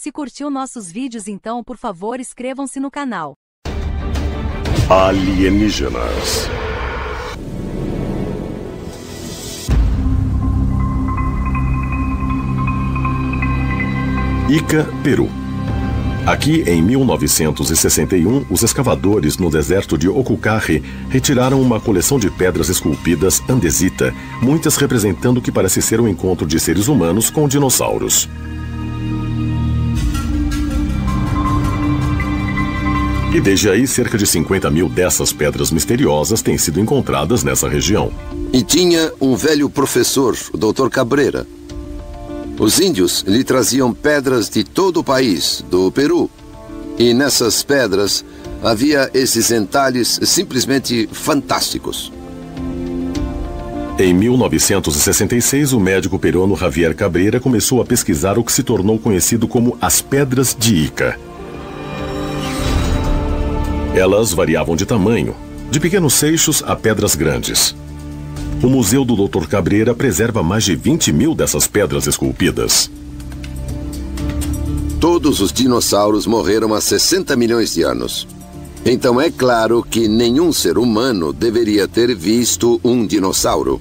Se curtiu nossos vídeos então por favor inscrevam-se no canal. Alienígenas. Ica, Peru. Aqui, em 1961, os escavadores no deserto de Ocucarre retiraram uma coleção de pedras esculpidas andesita, muitas representando o que parece ser um encontro de seres humanos com dinossauros. E desde aí, cerca de 50 mil dessas pedras misteriosas têm sido encontradas nessa região. E tinha um velho professor, o Dr. Cabreira. Os índios lhe traziam pedras de todo o país, do Peru. E nessas pedras havia esses entalhes simplesmente fantásticos. Em 1966, o médico peruano Javier Cabreira começou a pesquisar o que se tornou conhecido como as Pedras de Ica. Elas variavam de tamanho, de pequenos seixos a pedras grandes. O Museu do Dr. Cabreira preserva mais de 20 mil dessas pedras esculpidas. Todos os dinossauros morreram há 60 milhões de anos. Então é claro que nenhum ser humano deveria ter visto um dinossauro.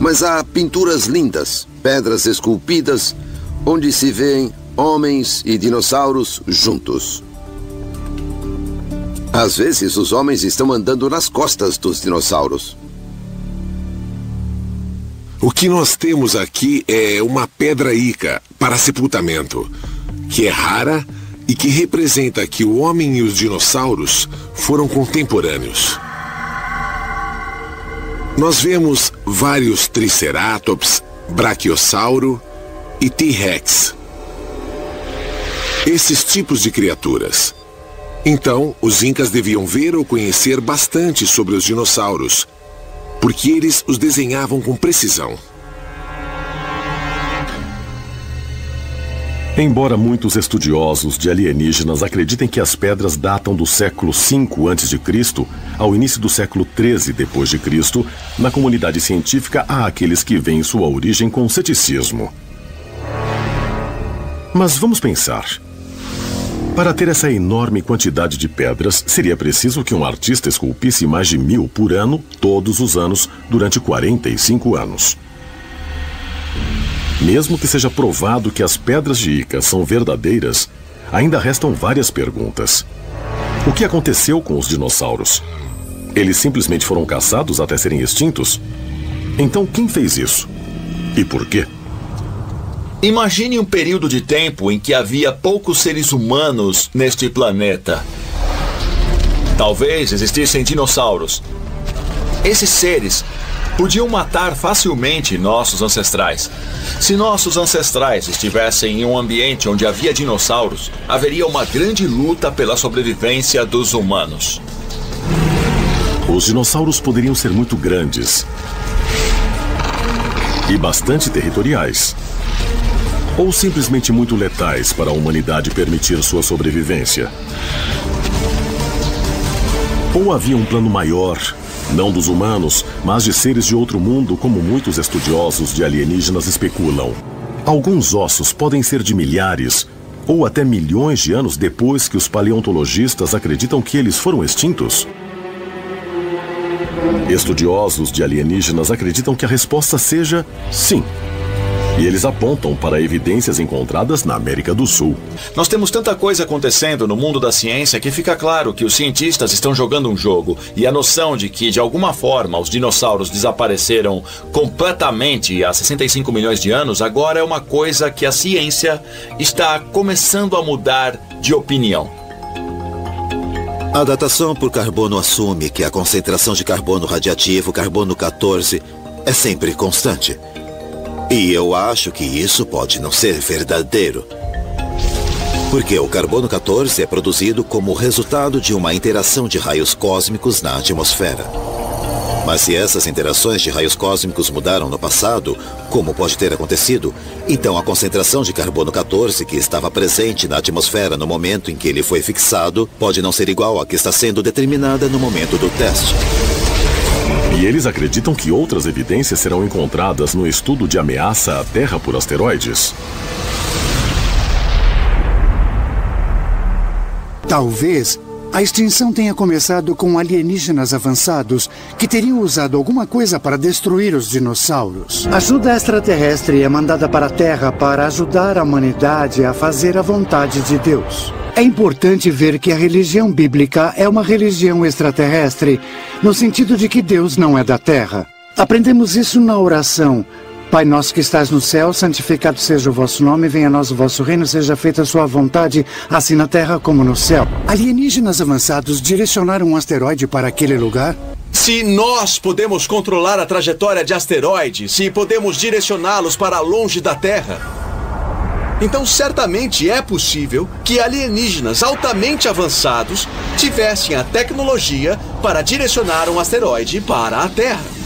Mas há pinturas lindas, pedras esculpidas, onde se veem homens e dinossauros juntos. Às vezes, os homens estão andando nas costas dos dinossauros. O que nós temos aqui é uma pedra Ica para sepultamento, que é rara e que representa que o homem e os dinossauros foram contemporâneos. Nós vemos vários Triceratops, Brachiosauro e T-Rex. Esses tipos de criaturas então, os incas deviam ver ou conhecer bastante sobre os dinossauros, porque eles os desenhavam com precisão. Embora muitos estudiosos de alienígenas acreditem que as pedras datam do século V a.C. ao início do século XIII d.C., na comunidade científica há aqueles que veem sua origem com ceticismo. Mas vamos pensar. Para ter essa enorme quantidade de pedras, seria preciso que um artista esculpisse mais de mil por ano, todos os anos, durante 45 anos. Mesmo que seja provado que as pedras de Ica são verdadeiras, ainda restam várias perguntas. O que aconteceu com os dinossauros? Eles simplesmente foram caçados até serem extintos? Então quem fez isso? E por quê? Imagine um período de tempo em que havia poucos seres humanos neste planeta. Talvez existissem dinossauros. Esses seres podiam matar facilmente nossos ancestrais. Se nossos ancestrais estivessem em um ambiente onde havia dinossauros, haveria uma grande luta pela sobrevivência dos humanos. Os dinossauros poderiam ser muito grandes e bastante territoriais ou simplesmente muito letais para a humanidade permitir sua sobrevivência? Ou havia um plano maior, não dos humanos, mas de seres de outro mundo, como muitos estudiosos de alienígenas especulam? Alguns ossos podem ser de milhares ou até milhões de anos depois que os paleontologistas acreditam que eles foram extintos? Estudiosos de alienígenas acreditam que a resposta seja sim. E eles apontam para evidências encontradas na América do Sul. Nós temos tanta coisa acontecendo no mundo da ciência que fica claro que os cientistas estão jogando um jogo e a noção de que, de alguma forma, os dinossauros desapareceram completamente há 65 milhões de anos agora é uma coisa que a ciência está começando a mudar de opinião. A datação por carbono assume que a concentração de carbono radiativo, carbono 14, é sempre constante. E eu acho que isso pode não ser verdadeiro. Porque o carbono 14 é produzido como resultado de uma interação de raios cósmicos na atmosfera. Mas se essas interações de raios cósmicos mudaram no passado, como pode ter acontecido, então a concentração de carbono 14 que estava presente na atmosfera no momento em que ele foi fixado pode não ser igual à que está sendo determinada no momento do teste eles acreditam que outras evidências serão encontradas no estudo de ameaça à Terra por asteroides. Talvez a extinção tenha começado com alienígenas avançados que teriam usado alguma coisa para destruir os dinossauros. Ajuda extraterrestre é mandada para a Terra para ajudar a humanidade a fazer a vontade de Deus. É importante ver que a religião bíblica é uma religião extraterrestre, no sentido de que Deus não é da Terra. Aprendemos isso na oração. Pai nosso que estás no céu, santificado seja o vosso nome, venha a nós o vosso reino, seja feita a sua vontade, assim na terra como no céu. Alienígenas avançados direcionaram um asteroide para aquele lugar? Se nós podemos controlar a trajetória de asteroides, se podemos direcioná-los para longe da Terra, então certamente é possível que alienígenas altamente avançados tivessem a tecnologia para direcionar um asteroide para a Terra.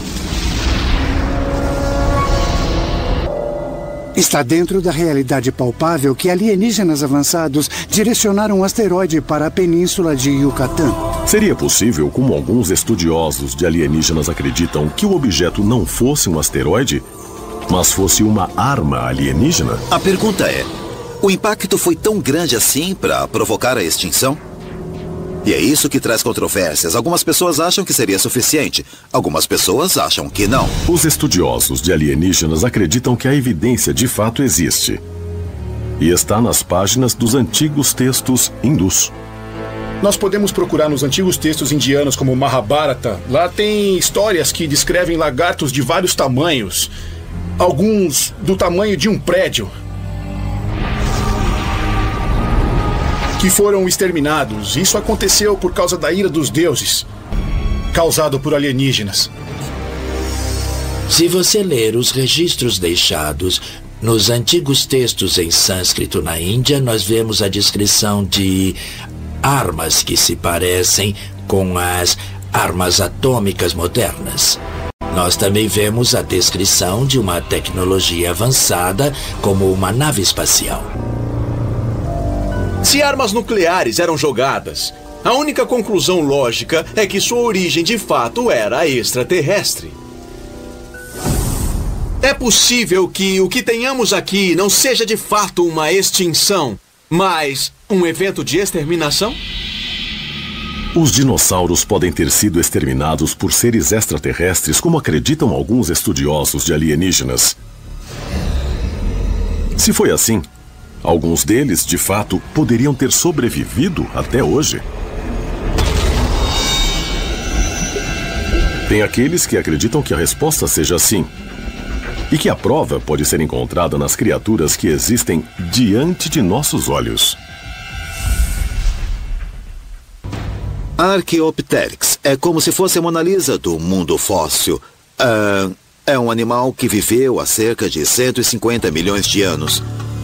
Está dentro da realidade palpável que alienígenas avançados direcionaram um asteroide para a península de Yucatán. Seria possível, como alguns estudiosos de alienígenas acreditam, que o objeto não fosse um asteroide, mas fosse uma arma alienígena? A pergunta é: o impacto foi tão grande assim para provocar a extinção? E é isso que traz controvérsias. Algumas pessoas acham que seria suficiente, algumas pessoas acham que não. Os estudiosos de alienígenas acreditam que a evidência de fato existe. E está nas páginas dos antigos textos hindus. Nós podemos procurar nos antigos textos indianos como Mahabharata. Lá tem histórias que descrevem lagartos de vários tamanhos, alguns do tamanho de um prédio. Que foram exterminados. Isso aconteceu por causa da ira dos deuses, causado por alienígenas. Se você ler os registros deixados nos antigos textos em sânscrito na Índia, nós vemos a descrição de armas que se parecem com as armas atômicas modernas. Nós também vemos a descrição de uma tecnologia avançada como uma nave espacial. Se armas nucleares eram jogadas, a única conclusão lógica é que sua origem de fato era extraterrestre. É possível que o que tenhamos aqui não seja de fato uma extinção, mas um evento de exterminação? Os dinossauros podem ter sido exterminados por seres extraterrestres, como acreditam alguns estudiosos de alienígenas. Se foi assim, Alguns deles, de fato, poderiam ter sobrevivido até hoje. Tem aqueles que acreditam que a resposta seja sim. E que a prova pode ser encontrada nas criaturas que existem diante de nossos olhos. Archaeopteryx é como se fosse a Mona Lisa do mundo fóssil. Uh, é um animal que viveu há cerca de 150 milhões de anos.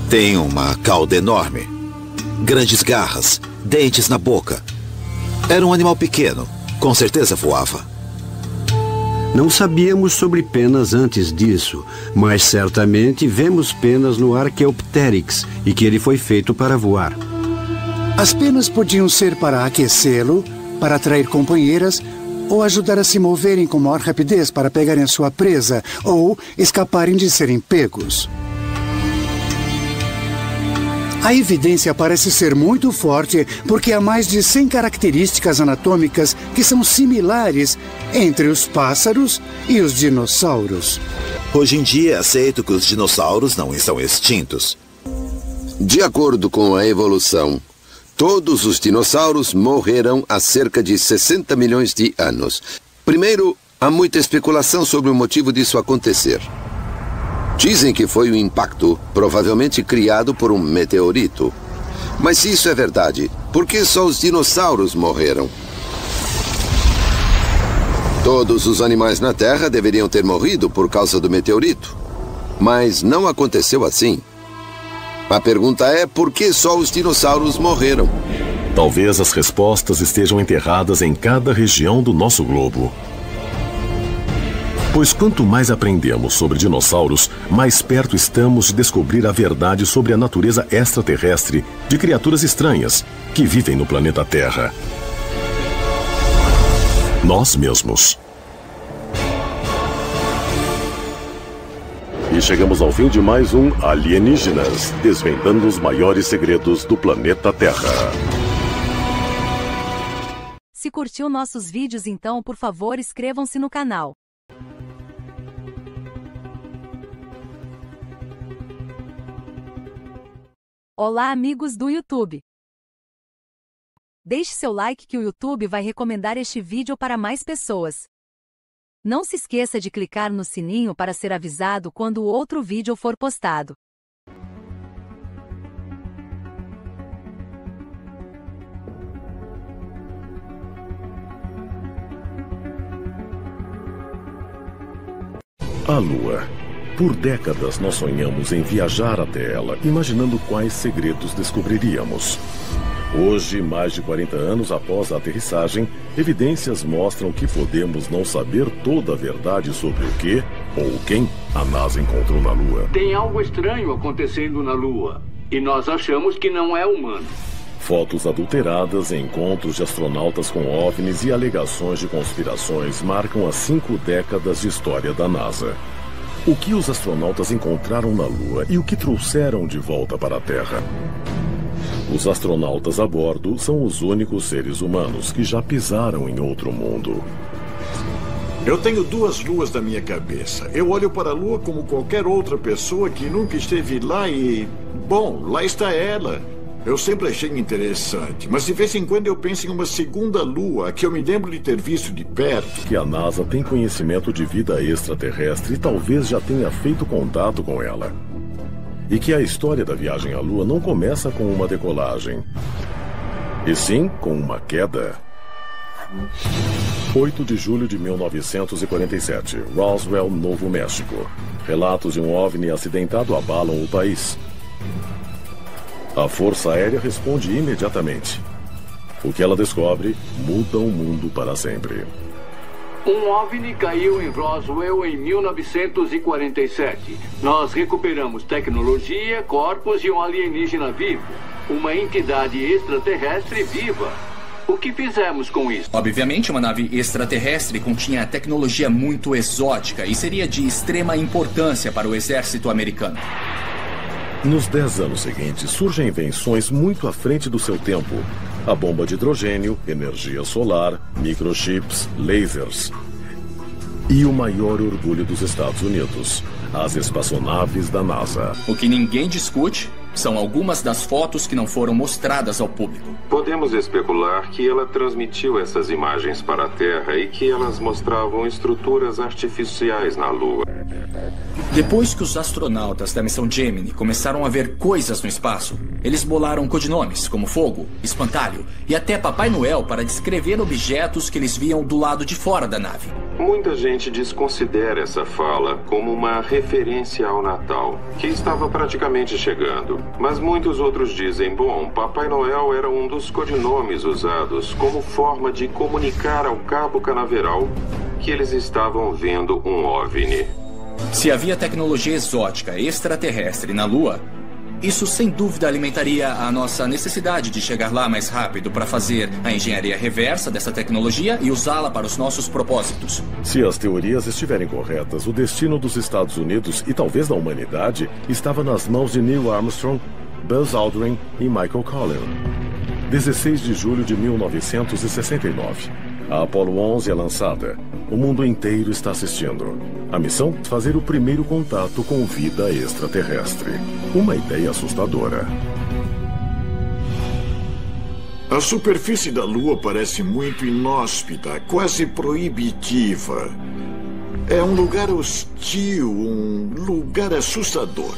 Tem uma cauda enorme, grandes garras, dentes na boca. Era um animal pequeno, com certeza voava. Não sabíamos sobre penas antes disso, mas certamente vemos penas no Archaeopteryx e que ele foi feito para voar. As penas podiam ser para aquecê-lo, para atrair companheiras ou ajudar a se moverem com maior rapidez para pegarem a sua presa ou escaparem de serem pegos. A evidência parece ser muito forte porque há mais de 100 características anatômicas que são similares entre os pássaros e os dinossauros. Hoje em dia é aceito que os dinossauros não estão extintos. De acordo com a evolução, todos os dinossauros morreram há cerca de 60 milhões de anos. Primeiro, há muita especulação sobre o motivo disso acontecer. Dizem que foi um impacto, provavelmente criado por um meteorito. Mas se isso é verdade, por que só os dinossauros morreram? Todos os animais na Terra deveriam ter morrido por causa do meteorito. Mas não aconteceu assim. A pergunta é por que só os dinossauros morreram? Talvez as respostas estejam enterradas em cada região do nosso globo. Pois quanto mais aprendemos sobre dinossauros, mais perto estamos de descobrir a verdade sobre a natureza extraterrestre de criaturas estranhas que vivem no planeta Terra. Nós mesmos. E chegamos ao fim de mais um Alienígenas, desvendando os maiores segredos do planeta Terra. Se curtiu nossos vídeos então por favor inscrevam-se no canal. Olá amigos do YouTube. Deixe seu like que o YouTube vai recomendar este vídeo para mais pessoas. Não se esqueça de clicar no sininho para ser avisado quando outro vídeo for postado. A Lua. Por décadas nós sonhamos em viajar até ela, imaginando quais segredos descobriríamos. Hoje, mais de 40 anos após a aterrissagem, evidências mostram que podemos não saber toda a verdade sobre o que ou quem a NASA encontrou na Lua. Tem algo estranho acontecendo na Lua e nós achamos que não é humano. Fotos adulteradas, encontros de astronautas com OVNIs e alegações de conspirações marcam as cinco décadas de história da NASA. O que os astronautas encontraram na Lua e o que trouxeram de volta para a Terra? Os astronautas a bordo são os únicos seres humanos que já pisaram em outro mundo. Eu tenho duas luas na minha cabeça. Eu olho para a lua como qualquer outra pessoa que nunca esteve lá e. Bom, lá está ela. Eu sempre achei interessante, mas de vez em quando eu penso em uma segunda lua que eu me lembro de ter visto de perto. Que a NASA tem conhecimento de vida extraterrestre e talvez já tenha feito contato com ela. E que a história da viagem à Lua não começa com uma decolagem, e sim com uma queda. 8 de julho de 1947, Roswell, Novo México. Relatos de um OVNI acidentado abalam o país. A Força Aérea responde imediatamente. O que ela descobre muda o mundo para sempre. Um OVNI caiu em Roswell em 1947. Nós recuperamos tecnologia, corpos e um alienígena vivo. Uma entidade extraterrestre viva. O que fizemos com isso? Obviamente, uma nave extraterrestre continha tecnologia muito exótica e seria de extrema importância para o exército americano. Nos dez anos seguintes, surgem invenções muito à frente do seu tempo. A bomba de hidrogênio, energia solar, microchips, lasers. E o maior orgulho dos Estados Unidos, as espaçonaves da NASA. O que ninguém discute são algumas das fotos que não foram mostradas ao público. Podemos especular que ela transmitiu essas imagens para a Terra e que elas mostravam estruturas artificiais na Lua. Depois que os astronautas da missão Gemini começaram a ver coisas no espaço, eles bolaram codinomes como Fogo, Espantalho e até Papai Noel para descrever objetos que eles viam do lado de fora da nave. Muita gente desconsidera essa fala como uma referência ao Natal, que estava praticamente chegando. Mas muitos outros dizem: bom, Papai Noel era um dos codinomes usados como forma de comunicar ao Cabo Canaveral que eles estavam vendo um OVNI. Se havia tecnologia exótica extraterrestre na Lua, isso sem dúvida alimentaria a nossa necessidade de chegar lá mais rápido para fazer a engenharia reversa dessa tecnologia e usá-la para os nossos propósitos. Se as teorias estiverem corretas, o destino dos Estados Unidos e talvez da humanidade estava nas mãos de Neil Armstrong, Buzz Aldrin e Michael Collin. 16 de julho de 1969. A Apollo 11 é lançada. O mundo inteiro está assistindo. A missão? Fazer o primeiro contato com vida extraterrestre. Uma ideia assustadora. A superfície da Lua parece muito inóspita, quase proibitiva. É um lugar hostil, um lugar assustador.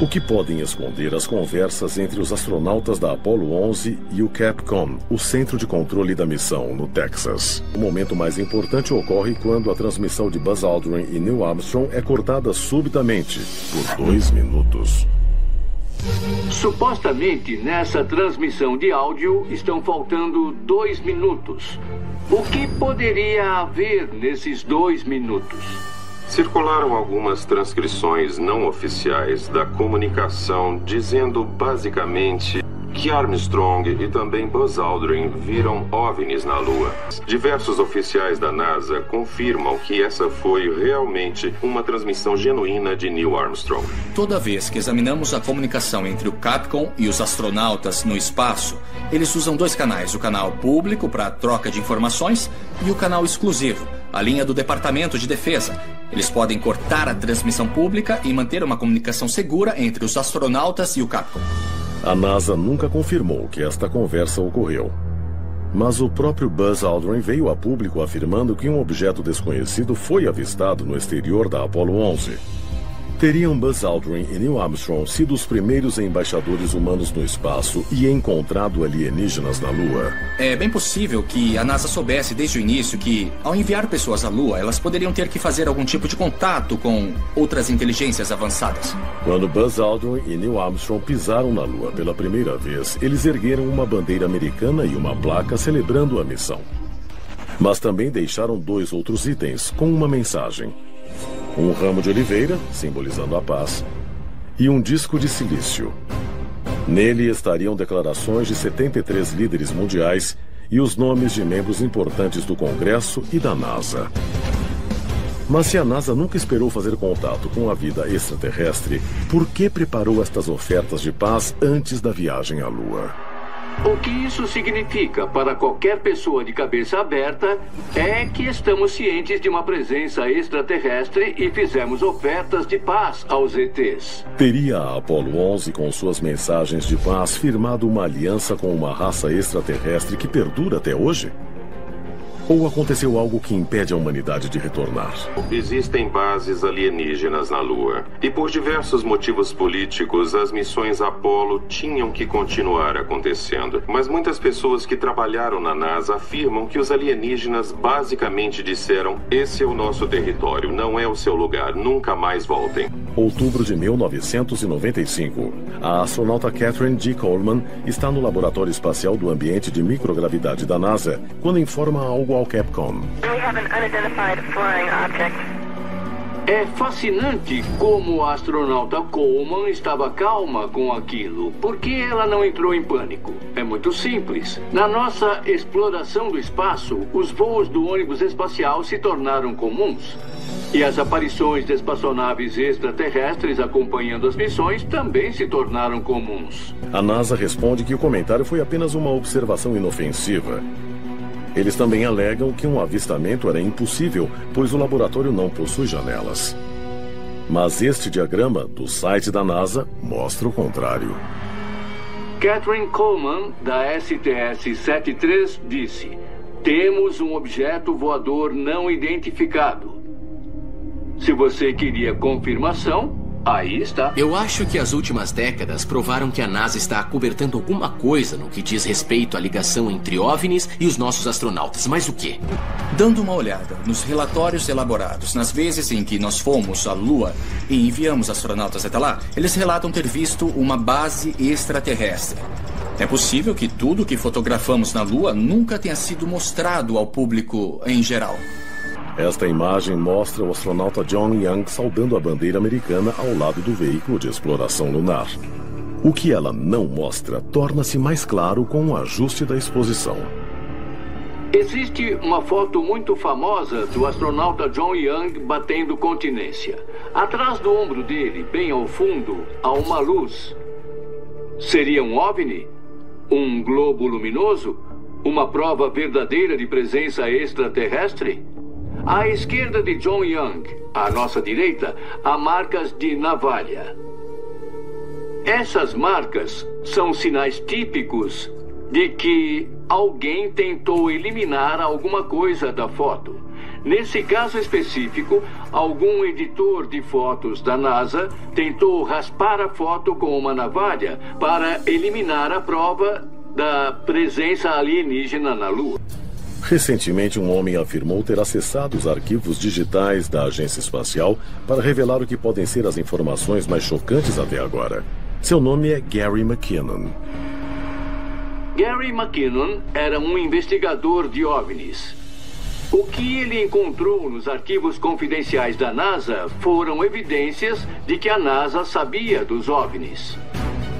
O que podem esconder as conversas entre os astronautas da Apollo 11 e o Capcom, o centro de controle da missão, no Texas. O momento mais importante ocorre quando a transmissão de Buzz Aldrin e Neil Armstrong é cortada subitamente, por dois minutos. Supostamente, nessa transmissão de áudio estão faltando dois minutos. O que poderia haver nesses dois minutos? Circularam algumas transcrições não oficiais da comunicação dizendo basicamente que Armstrong e também Buzz Aldrin viram OVNIs na Lua. Diversos oficiais da NASA confirmam que essa foi realmente uma transmissão genuína de Neil Armstrong. Toda vez que examinamos a comunicação entre o Capcom e os astronautas no espaço, eles usam dois canais: o canal público para troca de informações e o canal exclusivo, a linha do Departamento de Defesa. Eles podem cortar a transmissão pública e manter uma comunicação segura entre os astronautas e o Capcom. A NASA nunca confirmou que esta conversa ocorreu. Mas o próprio Buzz Aldrin veio a público afirmando que um objeto desconhecido foi avistado no exterior da Apollo 11. Teriam Buzz Aldrin e Neil Armstrong sido os primeiros embaixadores humanos no espaço e encontrado alienígenas na Lua? É bem possível que a NASA soubesse desde o início que, ao enviar pessoas à Lua, elas poderiam ter que fazer algum tipo de contato com outras inteligências avançadas. Quando Buzz Aldrin e Neil Armstrong pisaram na Lua pela primeira vez, eles ergueram uma bandeira americana e uma placa celebrando a missão. Mas também deixaram dois outros itens com uma mensagem um ramo de oliveira, simbolizando a paz, e um disco de silício. Nele estariam declarações de 73 líderes mundiais e os nomes de membros importantes do Congresso e da NASA. Mas se a NASA nunca esperou fazer contato com a vida extraterrestre, por que preparou estas ofertas de paz antes da viagem à Lua? O que isso significa para qualquer pessoa de cabeça aberta é que estamos cientes de uma presença extraterrestre e fizemos ofertas de paz aos ETs. Teria a Apollo 11, com suas mensagens de paz, firmado uma aliança com uma raça extraterrestre que perdura até hoje? Ou aconteceu algo que impede a humanidade de retornar? Existem bases alienígenas na Lua. E por diversos motivos políticos, as missões Apollo tinham que continuar acontecendo. Mas muitas pessoas que trabalharam na NASA afirmam que os alienígenas basicamente disseram: esse é o nosso território, não é o seu lugar, nunca mais voltem. Outubro de 1995. A astronauta Catherine G. Coleman está no Laboratório Espacial do Ambiente de Microgravidade da NASA quando informa algo ao Capcom. É fascinante como a astronauta Coleman estava calma com aquilo. Por que ela não entrou em pânico? É muito simples. Na nossa exploração do espaço, os voos do ônibus espacial se tornaram comuns. E as aparições de espaçonaves extraterrestres acompanhando as missões também se tornaram comuns. A NASA responde que o comentário foi apenas uma observação inofensiva. Eles também alegam que um avistamento era impossível, pois o laboratório não possui janelas. Mas este diagrama do site da NASA mostra o contrário. Catherine Coleman, da STS-73, disse: Temos um objeto voador não identificado. Se você queria confirmação, aí está. Eu acho que as últimas décadas provaram que a NASA está acobertando alguma coisa no que diz respeito à ligação entre OVNIs e os nossos astronautas. Mas o quê? Dando uma olhada nos relatórios elaborados nas vezes em que nós fomos à Lua e enviamos astronautas até lá, eles relatam ter visto uma base extraterrestre. É possível que tudo que fotografamos na Lua nunca tenha sido mostrado ao público em geral. Esta imagem mostra o astronauta John Young saudando a bandeira americana ao lado do veículo de exploração lunar. O que ela não mostra torna-se mais claro com o ajuste da exposição. Existe uma foto muito famosa do astronauta John Young batendo continência. Atrás do ombro dele, bem ao fundo, há uma luz. Seria um OVNI? Um globo luminoso? Uma prova verdadeira de presença extraterrestre? À esquerda de John Young, à nossa direita, há marcas de navalha. Essas marcas são sinais típicos de que alguém tentou eliminar alguma coisa da foto. Nesse caso específico, algum editor de fotos da NASA tentou raspar a foto com uma navalha para eliminar a prova da presença alienígena na Lua. Recentemente, um homem afirmou ter acessado os arquivos digitais da agência espacial para revelar o que podem ser as informações mais chocantes até agora. Seu nome é Gary McKinnon. Gary McKinnon era um investigador de OVNIs. O que ele encontrou nos arquivos confidenciais da NASA foram evidências de que a NASA sabia dos OVNIs.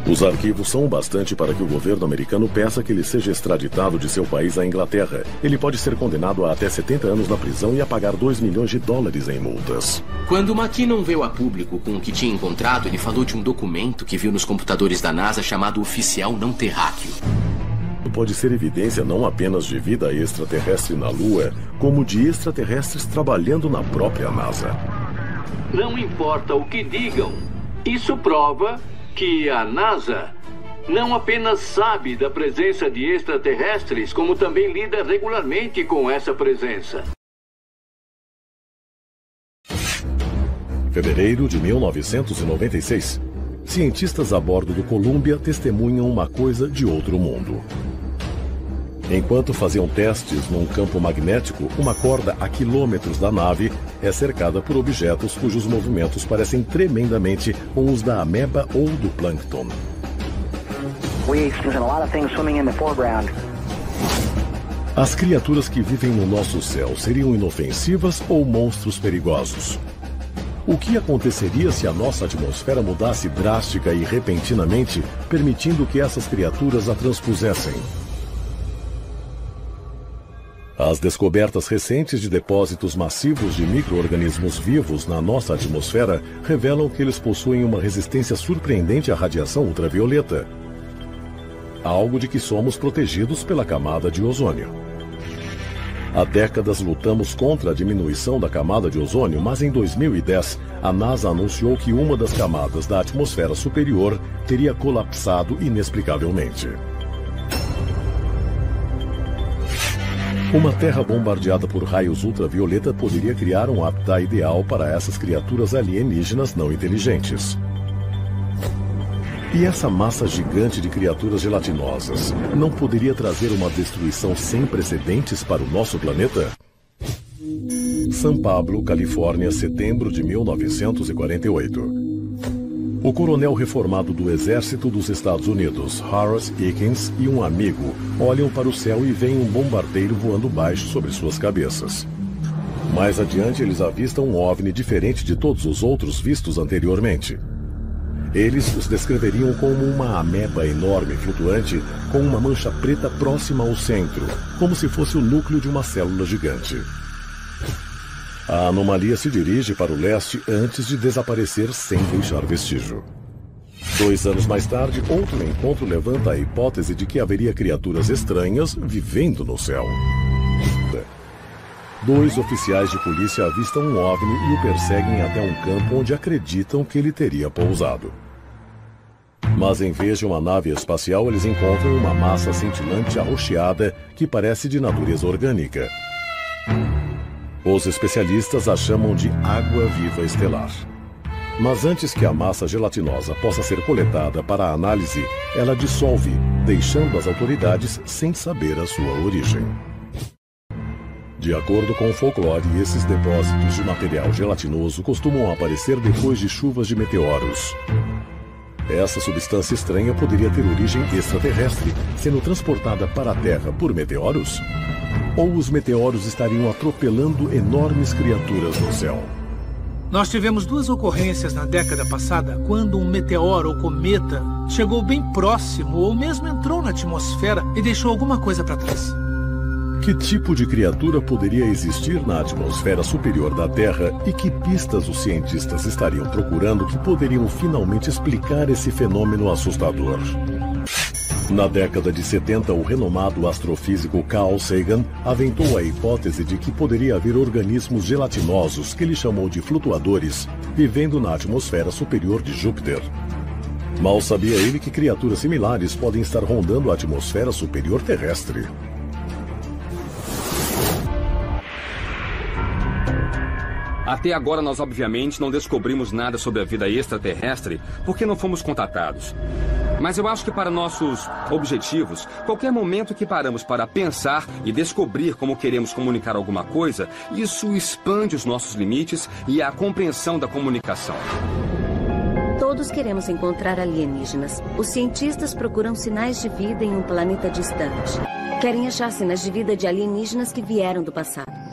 Os arquivos são o bastante para que o governo americano peça que ele seja extraditado de seu país à Inglaterra. Ele pode ser condenado a até 70 anos na prisão e a pagar 2 milhões de dólares em multas. Quando McKinnon veio a público com o que tinha encontrado, ele falou de um documento que viu nos computadores da NASA chamado Oficial Não Terráqueo. Pode ser evidência não apenas de vida extraterrestre na Lua, como de extraterrestres trabalhando na própria NASA. Não importa o que digam, isso prova que a NASA não apenas sabe da presença de extraterrestres, como também lida regularmente com essa presença. Fevereiro de 1996. Cientistas a bordo do Columbia testemunham uma coisa de outro mundo. Enquanto faziam testes num campo magnético, uma corda a quilômetros da nave é cercada por objetos cujos movimentos parecem tremendamente com os da ameba ou do plâncton. As criaturas que vivem no nosso céu seriam inofensivas ou monstros perigosos? O que aconteceria se a nossa atmosfera mudasse drástica e repentinamente, permitindo que essas criaturas a transpusessem? As descobertas recentes de depósitos massivos de micro-organismos vivos na nossa atmosfera revelam que eles possuem uma resistência surpreendente à radiação ultravioleta. Algo de que somos protegidos pela camada de ozônio. Há décadas lutamos contra a diminuição da camada de ozônio, mas em 2010 a NASA anunciou que uma das camadas da atmosfera superior teria colapsado inexplicavelmente. Uma terra bombardeada por raios ultravioleta poderia criar um habitat ideal para essas criaturas alienígenas não inteligentes. E essa massa gigante de criaturas gelatinosas não poderia trazer uma destruição sem precedentes para o nosso planeta? São Pablo, Califórnia, setembro de 1948. O coronel reformado do Exército dos Estados Unidos, Horace Higgins, e um amigo olham para o céu e veem um bombardeiro voando baixo sobre suas cabeças. Mais adiante, eles avistam um OVNI diferente de todos os outros vistos anteriormente. Eles os descreveriam como uma ameba enorme flutuante com uma mancha preta próxima ao centro, como se fosse o núcleo de uma célula gigante. A anomalia se dirige para o leste antes de desaparecer sem deixar vestígio. Dois anos mais tarde, outro encontro levanta a hipótese de que haveria criaturas estranhas vivendo no céu. Dois oficiais de polícia avistam um OVNI e o perseguem até um campo onde acreditam que ele teria pousado. Mas em vez de uma nave espacial, eles encontram uma massa cintilante arroxeada que parece de natureza orgânica. Os especialistas a chamam de água viva estelar. Mas antes que a massa gelatinosa possa ser coletada para análise, ela dissolve, deixando as autoridades sem saber a sua origem. De acordo com o folclore, esses depósitos de material gelatinoso costumam aparecer depois de chuvas de meteoros. Essa substância estranha poderia ter origem extraterrestre, sendo transportada para a Terra por meteoros? ou os meteoros estariam atropelando enormes criaturas no céu. Nós tivemos duas ocorrências na década passada quando um meteoro ou cometa chegou bem próximo ou mesmo entrou na atmosfera e deixou alguma coisa para trás. Que tipo de criatura poderia existir na atmosfera superior da Terra e que pistas os cientistas estariam procurando que poderiam finalmente explicar esse fenômeno assustador? Na década de 70, o renomado astrofísico Carl Sagan aventou a hipótese de que poderia haver organismos gelatinosos, que ele chamou de flutuadores, vivendo na atmosfera superior de Júpiter. Mal sabia ele que criaturas similares podem estar rondando a atmosfera superior terrestre. Até agora, nós obviamente não descobrimos nada sobre a vida extraterrestre porque não fomos contatados. Mas eu acho que para nossos objetivos, qualquer momento que paramos para pensar e descobrir como queremos comunicar alguma coisa, isso expande os nossos limites e a compreensão da comunicação. Todos queremos encontrar alienígenas. Os cientistas procuram sinais de vida em um planeta distante. Querem achar sinais de vida de alienígenas que vieram do passado.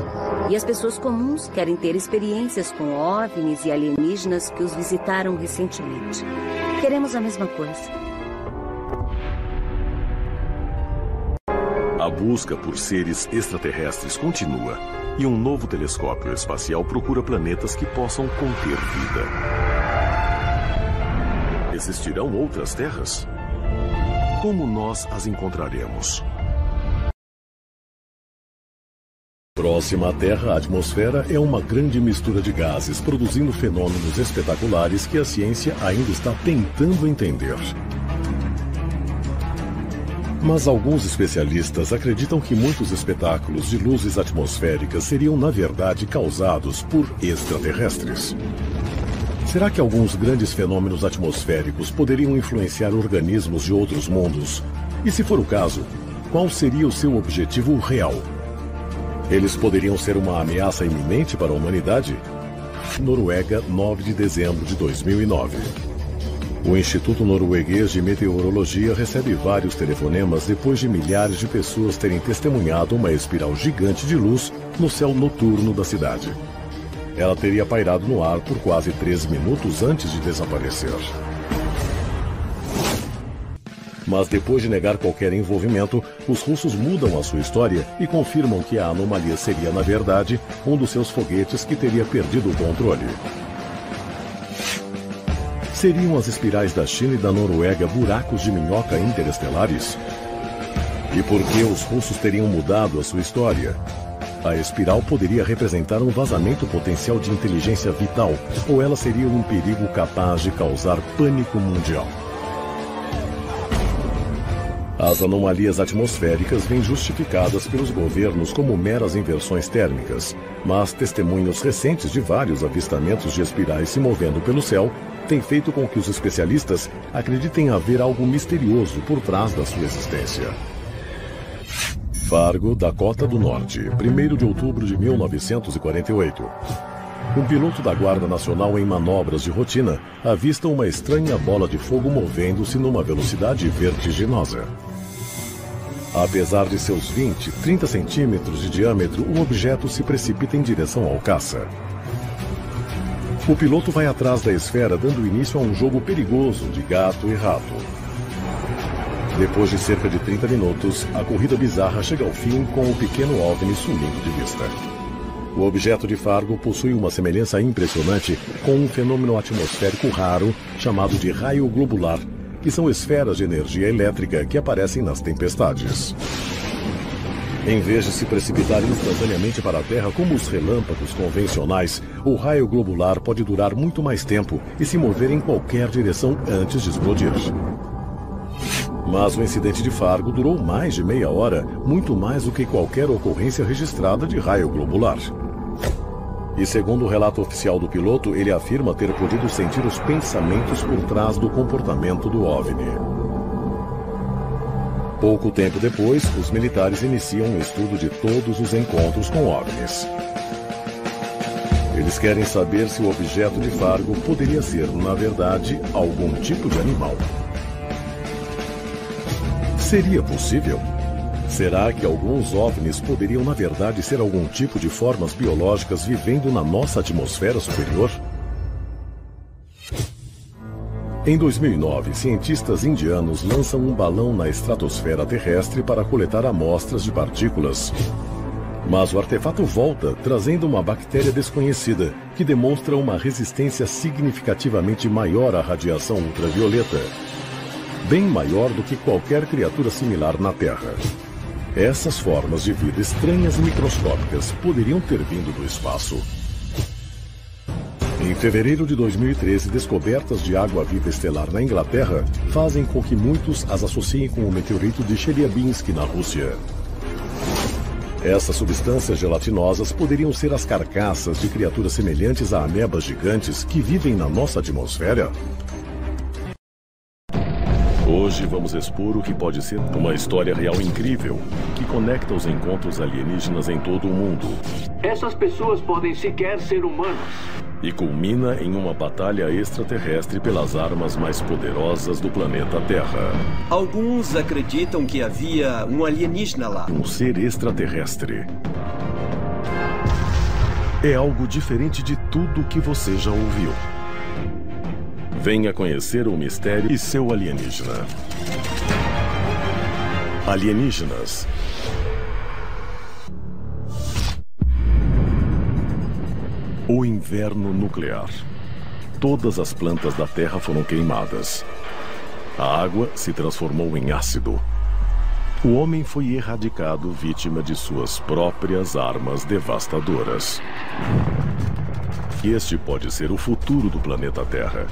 E as pessoas comuns querem ter experiências com OVNIs e alienígenas que os visitaram recentemente. Queremos a mesma coisa. A busca por seres extraterrestres continua e um novo telescópio espacial procura planetas que possam conter vida. Existirão outras terras? Como nós as encontraremos? Próxima à Terra, a atmosfera é uma grande mistura de gases, produzindo fenômenos espetaculares que a ciência ainda está tentando entender. Mas alguns especialistas acreditam que muitos espetáculos de luzes atmosféricas seriam, na verdade, causados por extraterrestres. Será que alguns grandes fenômenos atmosféricos poderiam influenciar organismos de outros mundos? E se for o caso, qual seria o seu objetivo real? Eles poderiam ser uma ameaça iminente para a humanidade? Noruega, 9 de dezembro de 2009. O Instituto Norueguês de Meteorologia recebe vários telefonemas depois de milhares de pessoas terem testemunhado uma espiral gigante de luz no céu noturno da cidade. Ela teria pairado no ar por quase três minutos antes de desaparecer. Mas depois de negar qualquer envolvimento, os russos mudam a sua história e confirmam que a anomalia seria, na verdade, um dos seus foguetes que teria perdido o controle. Seriam as espirais da China e da Noruega buracos de minhoca interestelares? E por que os russos teriam mudado a sua história? A espiral poderia representar um vazamento potencial de inteligência vital, ou ela seria um perigo capaz de causar pânico mundial. As anomalias atmosféricas vêm justificadas pelos governos como meras inversões térmicas, mas testemunhos recentes de vários avistamentos de espirais se movendo pelo céu têm feito com que os especialistas acreditem haver algo misterioso por trás da sua existência. Fargo, Dakota do Norte, 1 de outubro de 1948. Um piloto da Guarda Nacional em manobras de rotina avista uma estranha bola de fogo movendo-se numa velocidade vertiginosa. Apesar de seus 20, 30 centímetros de diâmetro, o objeto se precipita em direção ao caça. O piloto vai atrás da esfera, dando início a um jogo perigoso de gato e rato. Depois de cerca de 30 minutos, a corrida bizarra chega ao fim com o pequeno OVNI sumindo de vista. O objeto de Fargo possui uma semelhança impressionante com um fenômeno atmosférico raro chamado de raio globular, que são esferas de energia elétrica que aparecem nas tempestades. Em vez de se precipitar instantaneamente para a Terra como os relâmpagos convencionais, o raio globular pode durar muito mais tempo e se mover em qualquer direção antes de explodir. Mas o incidente de Fargo durou mais de meia hora, muito mais do que qualquer ocorrência registrada de raio globular. E segundo o relato oficial do piloto, ele afirma ter podido sentir os pensamentos por trás do comportamento do OVNI. Pouco tempo depois, os militares iniciam um estudo de todos os encontros com OVNIs. Eles querem saber se o objeto de Fargo poderia ser, na verdade, algum tipo de animal. Seria possível? Será que alguns OVNIs poderiam, na verdade, ser algum tipo de formas biológicas vivendo na nossa atmosfera superior? Em 2009, cientistas indianos lançam um balão na estratosfera terrestre para coletar amostras de partículas. Mas o artefato volta trazendo uma bactéria desconhecida que demonstra uma resistência significativamente maior à radiação ultravioleta. Bem maior do que qualquer criatura similar na Terra. Essas formas de vida estranhas e microscópicas poderiam ter vindo do espaço. Em fevereiro de 2013, descobertas de água-viva estelar na Inglaterra fazem com que muitos as associem com o meteorito de Chelyabinsk, na Rússia. Essas substâncias gelatinosas poderiam ser as carcaças de criaturas semelhantes a amebas gigantes que vivem na nossa atmosfera? Hoje vamos expor o que pode ser uma história real incrível que conecta os encontros alienígenas em todo o mundo. Essas pessoas podem sequer ser humanos. E culmina em uma batalha extraterrestre pelas armas mais poderosas do planeta Terra. Alguns acreditam que havia um alienígena lá. Um ser extraterrestre. É algo diferente de tudo que você já ouviu. Venha conhecer o mistério e seu alienígena alienígenas. O inverno nuclear. Todas as plantas da Terra foram queimadas. A água se transformou em ácido. O homem foi erradicado vítima de suas próprias armas devastadoras. Este pode ser o futuro do planeta Terra.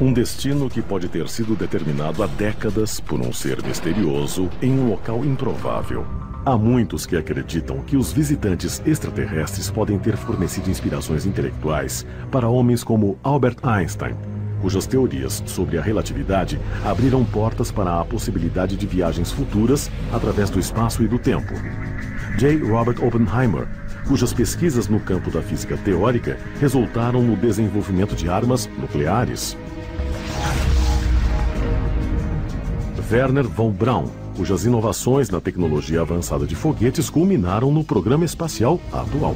Um destino que pode ter sido determinado há décadas por um ser misterioso em um local improvável. Há muitos que acreditam que os visitantes extraterrestres podem ter fornecido inspirações intelectuais para homens como Albert Einstein, cujas teorias sobre a relatividade abriram portas para a possibilidade de viagens futuras através do espaço e do tempo. J. Robert Oppenheimer, cujas pesquisas no campo da física teórica resultaram no desenvolvimento de armas nucleares. Werner von Braun, cujas inovações na tecnologia avançada de foguetes culminaram no programa espacial atual.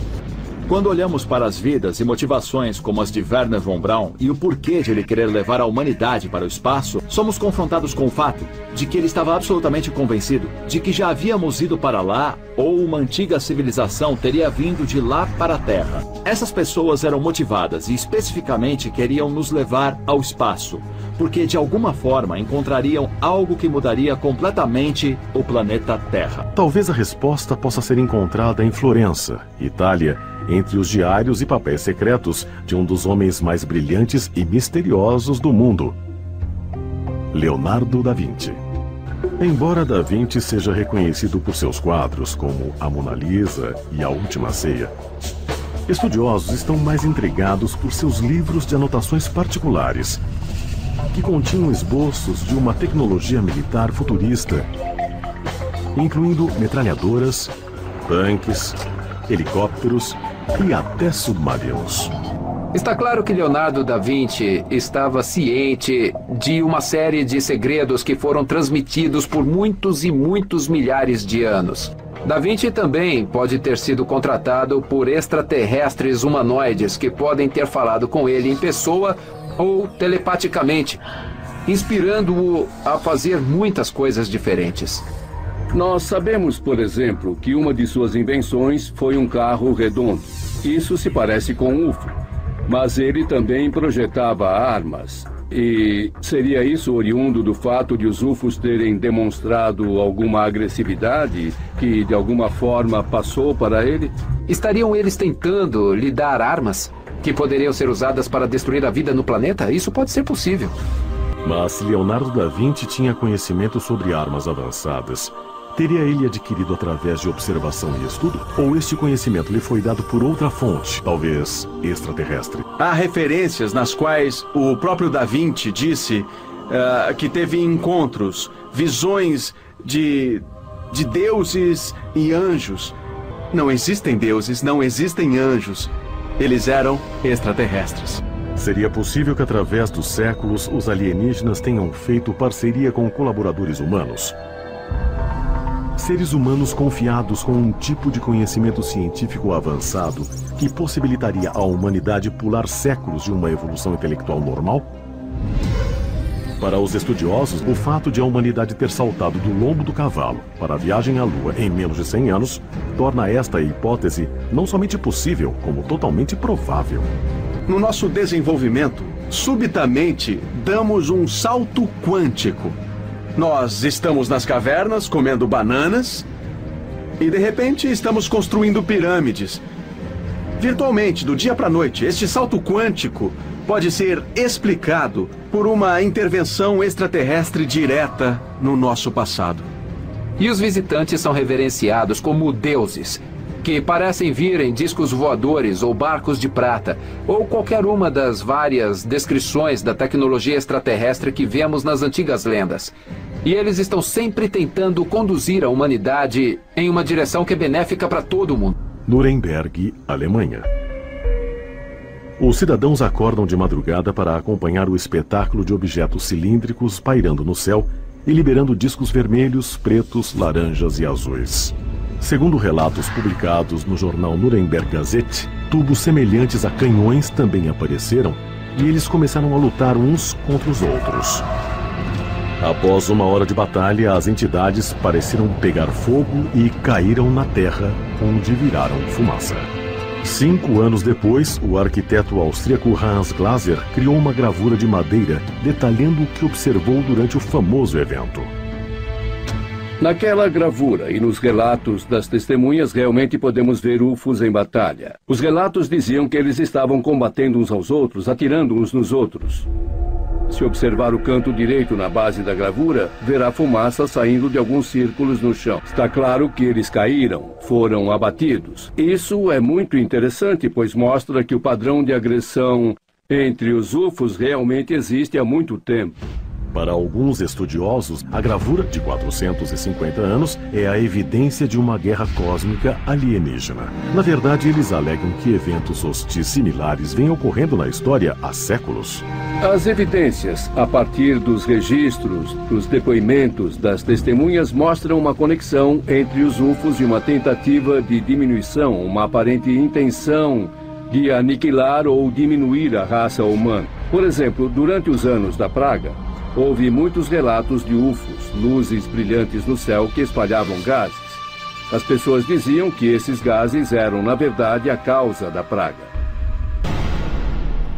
Quando olhamos para as vidas e motivações como as de Werner von Braun e o porquê de ele querer levar a humanidade para o espaço, somos confrontados com o fato de que ele estava absolutamente convencido de que já havíamos ido para lá ou uma antiga civilização teria vindo de lá para a Terra. Essas pessoas eram motivadas e especificamente queriam nos levar ao espaço, porque de alguma forma encontrariam algo que mudaria completamente o planeta Terra. Talvez a resposta possa ser encontrada em Florença, Itália, entre os diários e papéis secretos de um dos homens mais brilhantes e misteriosos do mundo, Leonardo da Vinci. Embora Da Vinci seja reconhecido por seus quadros como A Mona Lisa e A Última Ceia, estudiosos estão mais intrigados por seus livros de anotações particulares, que continham esboços de uma tecnologia militar futurista, incluindo metralhadoras, tanques, helicópteros e até submarinos. Está claro que Leonardo da Vinci estava ciente de uma série de segredos que foram transmitidos por muitos e muitos milhares de anos. Da Vinci também pode ter sido contratado por extraterrestres humanoides que podem ter falado com ele em pessoa ou telepaticamente, inspirando-o a fazer muitas coisas diferentes. Nós sabemos, por exemplo, que uma de suas invenções foi um carro redondo. Isso se parece com um UFO. Mas ele também projetava armas. E seria isso oriundo do fato de os UFOs terem demonstrado alguma agressividade que de alguma forma passou para ele? Estariam eles tentando lhe dar armas que poderiam ser usadas para destruir a vida no planeta? Isso pode ser possível. Mas Leonardo da Vinci tinha conhecimento sobre armas avançadas Teria ele adquirido através de observação e estudo? Ou este conhecimento lhe foi dado por outra fonte, talvez extraterrestre? Há referências nas quais o próprio Da Vinci disse uh, que teve encontros, visões de, de deuses e anjos. Não existem deuses, não existem anjos. Eles eram extraterrestres. Seria possível que, através dos séculos, os alienígenas tenham feito parceria com colaboradores humanos? Seres humanos confiados com um tipo de conhecimento científico avançado que possibilitaria à humanidade pular séculos de uma evolução intelectual normal? Para os estudiosos, o fato de a humanidade ter saltado do lombo do cavalo para a viagem à Lua em menos de 100 anos torna esta hipótese não somente possível, como totalmente provável. No nosso desenvolvimento, subitamente damos um salto quântico nós estamos nas cavernas comendo bananas e de repente estamos construindo pirâmides. Virtualmente, do dia para a noite, este salto quântico pode ser explicado por uma intervenção extraterrestre direta no nosso passado. E os visitantes são reverenciados como deuses, que parecem vir em discos voadores ou barcos de prata, ou qualquer uma das várias descrições da tecnologia extraterrestre que vemos nas antigas lendas. E eles estão sempre tentando conduzir a humanidade em uma direção que é benéfica para todo mundo. Nuremberg, Alemanha. Os cidadãos acordam de madrugada para acompanhar o espetáculo de objetos cilíndricos pairando no céu e liberando discos vermelhos, pretos, laranjas e azuis. Segundo relatos publicados no jornal Nuremberg Gazette, tubos semelhantes a canhões também apareceram e eles começaram a lutar uns contra os outros. Após uma hora de batalha, as entidades pareceram pegar fogo e caíram na terra, onde viraram fumaça. Cinco anos depois, o arquiteto austríaco Hans Glaser criou uma gravura de madeira detalhando o que observou durante o famoso evento. Naquela gravura e nos relatos das testemunhas, realmente podemos ver UFOs em batalha. Os relatos diziam que eles estavam combatendo uns aos outros, atirando uns nos outros. Se observar o canto direito na base da gravura, verá fumaça saindo de alguns círculos no chão. Está claro que eles caíram, foram abatidos. Isso é muito interessante, pois mostra que o padrão de agressão entre os UFOs realmente existe há muito tempo. Para alguns estudiosos, a gravura de 450 anos é a evidência de uma guerra cósmica alienígena. Na verdade, eles alegam que eventos hostis similares vêm ocorrendo na história há séculos. As evidências, a partir dos registros, dos depoimentos das testemunhas, mostram uma conexão entre os UFOs e uma tentativa de diminuição, uma aparente intenção de aniquilar ou diminuir a raça humana. Por exemplo, durante os anos da praga, Houve muitos relatos de UFOs, luzes brilhantes no céu que espalhavam gases. As pessoas diziam que esses gases eram, na verdade, a causa da praga.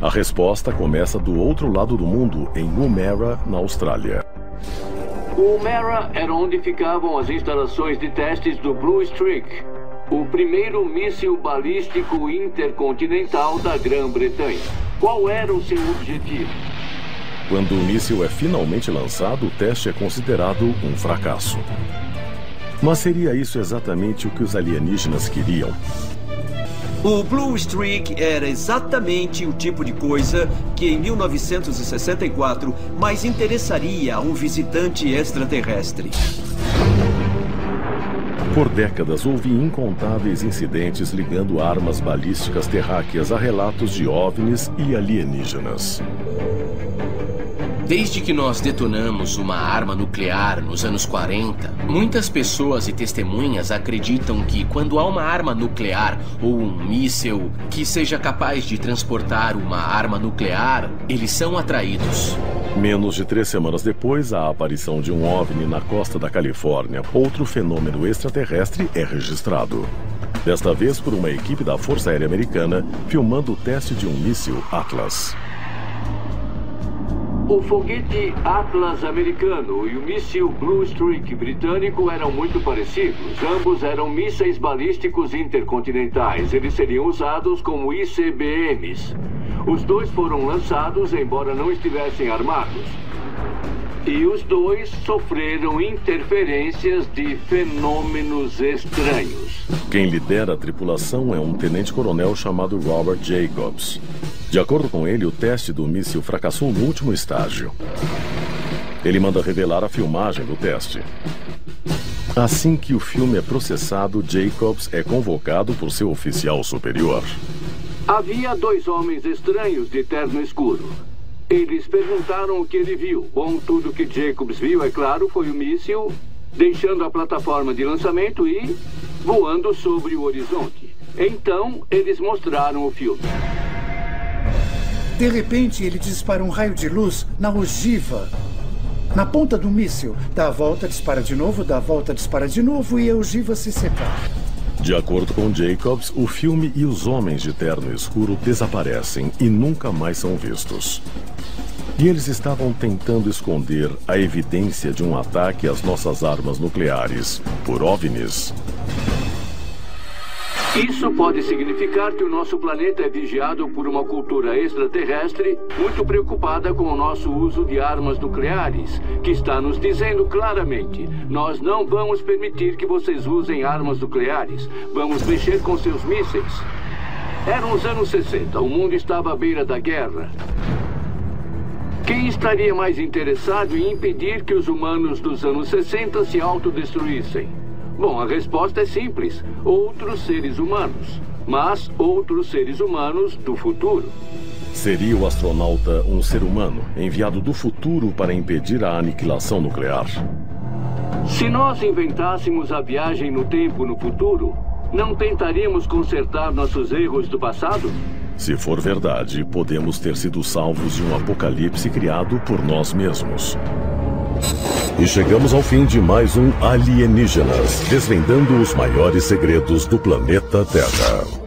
A resposta começa do outro lado do mundo, em Woomera, na Austrália. Woomera era onde ficavam as instalações de testes do Blue Streak, o primeiro míssil balístico intercontinental da Grã-Bretanha. Qual era o seu objetivo? Quando o míssil é finalmente lançado, o teste é considerado um fracasso. Mas seria isso exatamente o que os alienígenas queriam? O Blue Streak era exatamente o tipo de coisa que em 1964 mais interessaria a um visitante extraterrestre. Por décadas houve incontáveis incidentes ligando armas balísticas terráqueas a relatos de OVNIs e alienígenas. Desde que nós detonamos uma arma nuclear nos anos 40, muitas pessoas e testemunhas acreditam que quando há uma arma nuclear ou um míssil que seja capaz de transportar uma arma nuclear, eles são atraídos. Menos de três semanas depois, a aparição de um OVNI na costa da Califórnia, outro fenômeno extraterrestre é registrado. Desta vez por uma equipe da Força Aérea Americana filmando o teste de um míssil Atlas. O foguete Atlas americano e o míssil Blue Streak britânico eram muito parecidos. Ambos eram mísseis balísticos intercontinentais. Eles seriam usados como ICBMs. Os dois foram lançados, embora não estivessem armados. E os dois sofreram interferências de fenômenos estranhos. Quem lidera a tripulação é um tenente-coronel chamado Robert Jacobs. De acordo com ele, o teste do míssil fracassou no último estágio. Ele manda revelar a filmagem do teste. Assim que o filme é processado, Jacobs é convocado por seu oficial superior. Havia dois homens estranhos de terno escuro. Eles perguntaram o que ele viu. Bom, tudo que Jacobs viu, é claro, foi o míssil deixando a plataforma de lançamento e voando sobre o horizonte. Então, eles mostraram o filme. De repente, ele dispara um raio de luz na ogiva. Na ponta do míssil. Dá a volta, dispara de novo, dá a volta, dispara de novo e a ogiva se separa. De acordo com Jacobs, o filme e os homens de terno escuro desaparecem e nunca mais são vistos. E eles estavam tentando esconder a evidência de um ataque às nossas armas nucleares por OVNIs. Isso pode significar que o nosso planeta é vigiado por uma cultura extraterrestre muito preocupada com o nosso uso de armas nucleares, que está nos dizendo claramente: nós não vamos permitir que vocês usem armas nucleares. Vamos mexer com seus mísseis. Eram os anos 60, o mundo estava à beira da guerra. Quem estaria mais interessado em impedir que os humanos dos anos 60 se autodestruíssem? Bom, a resposta é simples: outros seres humanos. Mas outros seres humanos do futuro. Seria o astronauta um ser humano enviado do futuro para impedir a aniquilação nuclear? Se nós inventássemos a viagem no tempo no futuro, não tentaríamos consertar nossos erros do passado? Se for verdade, podemos ter sido salvos de um apocalipse criado por nós mesmos. E chegamos ao fim de mais um Alienígenas, desvendando os maiores segredos do planeta Terra.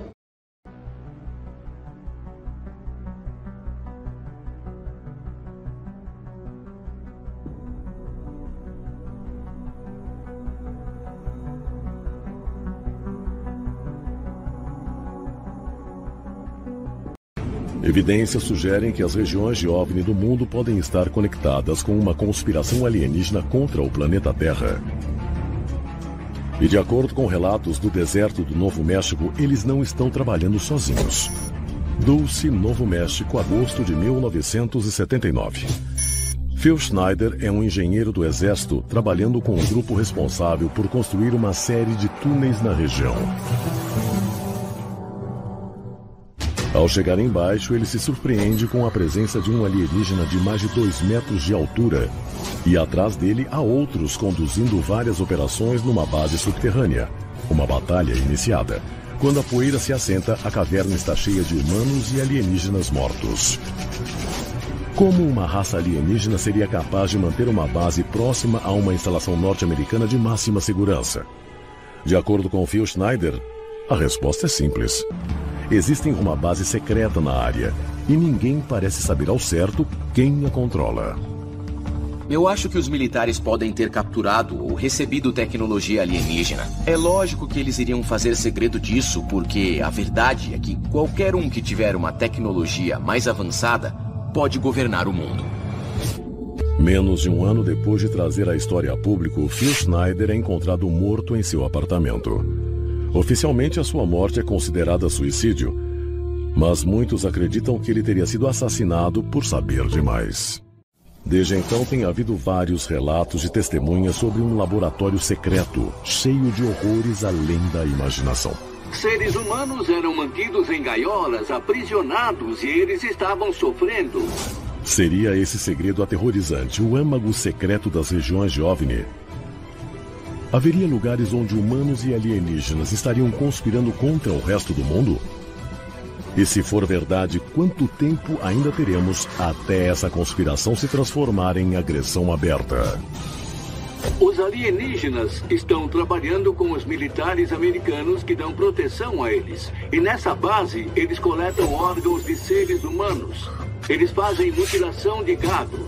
Evidências sugerem que as regiões de OVNI do mundo podem estar conectadas com uma conspiração alienígena contra o planeta Terra. E de acordo com relatos do deserto do Novo México, eles não estão trabalhando sozinhos. Dulce, Novo México, agosto de 1979. Phil Schneider é um engenheiro do Exército trabalhando com o um grupo responsável por construir uma série de túneis na região. Ao chegar embaixo, ele se surpreende com a presença de um alienígena de mais de 2 metros de altura. E atrás dele há outros conduzindo várias operações numa base subterrânea. Uma batalha iniciada. Quando a poeira se assenta, a caverna está cheia de humanos e alienígenas mortos. Como uma raça alienígena seria capaz de manter uma base próxima a uma instalação norte-americana de máxima segurança? De acordo com Phil Schneider, a resposta é simples. Existem uma base secreta na área e ninguém parece saber ao certo quem a controla. Eu acho que os militares podem ter capturado ou recebido tecnologia alienígena. É lógico que eles iriam fazer segredo disso, porque a verdade é que qualquer um que tiver uma tecnologia mais avançada pode governar o mundo. Menos de um ano depois de trazer a história a público, Phil Schneider é encontrado morto em seu apartamento. Oficialmente, a sua morte é considerada suicídio, mas muitos acreditam que ele teria sido assassinado por saber demais. Desde então, tem havido vários relatos de testemunhas sobre um laboratório secreto, cheio de horrores além da imaginação. Seres humanos eram mantidos em gaiolas, aprisionados e eles estavam sofrendo. Seria esse segredo aterrorizante, o âmago secreto das regiões de OVNI, Haveria lugares onde humanos e alienígenas estariam conspirando contra o resto do mundo? E se for verdade, quanto tempo ainda teremos até essa conspiração se transformar em agressão aberta? Os alienígenas estão trabalhando com os militares americanos que dão proteção a eles. E nessa base, eles coletam órgãos de seres humanos. Eles fazem mutilação de gado,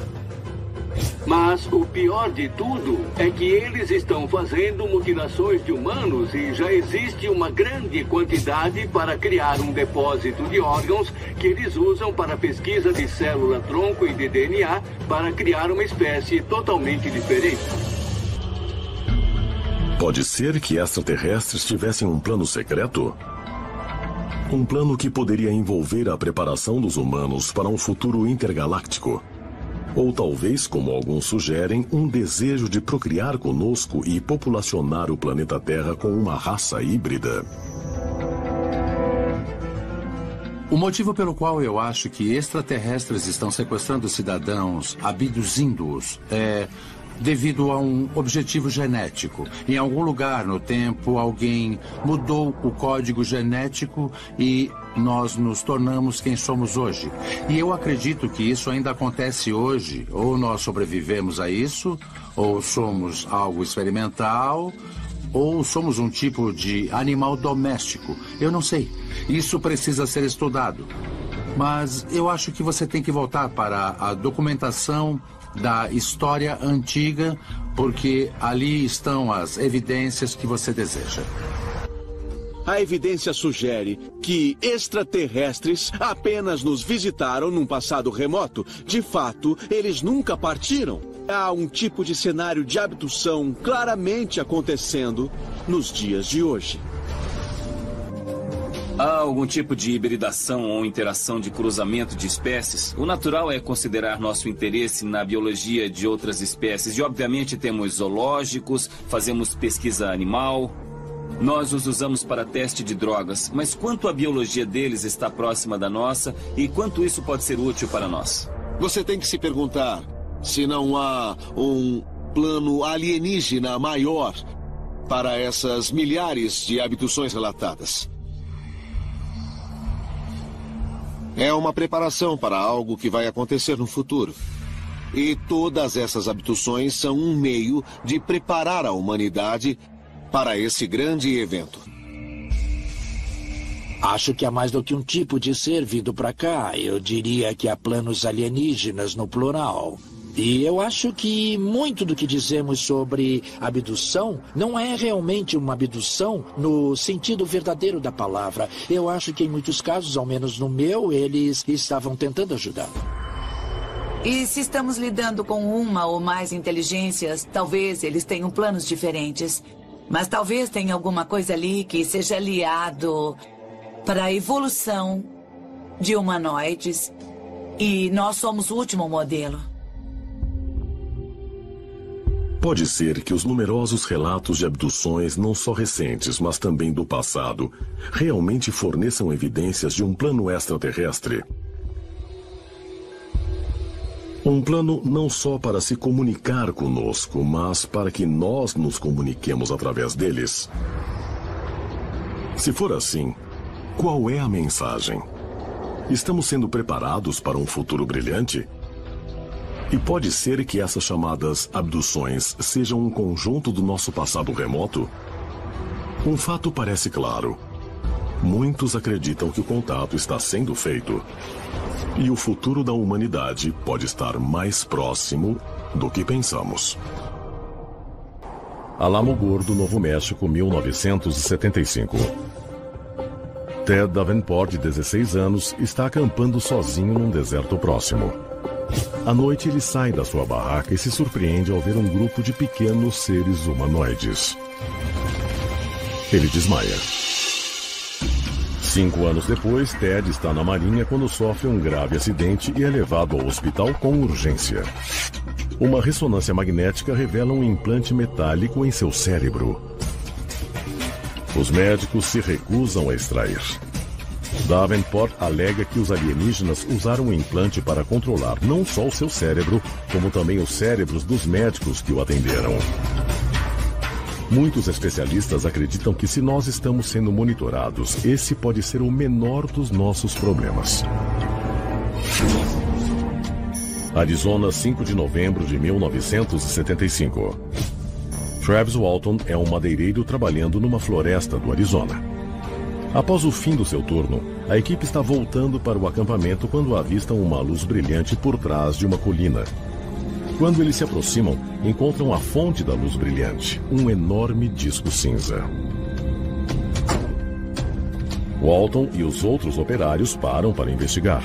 mas o pior de tudo é que eles estão fazendo mutilações de humanos e já existe uma grande quantidade para criar um depósito de órgãos que eles usam para pesquisa de célula-tronco e de DNA para criar uma espécie totalmente diferente. Pode ser que extraterrestres tivessem um plano secreto? Um plano que poderia envolver a preparação dos humanos para um futuro intergaláctico. Ou talvez, como alguns sugerem, um desejo de procriar conosco e populacionar o planeta Terra com uma raça híbrida. O motivo pelo qual eu acho que extraterrestres estão sequestrando cidadãos, abduzindo-os, é devido a um objetivo genético. Em algum lugar no tempo, alguém mudou o código genético e nós nos tornamos quem somos hoje. E eu acredito que isso ainda acontece hoje. Ou nós sobrevivemos a isso, ou somos algo experimental, ou somos um tipo de animal doméstico. Eu não sei. Isso precisa ser estudado. Mas eu acho que você tem que voltar para a documentação da história antiga, porque ali estão as evidências que você deseja. A evidência sugere que extraterrestres apenas nos visitaram num passado remoto. De fato, eles nunca partiram. Há um tipo de cenário de abdução claramente acontecendo nos dias de hoje. Há algum tipo de hibridação ou interação de cruzamento de espécies? O natural é considerar nosso interesse na biologia de outras espécies. E, obviamente, temos zoológicos, fazemos pesquisa animal, nós os usamos para teste de drogas, mas quanto a biologia deles está próxima da nossa e quanto isso pode ser útil para nós? Você tem que se perguntar se não há um plano alienígena maior para essas milhares de abduções relatadas. É uma preparação para algo que vai acontecer no futuro. E todas essas abduções são um meio de preparar a humanidade para esse grande evento. Acho que há mais do que um tipo de ser vindo para cá. Eu diria que há planos alienígenas no plural. E eu acho que muito do que dizemos sobre abdução não é realmente uma abdução no sentido verdadeiro da palavra. Eu acho que em muitos casos, ao menos no meu, eles estavam tentando ajudar. E se estamos lidando com uma ou mais inteligências, talvez eles tenham planos diferentes. Mas talvez tenha alguma coisa ali que seja aliado para a evolução de humanoides. E nós somos o último modelo. Pode ser que os numerosos relatos de abduções, não só recentes, mas também do passado, realmente forneçam evidências de um plano extraterrestre. Um plano não só para se comunicar conosco, mas para que nós nos comuniquemos através deles. Se for assim, qual é a mensagem? Estamos sendo preparados para um futuro brilhante? E pode ser que essas chamadas abduções sejam um conjunto do nosso passado remoto? Um fato parece claro. Muitos acreditam que o contato está sendo feito. E o futuro da humanidade pode estar mais próximo do que pensamos. Alamo Gordo, Novo México, 1975. Ted Davenport, de 16 anos, está acampando sozinho num deserto próximo. À noite, ele sai da sua barraca e se surpreende ao ver um grupo de pequenos seres humanoides. Ele desmaia. Cinco anos depois, Ted está na marinha quando sofre um grave acidente e é levado ao hospital com urgência. Uma ressonância magnética revela um implante metálico em seu cérebro. Os médicos se recusam a extrair. Davenport alega que os alienígenas usaram o implante para controlar não só o seu cérebro, como também os cérebros dos médicos que o atenderam. Muitos especialistas acreditam que se nós estamos sendo monitorados, esse pode ser o menor dos nossos problemas. Arizona, 5 de novembro de 1975. Travis Walton é um madeireiro trabalhando numa floresta do Arizona. Após o fim do seu turno, a equipe está voltando para o acampamento quando avistam uma luz brilhante por trás de uma colina. Quando eles se aproximam, encontram a fonte da luz brilhante, um enorme disco cinza. Walton e os outros operários param para investigar.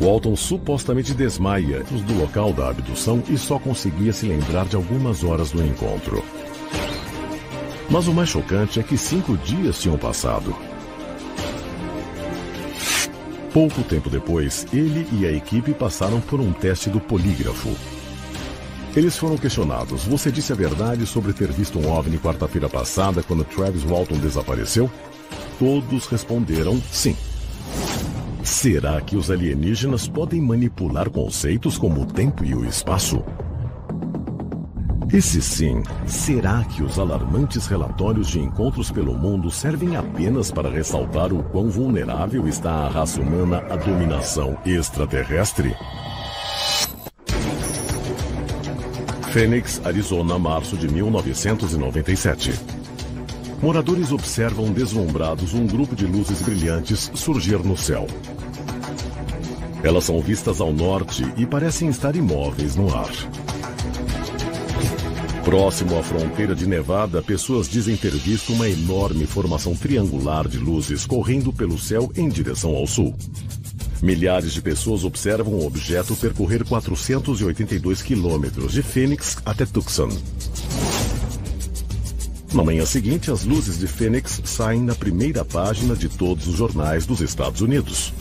Walton supostamente desmaia do local da abdução e só conseguia se lembrar de algumas horas do encontro. Mas o mais chocante é que cinco dias tinham passado. Pouco tempo depois, ele e a equipe passaram por um teste do polígrafo. Eles foram questionados. Você disse a verdade sobre ter visto um OVNI quarta-feira passada quando Travis Walton desapareceu? Todos responderam sim. Será que os alienígenas podem manipular conceitos como o tempo e o espaço? E se sim, será que os alarmantes relatórios de encontros pelo mundo servem apenas para ressaltar o quão vulnerável está a raça humana à dominação extraterrestre? Phoenix, Arizona, março de 1997. Moradores observam deslumbrados um grupo de luzes brilhantes surgir no céu. Elas são vistas ao norte e parecem estar imóveis no ar. Próximo à fronteira de Nevada, pessoas dizem ter visto uma enorme formação triangular de luzes correndo pelo céu em direção ao sul. Milhares de pessoas observam o objeto percorrer 482 quilômetros de Phoenix até Tucson. Na manhã seguinte, as luzes de Phoenix saem na primeira página de todos os jornais dos Estados Unidos.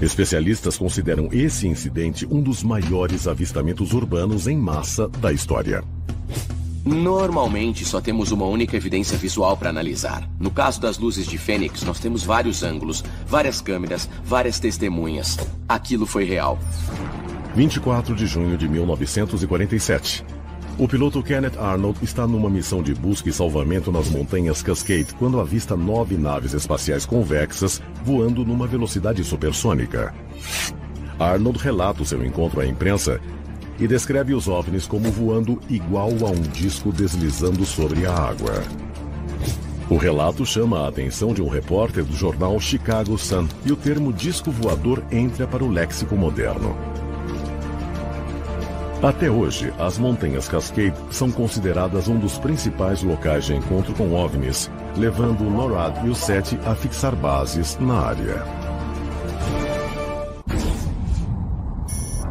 Especialistas consideram esse incidente um dos maiores avistamentos urbanos em massa da história. Normalmente só temos uma única evidência visual para analisar. No caso das luzes de Fênix, nós temos vários ângulos, várias câmeras, várias testemunhas. Aquilo foi real. 24 de junho de 1947. O piloto Kenneth Arnold está numa missão de busca e salvamento nas montanhas Cascade quando avista nove naves espaciais convexas voando numa velocidade supersônica. Arnold relata o seu encontro à imprensa e descreve os OVNIs como voando igual a um disco deslizando sobre a água. O relato chama a atenção de um repórter do jornal Chicago Sun e o termo disco voador entra para o léxico moderno. Até hoje, as Montanhas Cascade são consideradas um dos principais locais de encontro com OVNIs, levando o NORAD e o SET a fixar bases na área.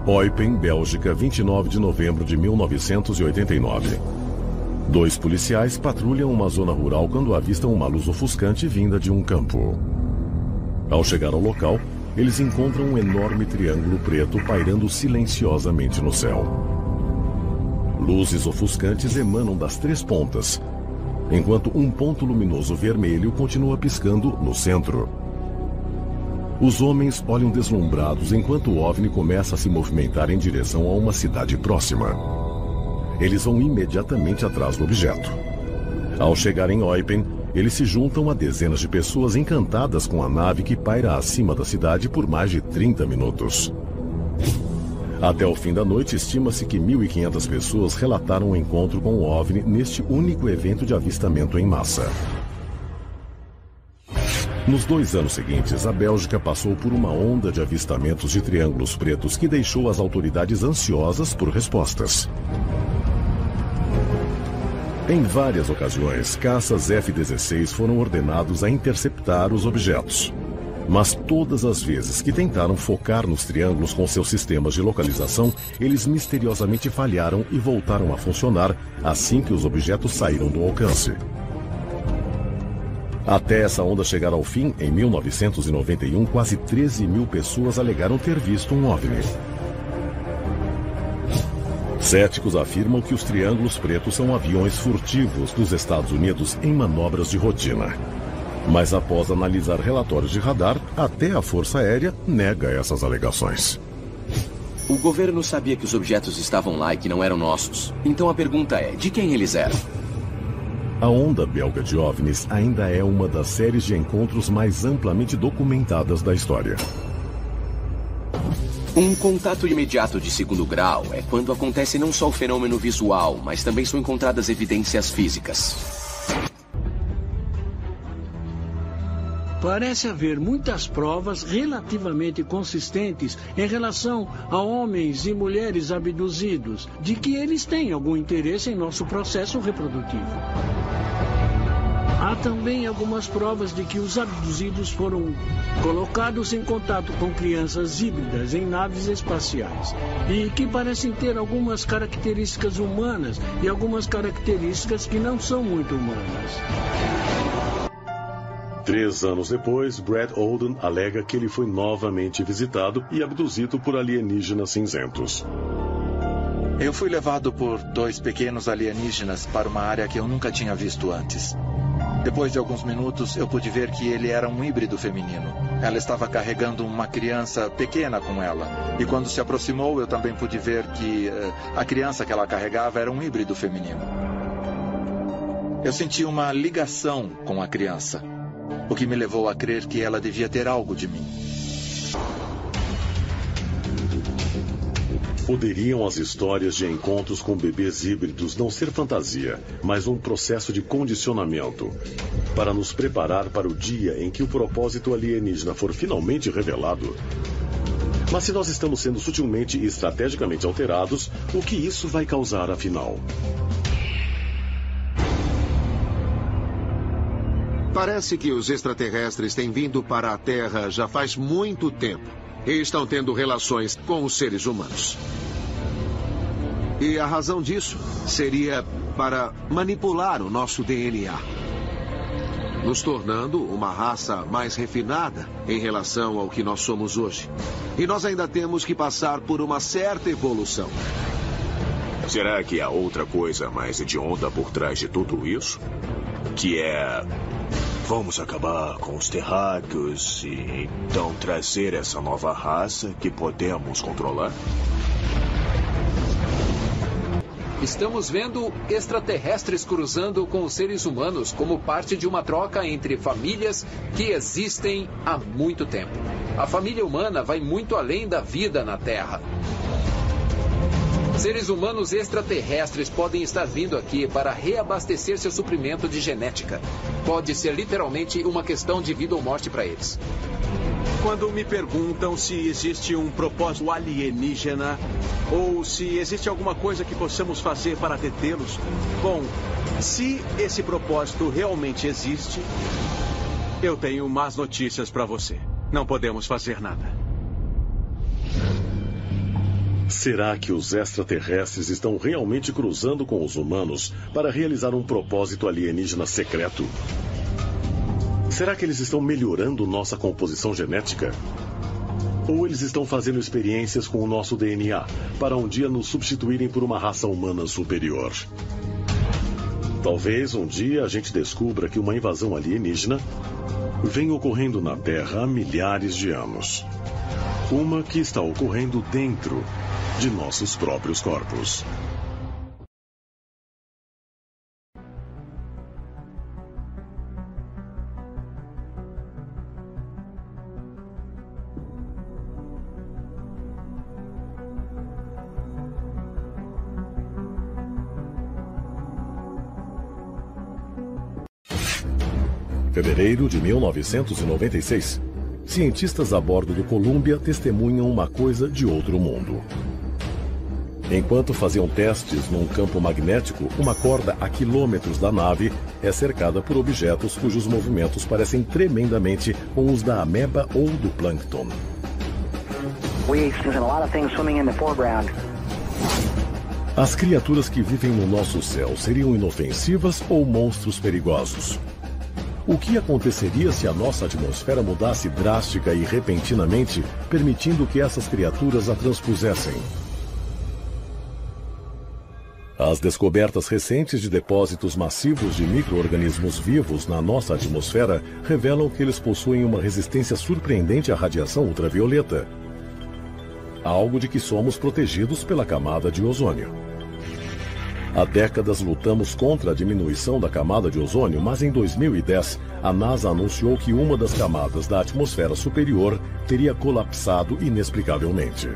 Eupen, Bélgica, 29 de novembro de 1989. Dois policiais patrulham uma zona rural quando avistam uma luz ofuscante vinda de um campo. Ao chegar ao local, eles encontram um enorme triângulo preto pairando silenciosamente no céu. Luzes ofuscantes emanam das três pontas, enquanto um ponto luminoso vermelho continua piscando no centro. Os homens olham deslumbrados enquanto o OVNI começa a se movimentar em direção a uma cidade próxima. Eles vão imediatamente atrás do objeto. Ao chegar em Eupen, eles se juntam a dezenas de pessoas encantadas com a nave que paira acima da cidade por mais de 30 minutos. Até o fim da noite, estima-se que 1.500 pessoas relataram o um encontro com o OVNI neste único evento de avistamento em massa. Nos dois anos seguintes, a Bélgica passou por uma onda de avistamentos de triângulos pretos que deixou as autoridades ansiosas por respostas. Em várias ocasiões, caças F-16 foram ordenados a interceptar os objetos. Mas todas as vezes que tentaram focar nos triângulos com seus sistemas de localização, eles misteriosamente falharam e voltaram a funcionar assim que os objetos saíram do alcance. Até essa onda chegar ao fim, em 1991, quase 13 mil pessoas alegaram ter visto um OVNI. Céticos afirmam que os triângulos pretos são aviões furtivos dos Estados Unidos em manobras de rotina. Mas após analisar relatórios de radar, até a Força Aérea nega essas alegações. O governo sabia que os objetos estavam lá e que não eram nossos. Então a pergunta é: de quem eles eram? A onda belga de OVNIs ainda é uma das séries de encontros mais amplamente documentadas da história. Um contato imediato de segundo grau é quando acontece não só o fenômeno visual, mas também são encontradas evidências físicas. Parece haver muitas provas relativamente consistentes em relação a homens e mulheres abduzidos de que eles têm algum interesse em nosso processo reprodutivo. Há também algumas provas de que os abduzidos foram colocados em contato com crianças híbridas em naves espaciais e que parecem ter algumas características humanas e algumas características que não são muito humanas. Três anos depois, Brad Olden alega que ele foi novamente visitado e abduzido por alienígenas cinzentos. Eu fui levado por dois pequenos alienígenas para uma área que eu nunca tinha visto antes. Depois de alguns minutos, eu pude ver que ele era um híbrido feminino. Ela estava carregando uma criança pequena com ela. E quando se aproximou, eu também pude ver que uh, a criança que ela carregava era um híbrido feminino. Eu senti uma ligação com a criança, o que me levou a crer que ela devia ter algo de mim. Poderiam as histórias de encontros com bebês híbridos não ser fantasia, mas um processo de condicionamento para nos preparar para o dia em que o propósito alienígena for finalmente revelado? Mas se nós estamos sendo sutilmente e estrategicamente alterados, o que isso vai causar afinal? Parece que os extraterrestres têm vindo para a Terra já faz muito tempo e estão tendo relações com os seres humanos. E a razão disso seria para manipular o nosso DNA, nos tornando uma raça mais refinada em relação ao que nós somos hoje. E nós ainda temos que passar por uma certa evolução. Será que há outra coisa mais hedionda por trás de tudo isso? Que é Vamos acabar com os terráqueos e então trazer essa nova raça que podemos controlar? Estamos vendo extraterrestres cruzando com os seres humanos como parte de uma troca entre famílias que existem há muito tempo. A família humana vai muito além da vida na Terra. Seres humanos extraterrestres podem estar vindo aqui para reabastecer seu suprimento de genética. Pode ser literalmente uma questão de vida ou morte para eles. Quando me perguntam se existe um propósito alienígena ou se existe alguma coisa que possamos fazer para detê-los, bom, se esse propósito realmente existe, eu tenho más notícias para você. Não podemos fazer nada. Será que os extraterrestres estão realmente cruzando com os humanos para realizar um propósito alienígena secreto? Será que eles estão melhorando nossa composição genética? Ou eles estão fazendo experiências com o nosso DNA para um dia nos substituírem por uma raça humana superior? Talvez um dia a gente descubra que uma invasão alienígena vem ocorrendo na Terra há milhares de anos. Uma que está ocorrendo dentro de nossos próprios corpos. Fevereiro de 1996. Cientistas a bordo do Columbia testemunham uma coisa de outro mundo. Enquanto faziam testes num campo magnético, uma corda a quilômetros da nave é cercada por objetos cujos movimentos parecem tremendamente com os da ameba ou do plâncton. As criaturas que vivem no nosso céu seriam inofensivas ou monstros perigosos? O que aconteceria se a nossa atmosfera mudasse drástica e repentinamente, permitindo que essas criaturas a transpusessem? As descobertas recentes de depósitos massivos de micro-organismos vivos na nossa atmosfera revelam que eles possuem uma resistência surpreendente à radiação ultravioleta. Algo de que somos protegidos pela camada de ozônio. Há décadas lutamos contra a diminuição da camada de ozônio, mas em 2010 a NASA anunciou que uma das camadas da atmosfera superior teria colapsado inexplicavelmente.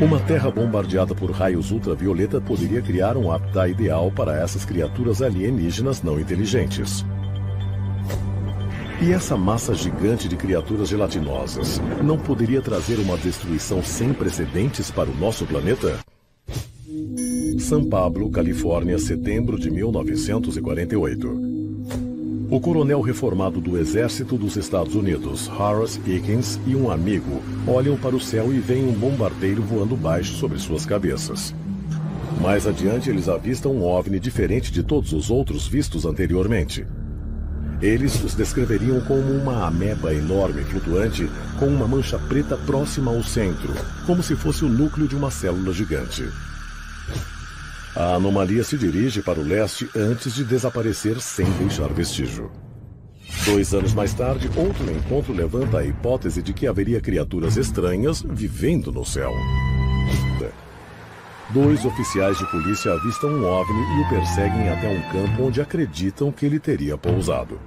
Uma terra bombardeada por raios ultravioleta poderia criar um habitat ideal para essas criaturas alienígenas não inteligentes. E essa massa gigante de criaturas gelatinosas não poderia trazer uma destruição sem precedentes para o nosso planeta? São Pablo, Califórnia, setembro de 1948. O coronel reformado do Exército dos Estados Unidos, Horace Higgins, e um amigo olham para o céu e veem um bombardeiro voando baixo sobre suas cabeças. Mais adiante, eles avistam um OVNI diferente de todos os outros vistos anteriormente. Eles os descreveriam como uma ameba enorme flutuante com uma mancha preta próxima ao centro, como se fosse o núcleo de uma célula gigante. A anomalia se dirige para o leste antes de desaparecer sem deixar vestígio. Dois anos mais tarde, outro encontro levanta a hipótese de que haveria criaturas estranhas vivendo no céu. Dois oficiais de polícia avistam um OVNI e o perseguem até um campo onde acreditam que ele teria pousado.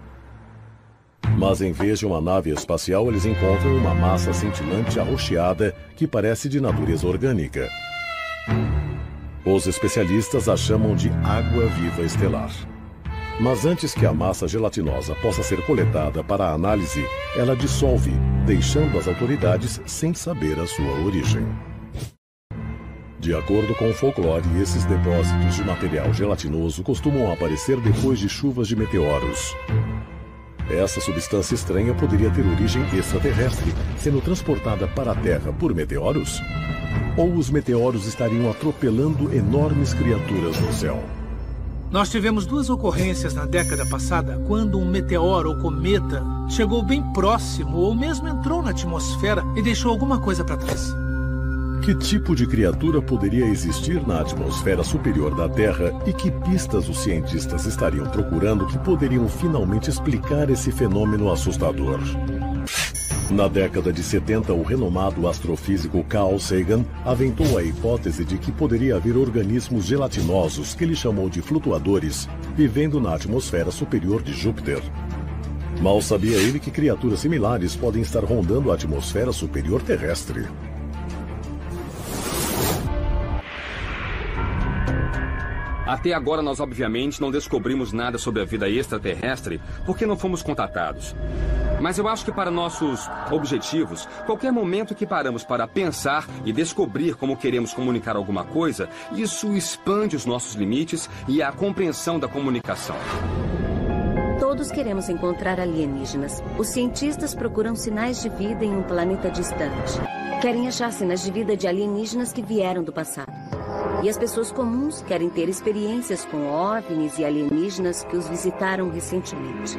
Mas em vez de uma nave espacial, eles encontram uma massa cintilante arroxeada que parece de natureza orgânica. Os especialistas a chamam de água viva estelar. Mas antes que a massa gelatinosa possa ser coletada para análise, ela dissolve, deixando as autoridades sem saber a sua origem. De acordo com o folclore, esses depósitos de material gelatinoso costumam aparecer depois de chuvas de meteoros. Essa substância estranha poderia ter origem extraterrestre, sendo transportada para a Terra por meteoros? ou os meteoros estariam atropelando enormes criaturas no céu. Nós tivemos duas ocorrências na década passada quando um meteoro ou cometa chegou bem próximo ou mesmo entrou na atmosfera e deixou alguma coisa para trás. Que tipo de criatura poderia existir na atmosfera superior da Terra e que pistas os cientistas estariam procurando que poderiam finalmente explicar esse fenômeno assustador? Na década de 70, o renomado astrofísico Carl Sagan aventou a hipótese de que poderia haver organismos gelatinosos, que ele chamou de flutuadores, vivendo na atmosfera superior de Júpiter. Mal sabia ele que criaturas similares podem estar rondando a atmosfera superior terrestre. Até agora, nós obviamente não descobrimos nada sobre a vida extraterrestre porque não fomos contatados. Mas eu acho que para nossos objetivos, qualquer momento que paramos para pensar e descobrir como queremos comunicar alguma coisa, isso expande os nossos limites e a compreensão da comunicação. Todos queremos encontrar alienígenas. Os cientistas procuram sinais de vida em um planeta distante. Querem achar sinais de vida de alienígenas que vieram do passado. E as pessoas comuns querem ter experiências com OVNIs e alienígenas que os visitaram recentemente.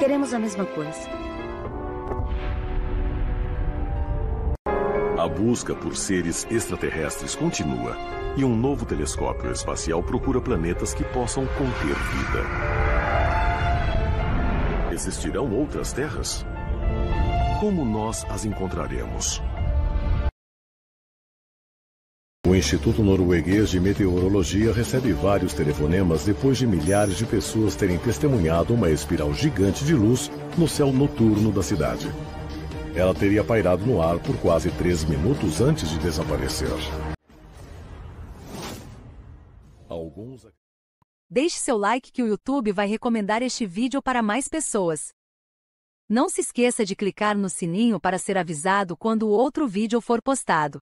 Queremos a mesma coisa. A busca por seres extraterrestres continua e um novo telescópio espacial procura planetas que possam conter vida. Existirão outras terras? Como nós as encontraremos? O Instituto Norueguês de Meteorologia recebe vários telefonemas depois de milhares de pessoas terem testemunhado uma espiral gigante de luz no céu noturno da cidade. Ela teria pairado no ar por quase três minutos antes de desaparecer. Alguns. Deixe seu like que o YouTube vai recomendar este vídeo para mais pessoas. Não se esqueça de clicar no sininho para ser avisado quando outro vídeo for postado.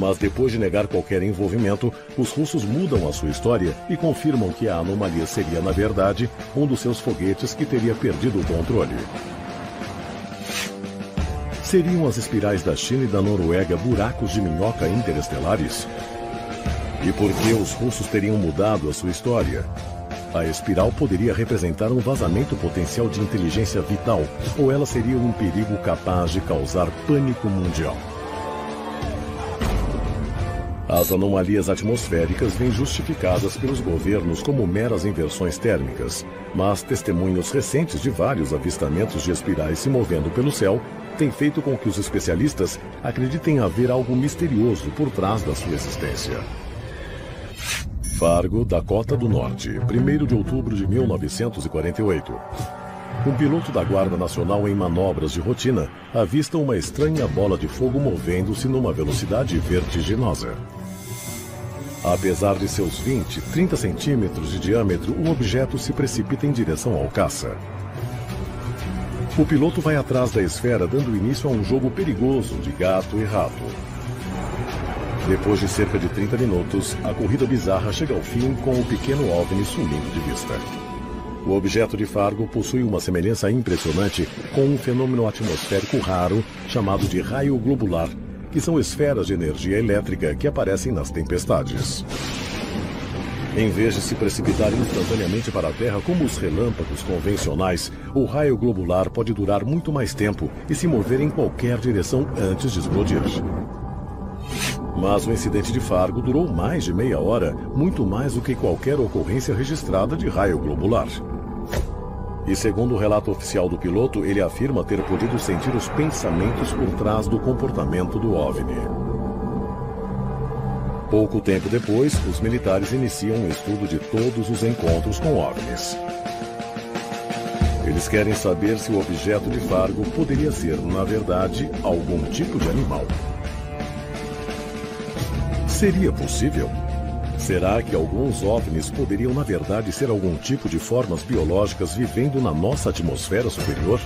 Mas depois de negar qualquer envolvimento, os russos mudam a sua história e confirmam que a anomalia seria, na verdade, um dos seus foguetes que teria perdido o controle. Seriam as espirais da China e da Noruega buracos de minhoca interestelares? E por que os russos teriam mudado a sua história? A espiral poderia representar um vazamento potencial de inteligência vital, ou ela seria um perigo capaz de causar pânico mundial. As anomalias atmosféricas vêm justificadas pelos governos como meras inversões térmicas, mas testemunhos recentes de vários avistamentos de espirais se movendo pelo céu têm feito com que os especialistas acreditem haver algo misterioso por trás da sua existência. Fargo, Dakota do Norte, 1 de outubro de 1948. Um piloto da Guarda Nacional em manobras de rotina avista uma estranha bola de fogo movendo-se numa velocidade vertiginosa. Apesar de seus 20, 30 centímetros de diâmetro, o objeto se precipita em direção ao caça. O piloto vai atrás da esfera, dando início a um jogo perigoso de gato e rato. Depois de cerca de 30 minutos, a corrida bizarra chega ao fim com o pequeno OVNI sumindo de vista. O objeto de Fargo possui uma semelhança impressionante com um fenômeno atmosférico raro chamado de raio globular, que são esferas de energia elétrica que aparecem nas tempestades. Em vez de se precipitar instantaneamente para a Terra como os relâmpagos convencionais, o raio globular pode durar muito mais tempo e se mover em qualquer direção antes de explodir. Mas o incidente de Fargo durou mais de meia hora, muito mais do que qualquer ocorrência registrada de raio globular. E segundo o relato oficial do piloto, ele afirma ter podido sentir os pensamentos por trás do comportamento do OVNI. Pouco tempo depois, os militares iniciam um estudo de todos os encontros com OVNIs. Eles querem saber se o objeto de Fargo poderia ser, na verdade, algum tipo de animal. Seria possível? Será que alguns OVNIs poderiam, na verdade, ser algum tipo de formas biológicas vivendo na nossa atmosfera superior?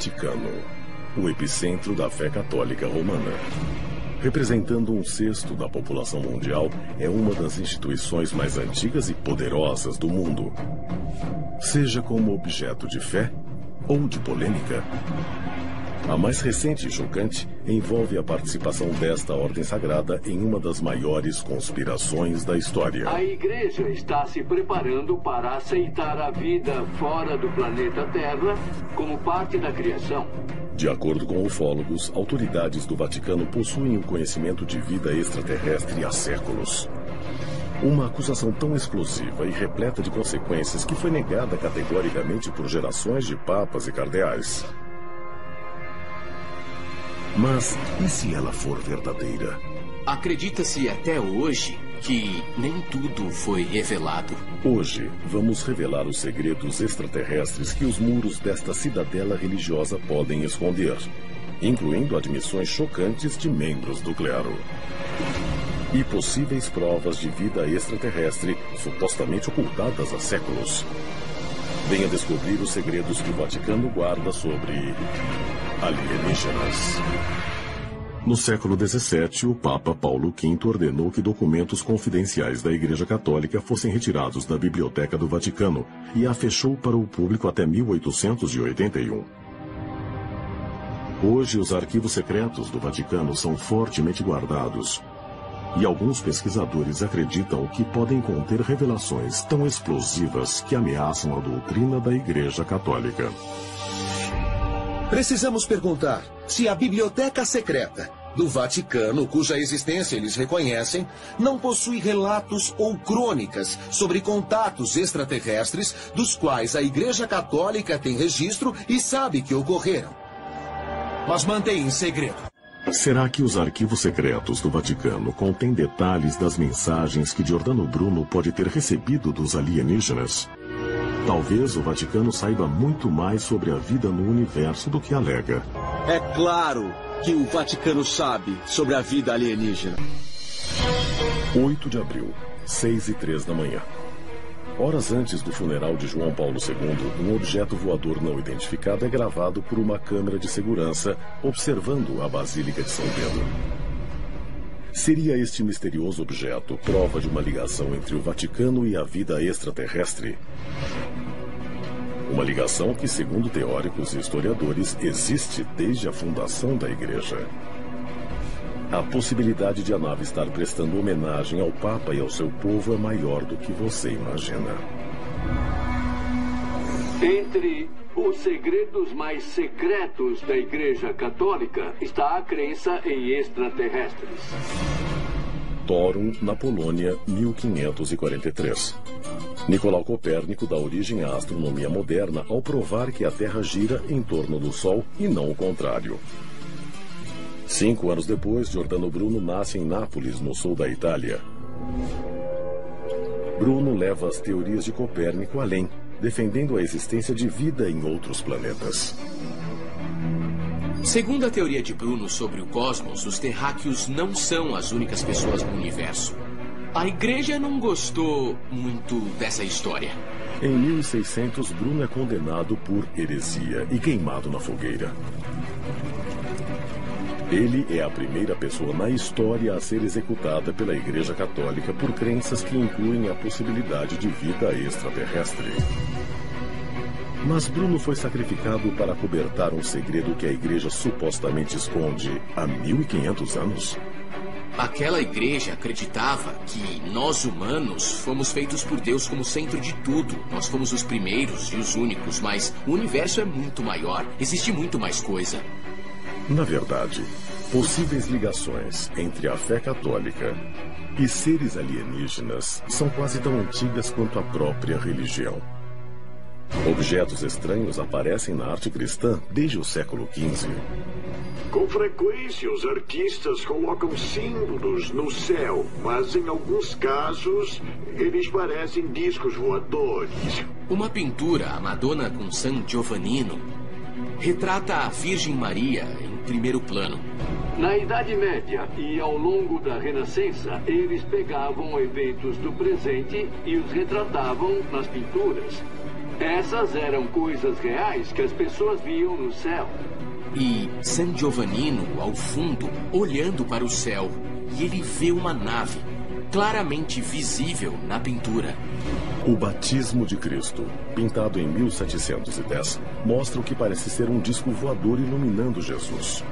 Vaticano, o epicentro da fé católica romana. Representando um sexto da população mundial, é uma das instituições mais antigas e poderosas do mundo. Seja como objeto de fé ou de polêmica. A mais recente e chocante envolve a participação desta ordem sagrada em uma das maiores conspirações da história. A igreja está se preparando para aceitar a vida fora do planeta Terra como parte da criação. De acordo com ufólogos, autoridades do Vaticano possuem o conhecimento de vida extraterrestre há séculos. Uma acusação tão explosiva e repleta de consequências que foi negada categoricamente por gerações de papas e cardeais. Mas e se ela for verdadeira? Acredita-se até hoje que nem tudo foi revelado. Hoje, vamos revelar os segredos extraterrestres que os muros desta cidadela religiosa podem esconder, incluindo admissões chocantes de membros do clero. E possíveis provas de vida extraterrestre supostamente ocultadas há séculos. Venha descobrir os segredos que o Vaticano guarda sobre alienígenas. No século XVII, o Papa Paulo V ordenou que documentos confidenciais da Igreja Católica fossem retirados da Biblioteca do Vaticano e a fechou para o público até 1881. Hoje, os arquivos secretos do Vaticano são fortemente guardados. E alguns pesquisadores acreditam que podem conter revelações tão explosivas que ameaçam a doutrina da Igreja Católica. Precisamos perguntar se a biblioteca secreta do Vaticano, cuja existência eles reconhecem, não possui relatos ou crônicas sobre contatos extraterrestres dos quais a Igreja Católica tem registro e sabe que ocorreram. Mas mantém em segredo. Será que os arquivos secretos do Vaticano contêm detalhes das mensagens que Giordano Bruno pode ter recebido dos alienígenas? Talvez o Vaticano saiba muito mais sobre a vida no universo do que alega. É claro que o Vaticano sabe sobre a vida alienígena. 8 de abril, 6 e 3 da manhã. Horas antes do funeral de João Paulo II, um objeto voador não identificado é gravado por uma câmera de segurança observando a Basílica de São Pedro. Seria este misterioso objeto prova de uma ligação entre o Vaticano e a vida extraterrestre? Uma ligação que, segundo teóricos e historiadores, existe desde a fundação da Igreja. A possibilidade de a nave estar prestando homenagem ao Papa e ao seu povo é maior do que você imagina. Entre os segredos mais secretos da Igreja Católica está a crença em extraterrestres. Torum, na Polônia, 1543. Nicolau Copérnico dá origem à astronomia moderna ao provar que a Terra gira em torno do Sol e não o contrário. Cinco anos depois, Giordano Bruno nasce em Nápoles, no sul da Itália. Bruno leva as teorias de Copérnico além, defendendo a existência de vida em outros planetas. Segundo a teoria de Bruno sobre o cosmos, os terráqueos não são as únicas pessoas no universo. A igreja não gostou muito dessa história. Em 1600, Bruno é condenado por heresia e queimado na fogueira. Ele é a primeira pessoa na história a ser executada pela Igreja Católica por crenças que incluem a possibilidade de vida extraterrestre. Mas Bruno foi sacrificado para cobertar um segredo que a igreja supostamente esconde há 1500 anos? Aquela igreja acreditava que nós humanos fomos feitos por Deus como centro de tudo. Nós fomos os primeiros e os únicos, mas o universo é muito maior. Existe muito mais coisa. Na verdade, possíveis ligações entre a fé católica e seres alienígenas são quase tão antigas quanto a própria religião. Objetos estranhos aparecem na arte cristã desde o século XV. Com frequência, os artistas colocam símbolos no céu, mas em alguns casos, eles parecem discos voadores. Uma pintura, a Madonna com San Giovannino, retrata a Virgem Maria em primeiro plano. Na Idade Média e ao longo da Renascença, eles pegavam eventos do presente e os retratavam nas pinturas. Essas eram coisas reais que as pessoas viam no céu. E San Giovannino, ao fundo, olhando para o céu, e ele vê uma nave. Claramente visível na pintura. O batismo de Cristo, pintado em 1710, mostra o que parece ser um disco voador iluminando Jesus.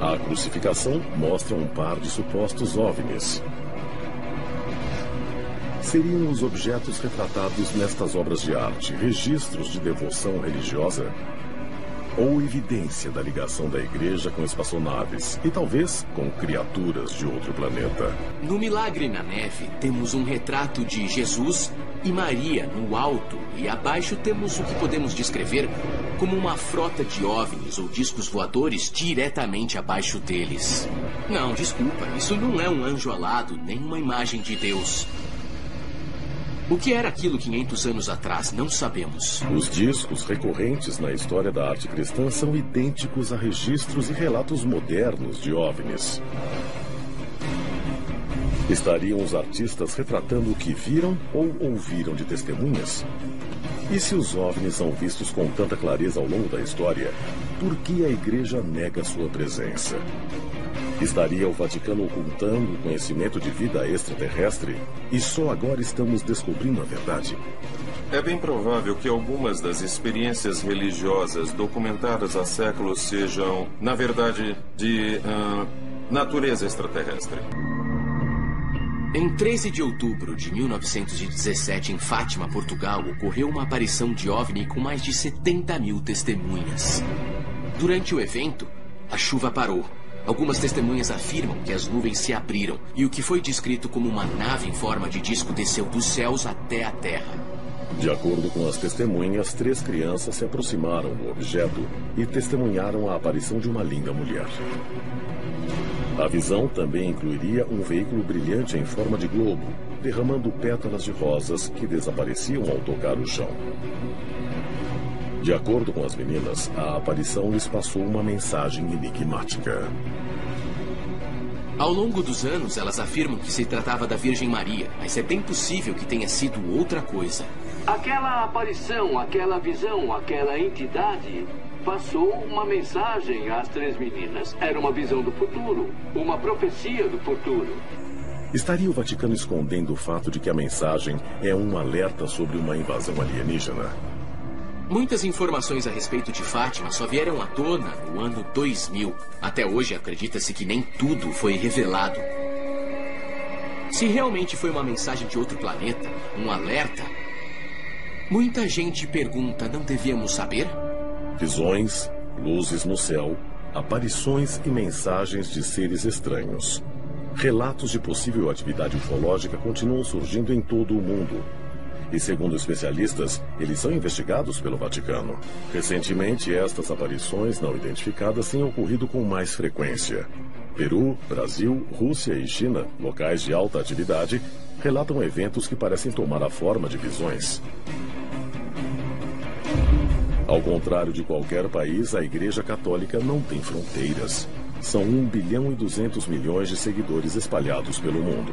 A crucificação mostra um par de supostos OVNIs. Seriam os objetos retratados nestas obras de arte registros de devoção religiosa? Ou evidência da ligação da igreja com espaçonaves e talvez com criaturas de outro planeta. No Milagre na Neve, temos um retrato de Jesus e Maria no alto, e abaixo temos o que podemos descrever como uma frota de OVNIs ou discos voadores diretamente abaixo deles. Não, desculpa, isso não é um anjo alado, nem uma imagem de Deus. O que era aquilo 500 anos atrás, não sabemos. Os discos recorrentes na história da arte cristã são idênticos a registros e relatos modernos de OVNIs. Estariam os artistas retratando o que viram ou ouviram de testemunhas? E se os OVNIs são vistos com tanta clareza ao longo da história, por que a igreja nega sua presença? Estaria o Vaticano ocultando o conhecimento de vida extraterrestre e só agora estamos descobrindo a verdade? É bem provável que algumas das experiências religiosas documentadas há séculos sejam, na verdade, de uh, natureza extraterrestre. Em 13 de outubro de 1917, em Fátima, Portugal, ocorreu uma aparição de OVNI com mais de 70 mil testemunhas. Durante o evento, a chuva parou Algumas testemunhas afirmam que as nuvens se abriram e o que foi descrito como uma nave em forma de disco desceu dos céus até a terra. De acordo com as testemunhas, três crianças se aproximaram do objeto e testemunharam a aparição de uma linda mulher. A visão também incluiria um veículo brilhante em forma de globo, derramando pétalas de rosas que desapareciam ao tocar o chão. De acordo com as meninas, a aparição lhes passou uma mensagem enigmática. Ao longo dos anos, elas afirmam que se tratava da Virgem Maria, mas é bem possível que tenha sido outra coisa. Aquela aparição, aquela visão, aquela entidade passou uma mensagem às três meninas. Era uma visão do futuro, uma profecia do futuro. Estaria o Vaticano escondendo o fato de que a mensagem é um alerta sobre uma invasão alienígena? Muitas informações a respeito de Fátima só vieram à tona no ano 2000. Até hoje acredita-se que nem tudo foi revelado. Se realmente foi uma mensagem de outro planeta, um alerta, muita gente pergunta: não devíamos saber? Visões, luzes no céu, aparições e mensagens de seres estranhos. Relatos de possível atividade ufológica continuam surgindo em todo o mundo, e segundo especialistas, eles são investigados pelo Vaticano. Recentemente, estas aparições não identificadas têm ocorrido com mais frequência. Peru, Brasil, Rússia e China, locais de alta atividade, relatam eventos que parecem tomar a forma de visões. Ao contrário de qualquer país, a Igreja Católica não tem fronteiras. São 1 bilhão e 200 milhões de seguidores espalhados pelo mundo.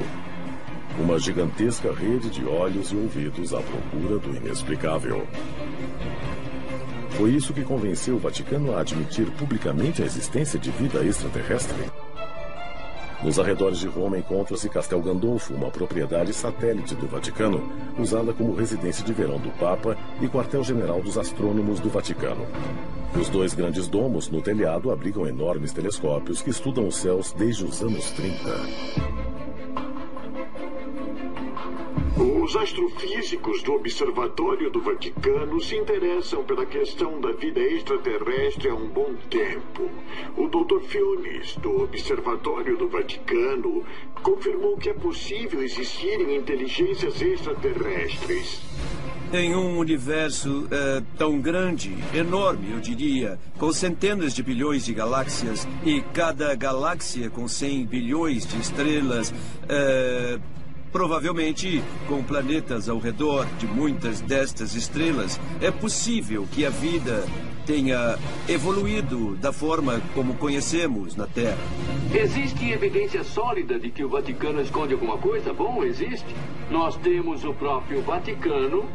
Uma gigantesca rede de olhos e ouvidos à procura do inexplicável. Foi isso que convenceu o Vaticano a admitir publicamente a existência de vida extraterrestre. Nos arredores de Roma encontra-se Castel Gandolfo, uma propriedade satélite do Vaticano, usada como residência de verão do Papa e quartel-general dos astrônomos do Vaticano. Os dois grandes domos no telhado abrigam enormes telescópios que estudam os céus desde os anos 30. Os astrofísicos do Observatório do Vaticano se interessam pela questão da vida extraterrestre há um bom tempo. O Dr. Fiones, do Observatório do Vaticano, confirmou que é possível existirem inteligências extraterrestres. Em um universo uh, tão grande, enorme, eu diria, com centenas de bilhões de galáxias e cada galáxia com 100 bilhões de estrelas, uh, Provavelmente, com planetas ao redor de muitas destas estrelas, é possível que a vida tenha evoluído da forma como conhecemos na Terra. Existe evidência sólida de que o Vaticano esconde alguma coisa? Bom, existe. Nós temos o próprio Vaticano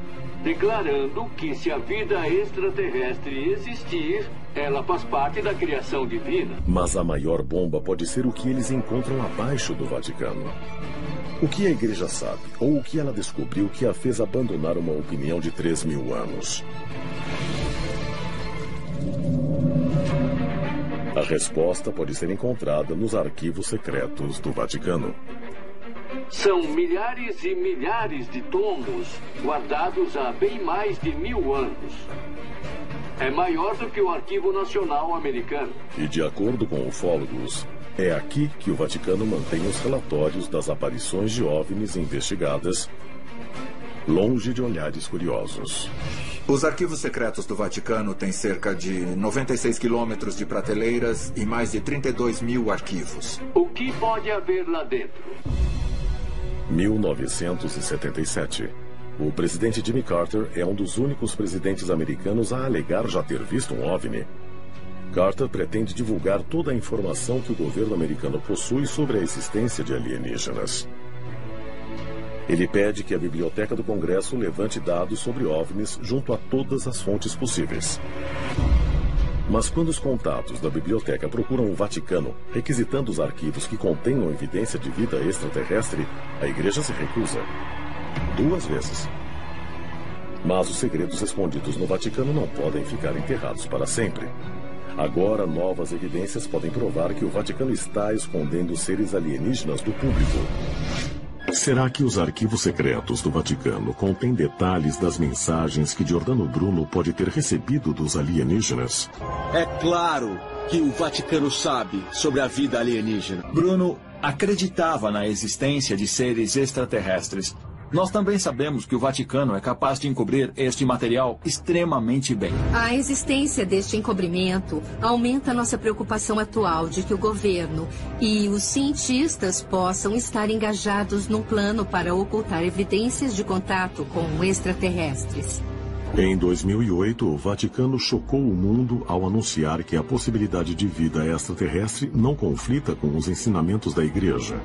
declarando que se a vida extraterrestre existir, ela faz parte da criação divina. Mas a maior bomba pode ser o que eles encontram abaixo do Vaticano. O que a igreja sabe, ou o que ela descobriu que a fez abandonar uma opinião de 3 mil anos? A resposta pode ser encontrada nos arquivos secretos do Vaticano. São milhares e milhares de tomos guardados há bem mais de mil anos. É maior do que o Arquivo Nacional Americano. E de acordo com ufólogos, é aqui que o Vaticano mantém os relatórios das aparições de OVNIs investigadas, longe de olhares curiosos. Os arquivos secretos do Vaticano têm cerca de 96 quilômetros de prateleiras e mais de 32 mil arquivos. O que pode haver lá dentro? 1977. O presidente Jimmy Carter é um dos únicos presidentes americanos a alegar já ter visto um OVNI. Carter pretende divulgar toda a informação que o governo americano possui sobre a existência de alienígenas. Ele pede que a Biblioteca do Congresso levante dados sobre OVNIs junto a todas as fontes possíveis. Mas quando os contatos da biblioteca procuram o Vaticano, requisitando os arquivos que contenham evidência de vida extraterrestre, a igreja se recusa. Duas vezes. Mas os segredos escondidos no Vaticano não podem ficar enterrados para sempre. Agora, novas evidências podem provar que o Vaticano está escondendo seres alienígenas do público. Será que os arquivos secretos do Vaticano contêm detalhes das mensagens que Giordano Bruno pode ter recebido dos alienígenas? É claro que o Vaticano sabe sobre a vida alienígena. Bruno acreditava na existência de seres extraterrestres, nós também sabemos que o Vaticano é capaz de encobrir este material extremamente bem. A existência deste encobrimento aumenta nossa preocupação atual de que o governo e os cientistas possam estar engajados num plano para ocultar evidências de contato com extraterrestres. Em 2008, o Vaticano chocou o mundo ao anunciar que a possibilidade de vida extraterrestre não conflita com os ensinamentos da Igreja.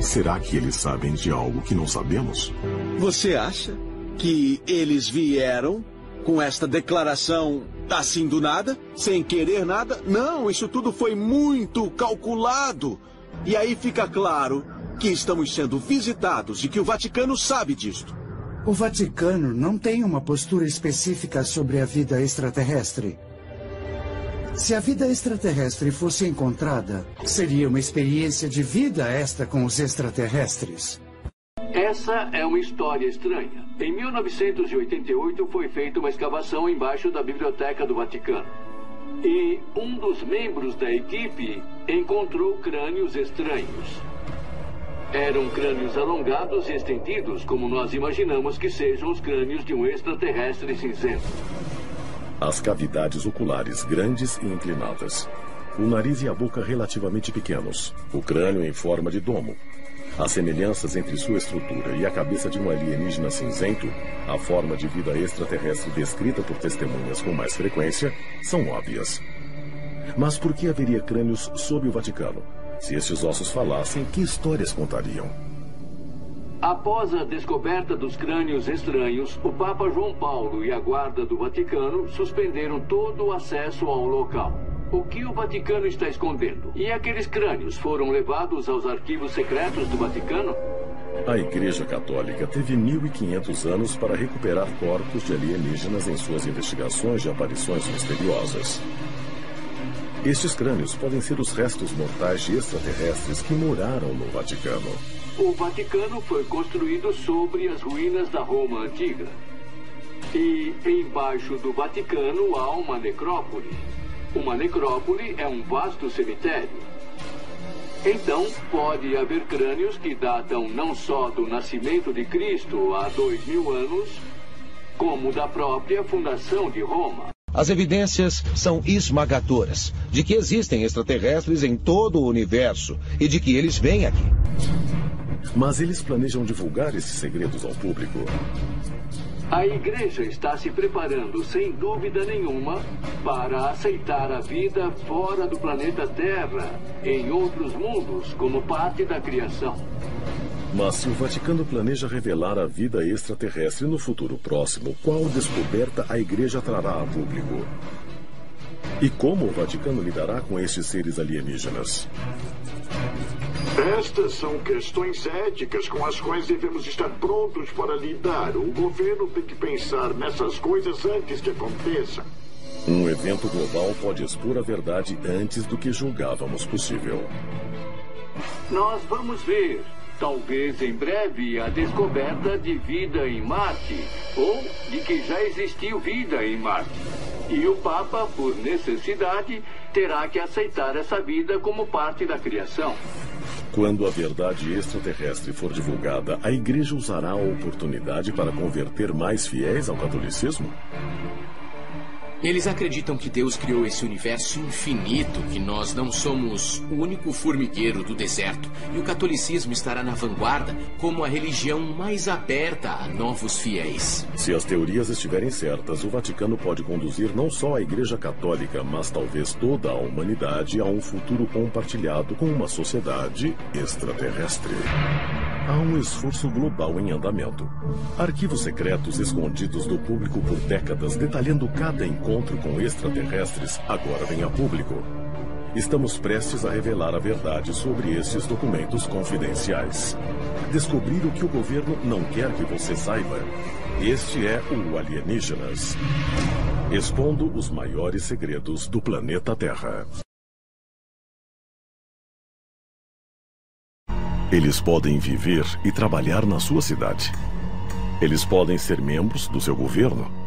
Será que eles sabem de algo que não sabemos? Você acha que eles vieram com esta declaração assim do nada, sem querer nada? Não, isso tudo foi muito calculado. E aí fica claro que estamos sendo visitados e que o Vaticano sabe disto. O Vaticano não tem uma postura específica sobre a vida extraterrestre. Se a vida extraterrestre fosse encontrada, seria uma experiência de vida esta com os extraterrestres. Essa é uma história estranha. Em 1988 foi feita uma escavação embaixo da Biblioteca do Vaticano. E um dos membros da equipe encontrou crânios estranhos. Eram crânios alongados e estendidos, como nós imaginamos que sejam os crânios de um extraterrestre cinzento. As cavidades oculares grandes e inclinadas. O nariz e a boca relativamente pequenos. O crânio em forma de domo. As semelhanças entre sua estrutura e a cabeça de um alienígena cinzento, a forma de vida extraterrestre descrita por testemunhas com mais frequência, são óbvias. Mas por que haveria crânios sob o Vaticano? Se estes ossos falassem, que histórias contariam? Após a descoberta dos crânios estranhos, o Papa João Paulo e a Guarda do Vaticano suspenderam todo o acesso ao local. O que o Vaticano está escondendo? E aqueles crânios foram levados aos arquivos secretos do Vaticano? A Igreja Católica teve 1.500 anos para recuperar corpos de alienígenas em suas investigações de aparições misteriosas. Estes crânios podem ser os restos mortais de extraterrestres que moraram no Vaticano. O Vaticano foi construído sobre as ruínas da Roma antiga. E embaixo do Vaticano há uma necrópole. Uma necrópole é um vasto cemitério. Então, pode haver crânios que datam não só do nascimento de Cristo há dois mil anos, como da própria fundação de Roma. As evidências são esmagadoras de que existem extraterrestres em todo o universo e de que eles vêm aqui. Mas eles planejam divulgar esses segredos ao público. A igreja está se preparando, sem dúvida nenhuma, para aceitar a vida fora do planeta Terra, em outros mundos, como parte da criação. Mas se o Vaticano planeja revelar a vida extraterrestre no futuro próximo, qual descoberta a Igreja trará a público? E como o Vaticano lidará com estes seres alienígenas? Estas são questões éticas com as quais devemos estar prontos para lidar. O governo tem que pensar nessas coisas antes que aconteçam. Um evento global pode expor a verdade antes do que julgávamos possível. Nós vamos ver. Talvez em breve a descoberta de vida em Marte, ou de que já existiu vida em Marte. E o Papa, por necessidade, terá que aceitar essa vida como parte da criação. Quando a verdade extraterrestre for divulgada, a igreja usará a oportunidade para converter mais fiéis ao catolicismo? Eles acreditam que Deus criou esse universo infinito, que nós não somos o único formigueiro do deserto, e o catolicismo estará na vanguarda como a religião mais aberta a novos fiéis. Se as teorias estiverem certas, o Vaticano pode conduzir não só a Igreja Católica, mas talvez toda a humanidade a um futuro compartilhado com uma sociedade extraterrestre. Há um esforço global em andamento. Arquivos secretos escondidos do público por décadas, detalhando cada encontro com extraterrestres, agora vem a público. Estamos prestes a revelar a verdade sobre esses documentos confidenciais. Descobrir o que o governo não quer que você saiba. Este é o Alienígenas. Expondo os maiores segredos do planeta Terra. Eles podem viver e trabalhar na sua cidade. Eles podem ser membros do seu governo.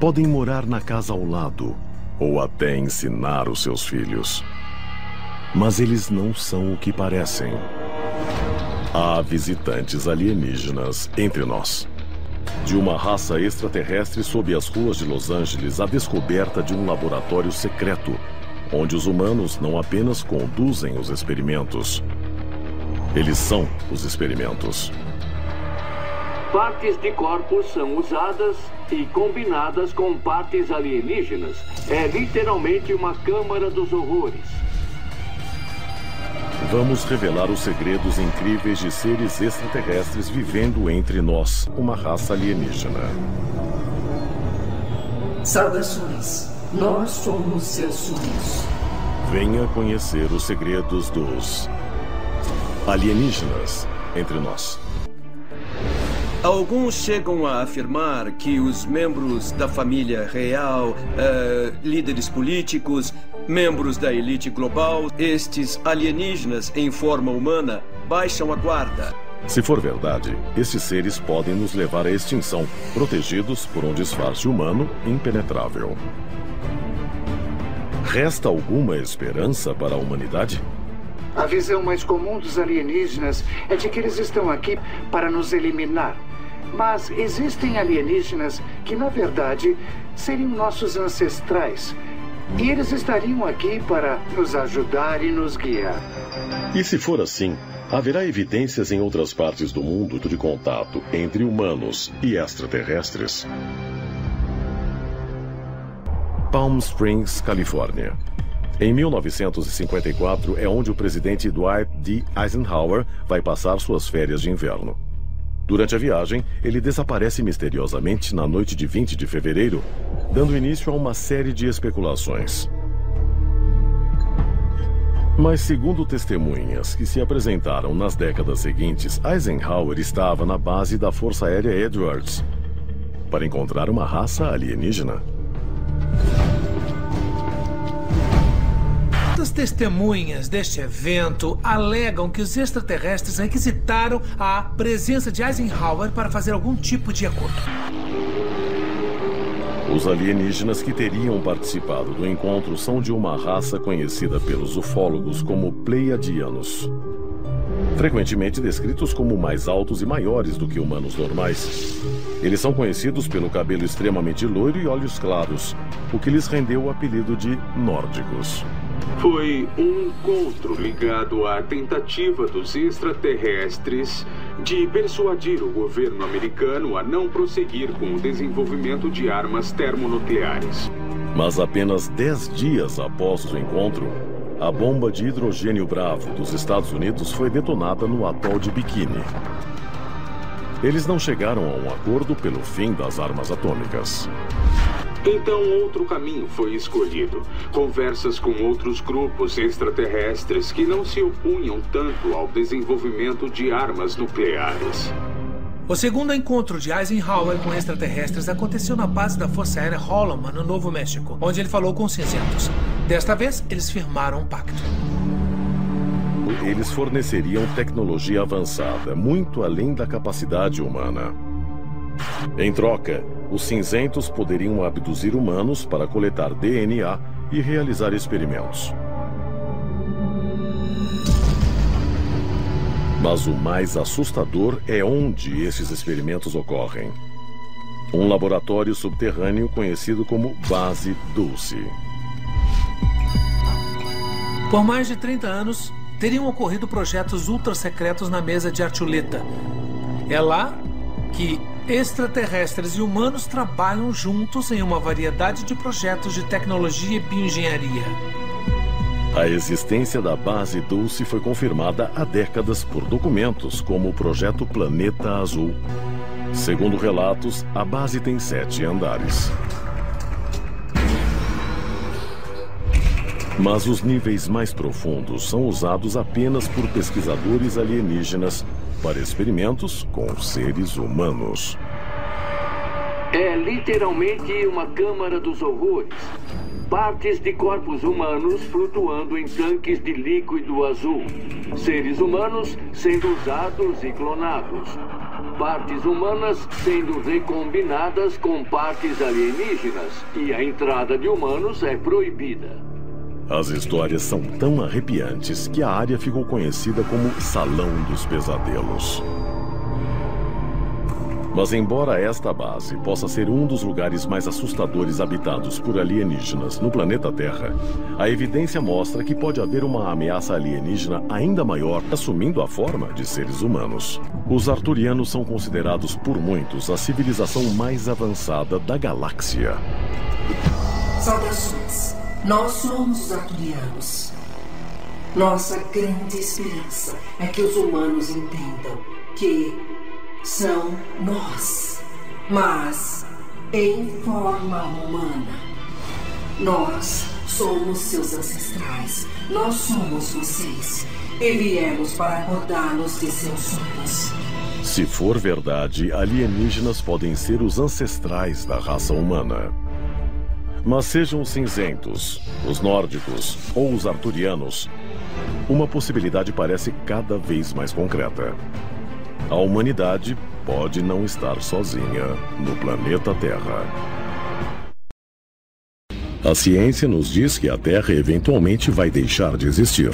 Podem morar na casa ao lado ou até ensinar os seus filhos. Mas eles não são o que parecem. Há visitantes alienígenas entre nós. De uma raça extraterrestre sob as ruas de Los Angeles, a descoberta de um laboratório secreto, onde os humanos não apenas conduzem os experimentos, eles são os experimentos. Partes de corpos são usadas e combinadas com partes alienígenas. É literalmente uma câmara dos horrores. Vamos revelar os segredos incríveis de seres extraterrestres vivendo entre nós, uma raça alienígena. Saudações. Nós somos seus sonhos. Venha conhecer os segredos dos alienígenas entre nós. Alguns chegam a afirmar que os membros da família real, uh, líderes políticos, membros da elite global, estes alienígenas em forma humana, baixam a guarda. Se for verdade, estes seres podem nos levar à extinção, protegidos por um disfarce humano impenetrável. Resta alguma esperança para a humanidade? A visão mais comum dos alienígenas é de que eles estão aqui para nos eliminar. Mas existem alienígenas que, na verdade, seriam nossos ancestrais. E eles estariam aqui para nos ajudar e nos guiar. E se for assim, haverá evidências em outras partes do mundo de contato entre humanos e extraterrestres? Palm Springs, Califórnia. Em 1954 é onde o presidente Dwight D. Eisenhower vai passar suas férias de inverno. Durante a viagem, ele desaparece misteriosamente na noite de 20 de fevereiro, dando início a uma série de especulações. Mas, segundo testemunhas que se apresentaram nas décadas seguintes, Eisenhower estava na base da Força Aérea Edwards para encontrar uma raça alienígena. Muitas testemunhas deste evento alegam que os extraterrestres requisitaram a presença de Eisenhower para fazer algum tipo de acordo. Os alienígenas que teriam participado do encontro são de uma raça conhecida pelos ufólogos como Pleiadianos. Frequentemente descritos como mais altos e maiores do que humanos normais. Eles são conhecidos pelo cabelo extremamente loiro e olhos claros, o que lhes rendeu o apelido de nórdicos. Foi um encontro ligado à tentativa dos extraterrestres de persuadir o governo americano a não prosseguir com o desenvolvimento de armas termonucleares. Mas apenas dez dias após o encontro, a bomba de hidrogênio Bravo dos Estados Unidos foi detonada no atol de Bikini. Eles não chegaram a um acordo pelo fim das armas atômicas. Então, outro caminho foi escolhido. Conversas com outros grupos extraterrestres que não se opunham tanto ao desenvolvimento de armas nucleares. O segundo encontro de Eisenhower com extraterrestres aconteceu na base da Força Aérea Holloman, no Novo México, onde ele falou com os cinzentos. Desta vez, eles firmaram um pacto. Eles forneceriam tecnologia avançada, muito além da capacidade humana. Em troca, os cinzentos poderiam abduzir humanos para coletar DNA e realizar experimentos. Mas o mais assustador é onde esses experimentos ocorrem. Um laboratório subterrâneo conhecido como Base Dulce. Por mais de 30 anos, teriam ocorrido projetos ultra secretos na mesa de Archuleta. É lá que extraterrestres e humanos trabalham juntos em uma variedade de projetos de tecnologia e bioengenharia. A existência da base Dulce foi confirmada há décadas por documentos como o projeto Planeta Azul. Segundo relatos, a base tem sete andares. Mas os níveis mais profundos são usados apenas por pesquisadores alienígenas para experimentos com seres humanos. É literalmente uma câmara dos horrores. Partes de corpos humanos flutuando em tanques de líquido azul. Seres humanos sendo usados e clonados. Partes humanas sendo recombinadas com partes alienígenas. E a entrada de humanos é proibida. As histórias são tão arrepiantes que a área ficou conhecida como Salão dos Pesadelos. Mas, embora esta base possa ser um dos lugares mais assustadores habitados por alienígenas no planeta Terra, a evidência mostra que pode haver uma ameaça alienígena ainda maior, assumindo a forma de seres humanos. Os arturianos são considerados por muitos a civilização mais avançada da galáxia. Saudações. Nós somos os. Nossa grande esperança é que os humanos entendam que são nós, mas em forma humana. Nós somos seus ancestrais. Nós somos vocês. E viemos para acordar-nos de seus sonhos. Se for verdade, alienígenas podem ser os ancestrais da raça humana. Mas sejam os cinzentos, os nórdicos ou os arturianos, uma possibilidade parece cada vez mais concreta. A humanidade pode não estar sozinha no planeta Terra. A ciência nos diz que a Terra eventualmente vai deixar de existir.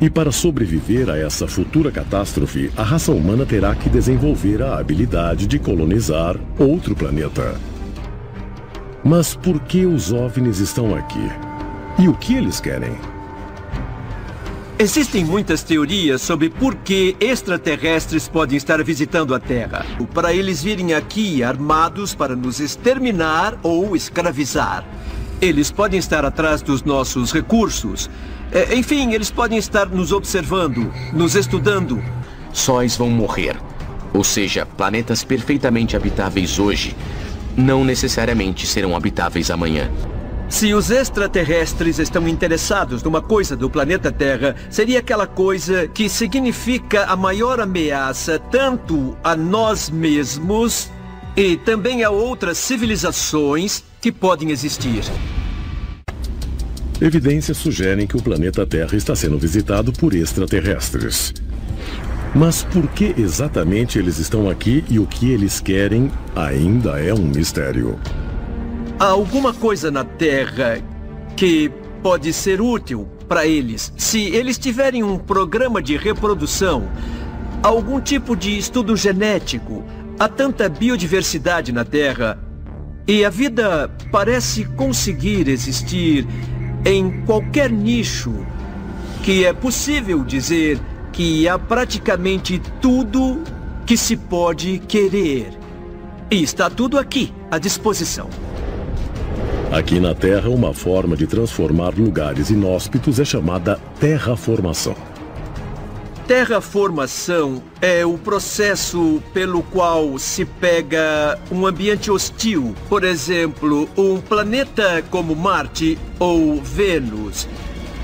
E para sobreviver a essa futura catástrofe, a raça humana terá que desenvolver a habilidade de colonizar outro planeta. Mas por que os OVNIs estão aqui? E o que eles querem? Existem muitas teorias sobre por que extraterrestres podem estar visitando a Terra. Para eles virem aqui armados para nos exterminar ou escravizar. Eles podem estar atrás dos nossos recursos. É, enfim, eles podem estar nos observando, nos estudando. Sóis vão morrer. Ou seja, planetas perfeitamente habitáveis hoje não necessariamente serão habitáveis amanhã. Se os extraterrestres estão interessados numa coisa do planeta Terra, seria aquela coisa que significa a maior ameaça tanto a nós mesmos e também a outras civilizações que podem existir. Evidências sugerem que o planeta Terra está sendo visitado por extraterrestres. Mas por que exatamente eles estão aqui e o que eles querem ainda é um mistério. Há alguma coisa na Terra que pode ser útil para eles se eles tiverem um programa de reprodução, algum tipo de estudo genético. Há tanta biodiversidade na Terra e a vida parece conseguir existir em qualquer nicho que é possível dizer que há praticamente tudo que se pode querer. E está tudo aqui, à disposição. Aqui na Terra, uma forma de transformar lugares inóspitos é chamada terraformação. Terraformação é o processo pelo qual se pega um ambiente hostil, por exemplo, um planeta como Marte ou Vênus,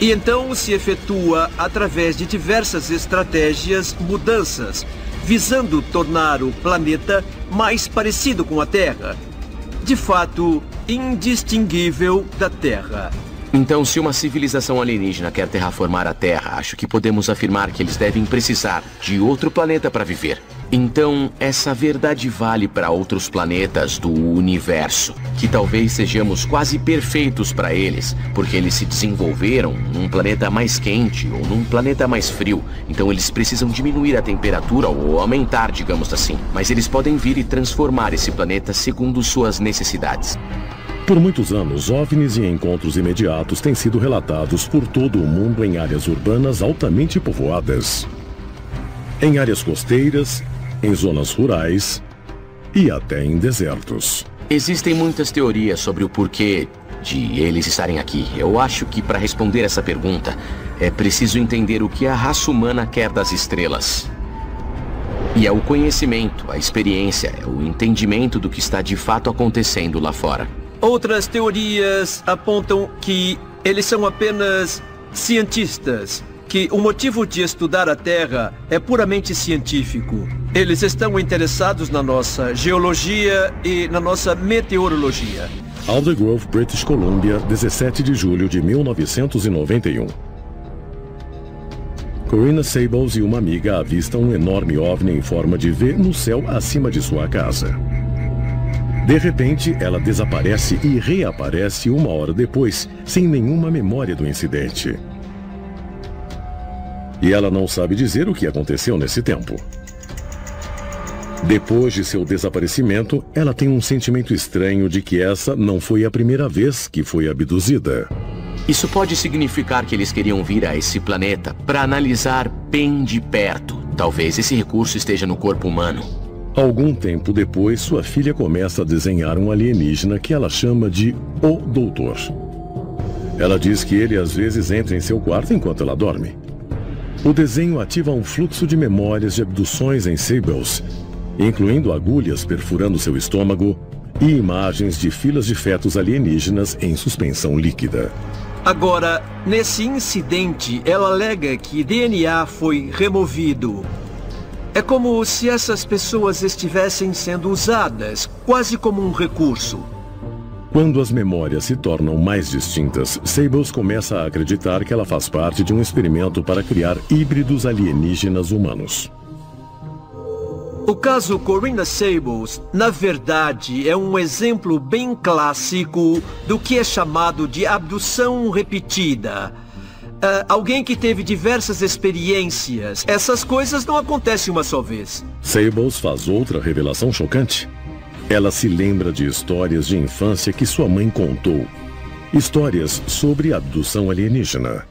e então se efetua através de diversas estratégias mudanças, visando tornar o planeta mais parecido com a Terra. De fato, indistinguível da Terra. Então, se uma civilização alienígena quer terraformar a Terra, acho que podemos afirmar que eles devem precisar de outro planeta para viver. Então, essa verdade vale para outros planetas do universo, que talvez sejamos quase perfeitos para eles, porque eles se desenvolveram num planeta mais quente ou num planeta mais frio. Então, eles precisam diminuir a temperatura ou aumentar, digamos assim. Mas eles podem vir e transformar esse planeta segundo suas necessidades. Por muitos anos, OVNIs e encontros imediatos têm sido relatados por todo o mundo em áreas urbanas altamente povoadas. Em áreas costeiras, em zonas rurais e até em desertos. Existem muitas teorias sobre o porquê de eles estarem aqui. Eu acho que para responder essa pergunta é preciso entender o que a raça humana quer das estrelas. E é o conhecimento, a experiência, é o entendimento do que está de fato acontecendo lá fora. Outras teorias apontam que eles são apenas cientistas, que o motivo de estudar a Terra é puramente científico. Eles estão interessados na nossa geologia e na nossa meteorologia. Aldergrove, British Columbia, 17 de julho de 1991. Corinna Sables e uma amiga avistam um enorme OVNI em forma de V no céu acima de sua casa. De repente, ela desaparece e reaparece uma hora depois, sem nenhuma memória do incidente. E ela não sabe dizer o que aconteceu nesse tempo. Depois de seu desaparecimento, ela tem um sentimento estranho de que essa não foi a primeira vez que foi abduzida. Isso pode significar que eles queriam vir a esse planeta para analisar bem de perto. Talvez esse recurso esteja no corpo humano. Algum tempo depois, sua filha começa a desenhar um alienígena que ela chama de O Doutor. Ela diz que ele às vezes entra em seu quarto enquanto ela dorme. O desenho ativa um fluxo de memórias de abduções em Sables, incluindo agulhas perfurando seu estômago e imagens de filas de fetos alienígenas em suspensão líquida. Agora, nesse incidente, ela alega que DNA foi removido é como se essas pessoas estivessem sendo usadas, quase como um recurso. Quando as memórias se tornam mais distintas, Sables começa a acreditar que ela faz parte de um experimento para criar híbridos alienígenas humanos. O caso Corinna Sables, na verdade, é um exemplo bem clássico do que é chamado de abdução repetida Uh, alguém que teve diversas experiências. Essas coisas não acontecem uma só vez. Sables faz outra revelação chocante. Ela se lembra de histórias de infância que sua mãe contou. Histórias sobre abdução alienígena.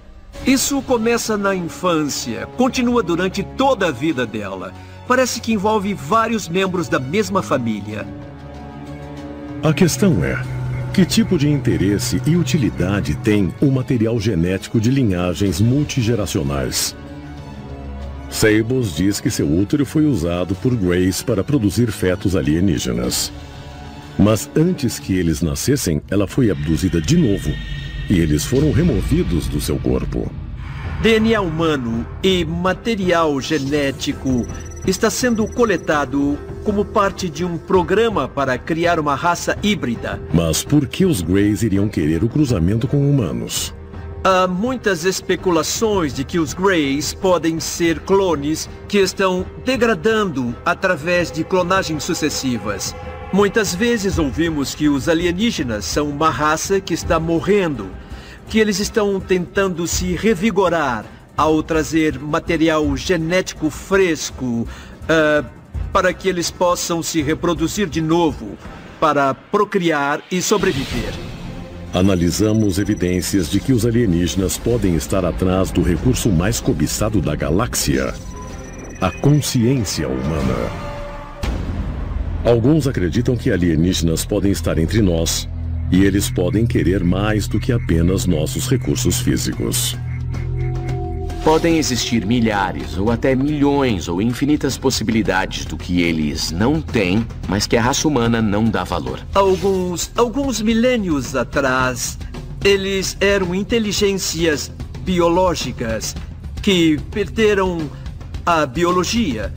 Isso começa na infância, continua durante toda a vida dela. Parece que envolve vários membros da mesma família. A questão é: que tipo de interesse e utilidade tem o material genético de linhagens multigeracionais? Sables diz que seu útero foi usado por Grace para produzir fetos alienígenas. Mas antes que eles nascessem, ela foi abduzida de novo e eles foram removidos do seu corpo. DNA humano e material genético está sendo coletado como parte de um programa para criar uma raça híbrida. Mas por que os Greys iriam querer o cruzamento com humanos? Há muitas especulações de que os Greys podem ser clones que estão degradando através de clonagens sucessivas. Muitas vezes ouvimos que os alienígenas são uma raça que está morrendo, que eles estão tentando se revigorar ao trazer material genético fresco uh, para que eles possam se reproduzir de novo, para procriar e sobreviver. Analisamos evidências de que os alienígenas podem estar atrás do recurso mais cobiçado da galáxia: a consciência humana. Alguns acreditam que alienígenas podem estar entre nós, E eles podem querer mais do que apenas nossos recursos físicos. Podem existir milhares ou até milhões ou infinitas possibilidades do que eles não têm, mas que a raça humana não dá valor. Alguns, alguns milênios atrás, eles eram inteligências biológicas que perderam a biologia,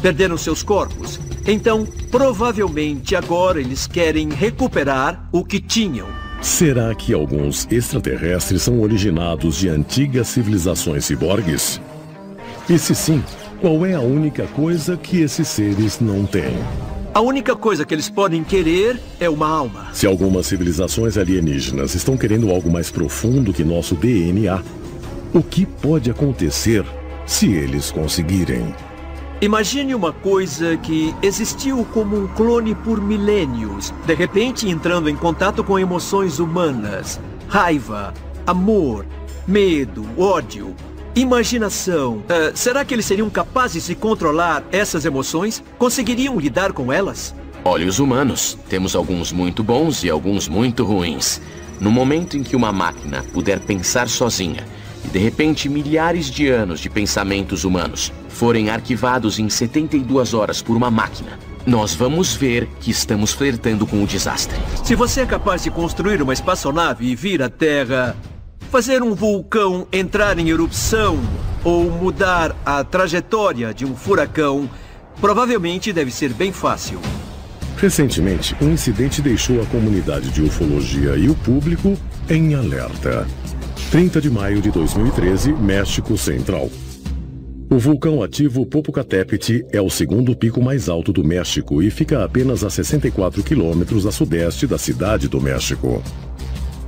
perderam seus corpos. Então, provavelmente agora eles querem recuperar o que tinham. Será que alguns extraterrestres são originados de antigas civilizações ciborgues? E se sim, qual é a única coisa que esses seres não têm? A única coisa que eles podem querer é uma alma. Se algumas civilizações alienígenas estão querendo algo mais profundo que nosso DNA, o que pode acontecer se eles conseguirem? Imagine uma coisa que existiu como um clone por milênios, de repente entrando em contato com emoções humanas, raiva, amor, medo, ódio, imaginação. Uh, será que eles seriam capazes de controlar essas emoções? Conseguiriam lidar com elas? Olha os humanos. Temos alguns muito bons e alguns muito ruins. No momento em que uma máquina puder pensar sozinha e de repente milhares de anos de pensamentos humanos forem arquivados em 72 horas por uma máquina, nós vamos ver que estamos flertando com o desastre. Se você é capaz de construir uma espaçonave e vir à Terra, fazer um vulcão entrar em erupção ou mudar a trajetória de um furacão, provavelmente deve ser bem fácil. Recentemente, um incidente deixou a comunidade de ufologia e o público em alerta. 30 de maio de 2013, México Central. O vulcão ativo Popocatépetl é o segundo pico mais alto do México e fica apenas a 64 quilômetros a sudeste da cidade do México.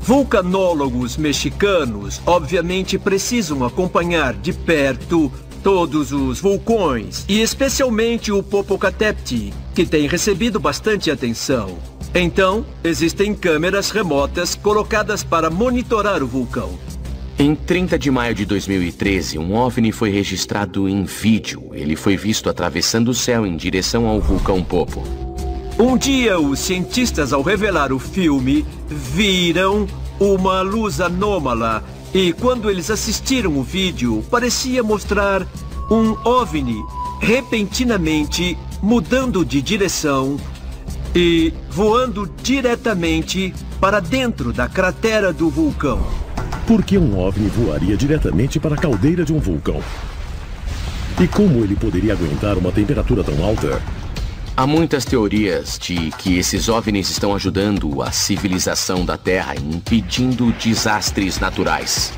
Vulcanólogos mexicanos obviamente precisam acompanhar de perto todos os vulcões, e especialmente o Popocatépetl, que tem recebido bastante atenção. Então, existem câmeras remotas colocadas para monitorar o vulcão. Em 30 de maio de 2013, um OVNI foi registrado em vídeo. Ele foi visto atravessando o céu em direção ao vulcão Popo. Um dia, os cientistas, ao revelar o filme, viram uma luz anômala. E quando eles assistiram o vídeo, parecia mostrar um OVNI repentinamente mudando de direção e voando diretamente para dentro da cratera do vulcão. Por que um OVNI voaria diretamente para a caldeira de um vulcão? E como ele poderia aguentar uma temperatura tão alta? Há muitas teorias de que esses OVNIs estão ajudando a civilização da Terra impedindo desastres naturais.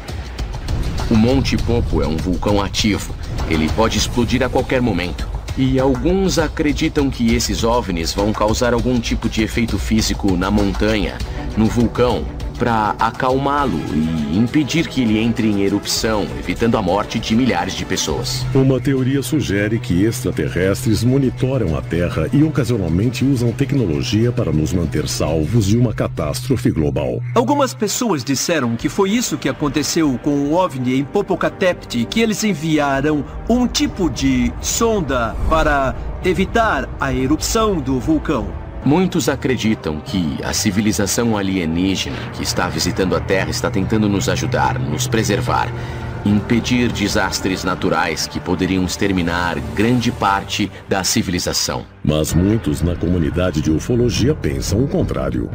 O Monte Popo é um vulcão ativo. Ele pode explodir a qualquer momento. E alguns acreditam que esses OVNIs vão causar algum tipo de efeito físico na montanha, no vulcão para acalmá-lo e impedir que ele entre em erupção, evitando a morte de milhares de pessoas. Uma teoria sugere que extraterrestres monitoram a Terra e ocasionalmente usam tecnologia para nos manter salvos de uma catástrofe global. Algumas pessoas disseram que foi isso que aconteceu com o OVNI em Popocatépetl, que eles enviaram um tipo de sonda para evitar a erupção do vulcão. Muitos acreditam que a civilização alienígena que está visitando a Terra está tentando nos ajudar, nos preservar, impedir desastres naturais que poderiam exterminar grande parte da civilização. Mas muitos na comunidade de ufologia pensam o contrário.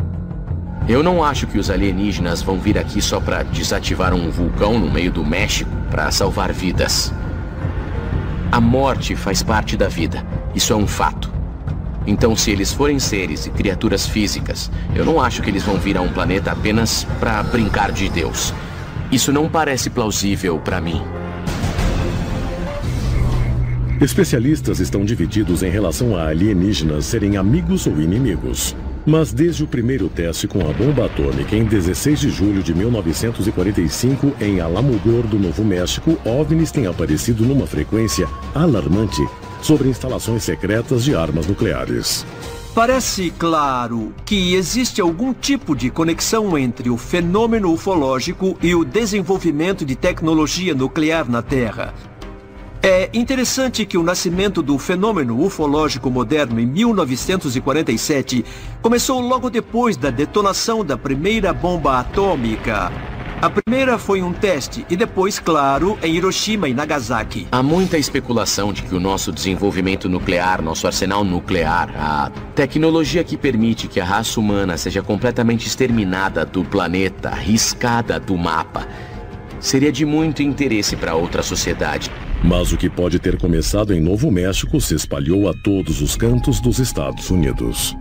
Eu não acho que os alienígenas vão vir aqui só para desativar um vulcão no meio do México para salvar vidas. A morte faz parte da vida. Isso é um fato. Então, se eles forem seres e criaturas físicas, eu não acho que eles vão vir a um planeta apenas para brincar de Deus. Isso não parece plausível para mim. Especialistas estão divididos em relação a alienígenas serem amigos ou inimigos. Mas desde o primeiro teste com a bomba atômica em 16 de julho de 1945 em Alamogordo, Novo México, OVNIs têm aparecido numa frequência alarmante sobre instalações secretas de armas nucleares. Parece claro que existe algum tipo de conexão entre o fenômeno ufológico e o desenvolvimento de tecnologia nuclear na Terra. É interessante que o nascimento do fenômeno ufológico moderno em 1947 começou logo depois da detonação da primeira bomba atômica. A primeira foi um teste e depois, claro, em Hiroshima e Nagasaki. Há muita especulação de que o nosso desenvolvimento nuclear, nosso arsenal nuclear, a tecnologia que permite que a raça humana seja completamente exterminada do planeta, riscada do mapa, seria de muito interesse para outra sociedade. Mas o que pode ter começado em Novo México se espalhou a todos os cantos dos Estados Unidos.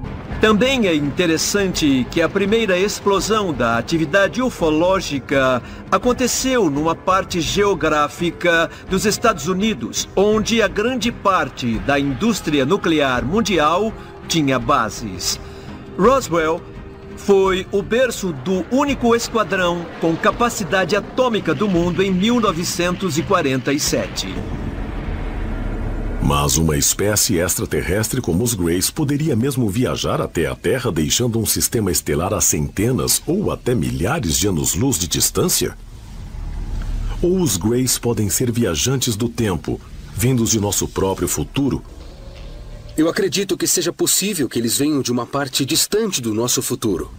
Também é interessante que a primeira explosão da atividade ufológica aconteceu numa parte geográfica dos Estados Unidos, onde a grande parte da indústria nuclear mundial tinha bases. Roswell foi o berço do único esquadrão com capacidade atômica do mundo em 1947. Mas uma espécie extraterrestre como os Greys poderia mesmo viajar até a Terra deixando um sistema estelar a centenas ou até milhares de anos-luz de distância? Ou os Greys podem ser viajantes do tempo, vindos de nosso próprio futuro eu acredito que seja possível que eles venham de uma parte distante do nosso futuro.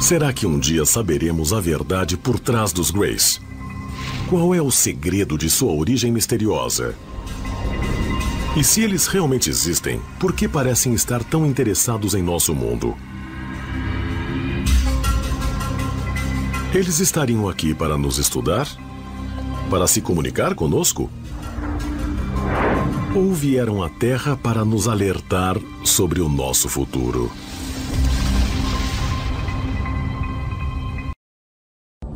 Será que um dia saberemos a verdade por trás dos Greys? Qual é o segredo de sua origem misteriosa? E se eles realmente existem, por que parecem estar tão interessados em nosso mundo? Eles estariam aqui para nos estudar? Para se comunicar conosco? ou vieram à Terra para nos alertar sobre o nosso futuro?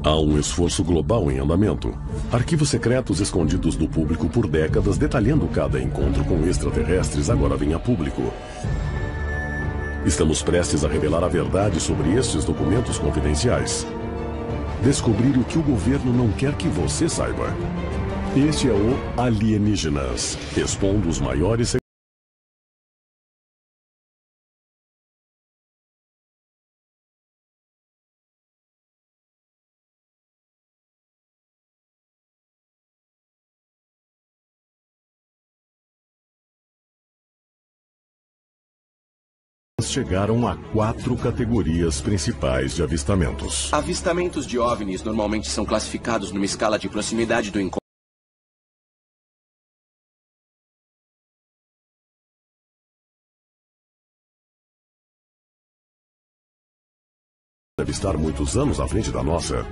Há um esforço global em andamento. Arquivos secretos escondidos do público por décadas, detalhando cada encontro com extraterrestres, agora vem a público. Estamos prestes a revelar a verdade sobre estes documentos confidenciais. Descobrir o que o governo não quer que você saiba. Este é o Alienígenas, expondo os maiores chegaram a quatro categorias principais de avistamentos. Avistamentos de OVNIs normalmente são classificados numa escala de proximidade do encontro. deve estar muitos anos à frente da nossa.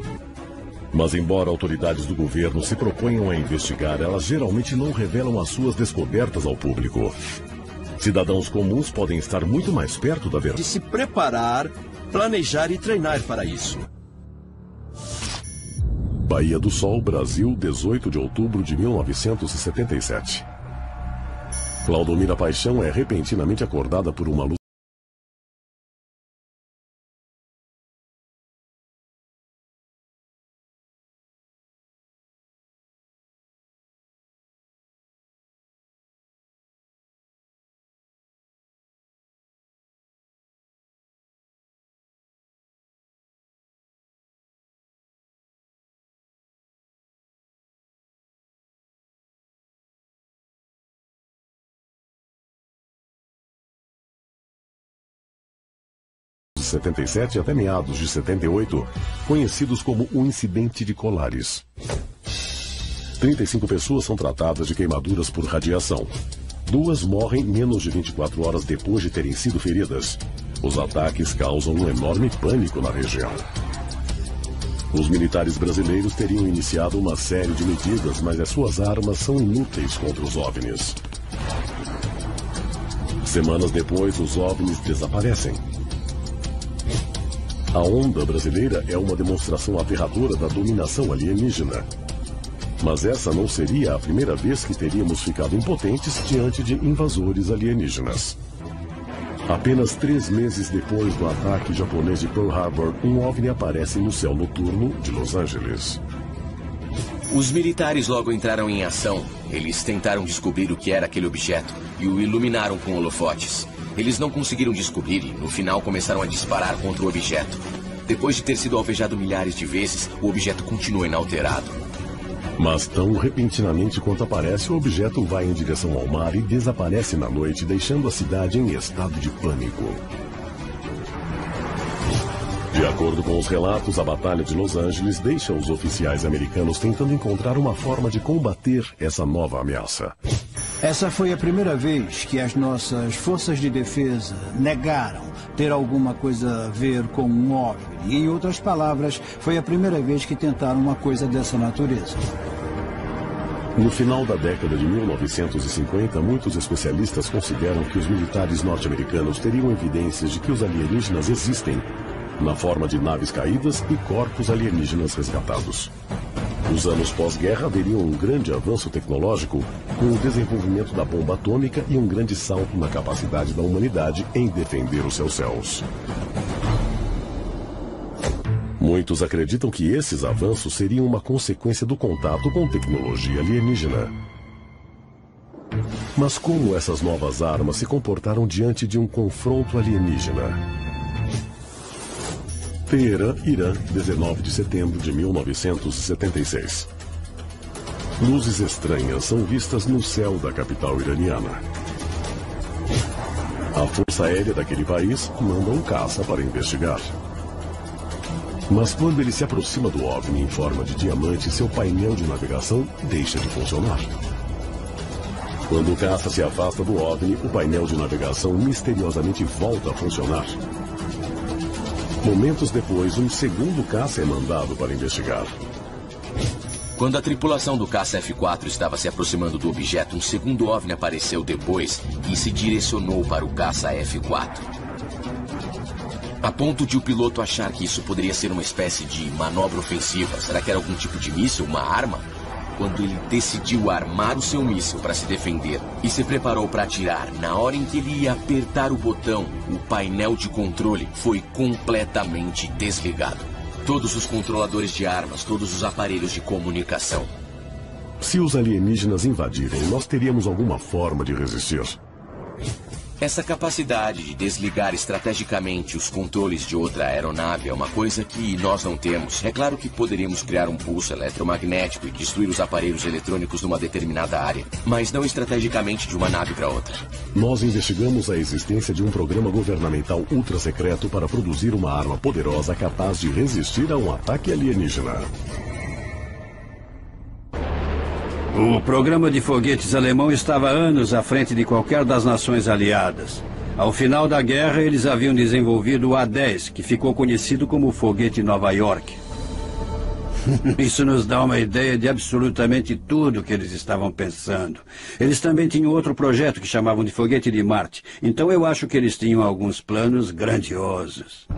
Mas, embora autoridades do governo se proponham a investigar, elas geralmente não revelam as suas descobertas ao público. Cidadãos comuns podem estar muito mais perto da verdade. De se preparar, planejar e treinar para isso. Bahia do Sol, Brasil, 18 de outubro de 1977. Claudomira Paixão é repentinamente acordada por uma luz. 77 até meados de 78, conhecidos como o incidente de Colares. 35 pessoas são tratadas de queimaduras por radiação. Duas morrem menos de 24 horas depois de terem sido feridas. Os ataques causam um enorme pânico na região. Os militares brasileiros teriam iniciado uma série de medidas, mas as suas armas são inúteis contra os OVNIs. Semanas depois, os OVNIs desaparecem. A onda brasileira é uma demonstração aterradora da dominação alienígena. Mas essa não seria a primeira vez que teríamos ficado impotentes diante de invasores alienígenas. Apenas três meses depois do ataque japonês de Pearl Harbor, um OVNI aparece no céu noturno de Los Angeles. Os militares logo entraram em ação. Eles tentaram descobrir o que era aquele objeto e o iluminaram com holofotes. Eles não conseguiram descobrir e, no final, começaram a disparar contra o objeto. Depois de ter sido alvejado milhares de vezes, o objeto continua inalterado. Mas tão repentinamente quanto aparece, o objeto vai em direção ao mar e desaparece na noite, deixando a cidade em estado de pânico. De acordo com os relatos, a Batalha de Los Angeles deixa os oficiais americanos tentando encontrar uma forma de combater essa nova ameaça. Essa foi a primeira vez que as nossas forças de defesa negaram ter alguma coisa a ver com um OVNI. Em outras palavras, foi a primeira vez que tentaram uma coisa dessa natureza. No final da década de 1950, muitos especialistas consideram que os militares norte-americanos teriam evidências de que os alienígenas existem, na forma de naves caídas e corpos alienígenas resgatados. Os anos pós-guerra veriam um grande avanço tecnológico com o desenvolvimento da bomba atômica e um grande salto na capacidade da humanidade em defender os seus céus. Muitos acreditam que esses avanços seriam uma consequência do contato com tecnologia alienígena. Mas como essas novas armas se comportaram diante de um confronto alienígena? Teherã, Irã, 19 de setembro de 1976. Luzes estranhas são vistas no céu da capital iraniana. A Força Aérea daquele país manda um caça para investigar. Mas quando ele se aproxima do OVNI em forma de diamante, seu painel de navegação deixa de funcionar. Quando o caça se afasta do OVNI, o painel de navegação misteriosamente volta a funcionar. Momentos depois, um segundo caça é mandado para investigar. Quando a tripulação do caça F-4 estava se aproximando do objeto, um segundo OVNI apareceu depois e se direcionou para o caça F-4 a ponto de o piloto achar que isso poderia ser uma espécie de manobra ofensiva. Será que era algum tipo de míssil, uma arma? Quando ele decidiu armar o seu míssil para se defender e se preparou para atirar, na hora em que ele ia apertar o botão, o painel de controle foi completamente desligado. Todos os controladores de armas, todos os aparelhos de comunicação. Se os alienígenas invadirem, nós teríamos alguma forma de resistir. Essa capacidade de desligar estrategicamente os controles de outra aeronave é uma coisa que nós não temos. É claro que poderíamos criar um pulso eletromagnético e destruir os aparelhos eletrônicos numa determinada área, mas não estrategicamente de uma nave para outra. Nós investigamos a existência de um programa governamental ultra secreto para produzir uma arma poderosa capaz de resistir a um ataque alienígena. O programa de foguetes alemão estava anos à frente de qualquer das nações aliadas. Ao final da guerra, eles haviam desenvolvido o A-10, que ficou conhecido como o foguete Nova York. Isso nos dá uma ideia de absolutamente tudo que eles estavam pensando. Eles também tinham outro projeto que chamavam de foguete de Marte. Então eu acho que eles tinham alguns planos grandiosos.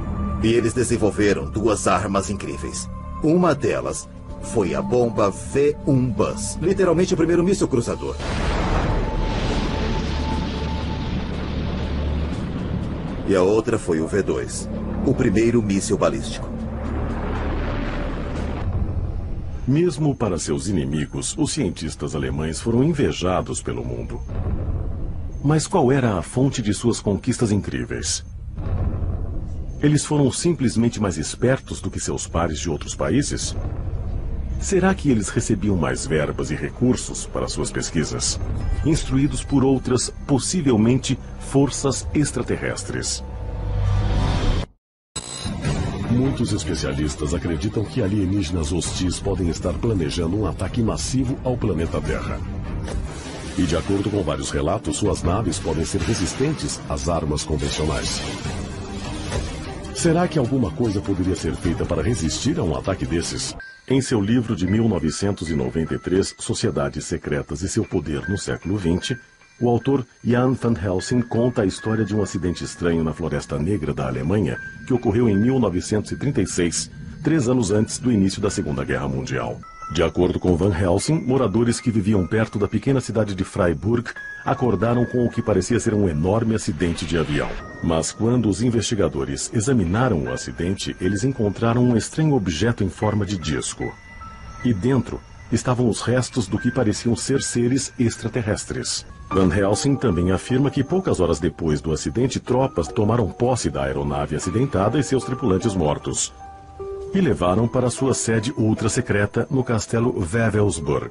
E eles desenvolveram duas armas incríveis. Uma delas foi a bomba V-1 Bus, literalmente o primeiro míssil cruzador. E a outra foi o V-2, o primeiro míssil balístico. Mesmo para seus inimigos, os cientistas alemães foram invejados pelo mundo. Mas qual era a fonte de suas conquistas incríveis? Eles foram simplesmente mais espertos do que seus pares de outros países? Será que eles recebiam mais verbas e recursos para suas pesquisas? Instruídos por outras, possivelmente, forças extraterrestres. Muitos especialistas acreditam que alienígenas hostis podem estar planejando um ataque massivo ao planeta Terra. E de acordo com vários relatos, suas naves podem ser resistentes às armas convencionais. Será que alguma coisa poderia ser feita para resistir a um ataque desses? Em seu livro de 1993, Sociedades Secretas e seu Poder no Século XX, o autor Jan van Helsing conta a história de um acidente estranho na Floresta Negra da Alemanha que ocorreu em 1936, três anos antes do início da Segunda Guerra Mundial. De acordo com Van Helsing, moradores que viviam perto da pequena cidade de Freiburg acordaram com o que parecia ser um enorme acidente de avião. Mas quando os investigadores examinaram o acidente, eles encontraram um estranho objeto em forma de disco. E dentro estavam os restos do que pareciam ser seres extraterrestres. Van Helsing também afirma que poucas horas depois do acidente, tropas tomaram posse da aeronave acidentada e seus tripulantes mortos. E levaram para sua sede ultra secreta no castelo Wewelsburg.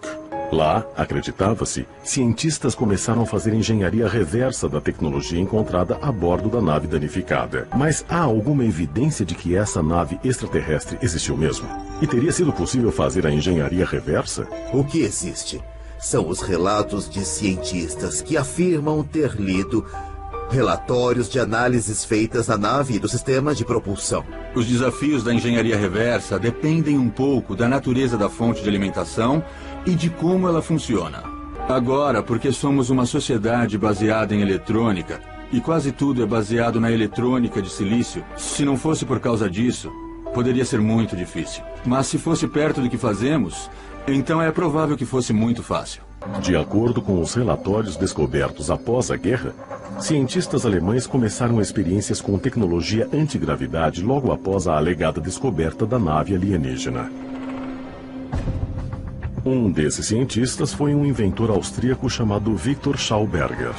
Lá, acreditava-se, cientistas começaram a fazer engenharia reversa da tecnologia encontrada a bordo da nave danificada. Mas há alguma evidência de que essa nave extraterrestre existiu mesmo? E teria sido possível fazer a engenharia reversa? O que existe são os relatos de cientistas que afirmam ter lido relatórios de análises feitas na nave e do sistema de propulsão. Os desafios da engenharia reversa dependem um pouco da natureza da fonte de alimentação e de como ela funciona. Agora, porque somos uma sociedade baseada em eletrônica, e quase tudo é baseado na eletrônica de silício, se não fosse por causa disso, poderia ser muito difícil. Mas se fosse perto do que fazemos, então é provável que fosse muito fácil. De acordo com os relatórios descobertos após a guerra, cientistas alemães começaram experiências com tecnologia antigravidade logo após a alegada descoberta da nave alienígena. Um desses cientistas foi um inventor austríaco chamado Victor Schauberger.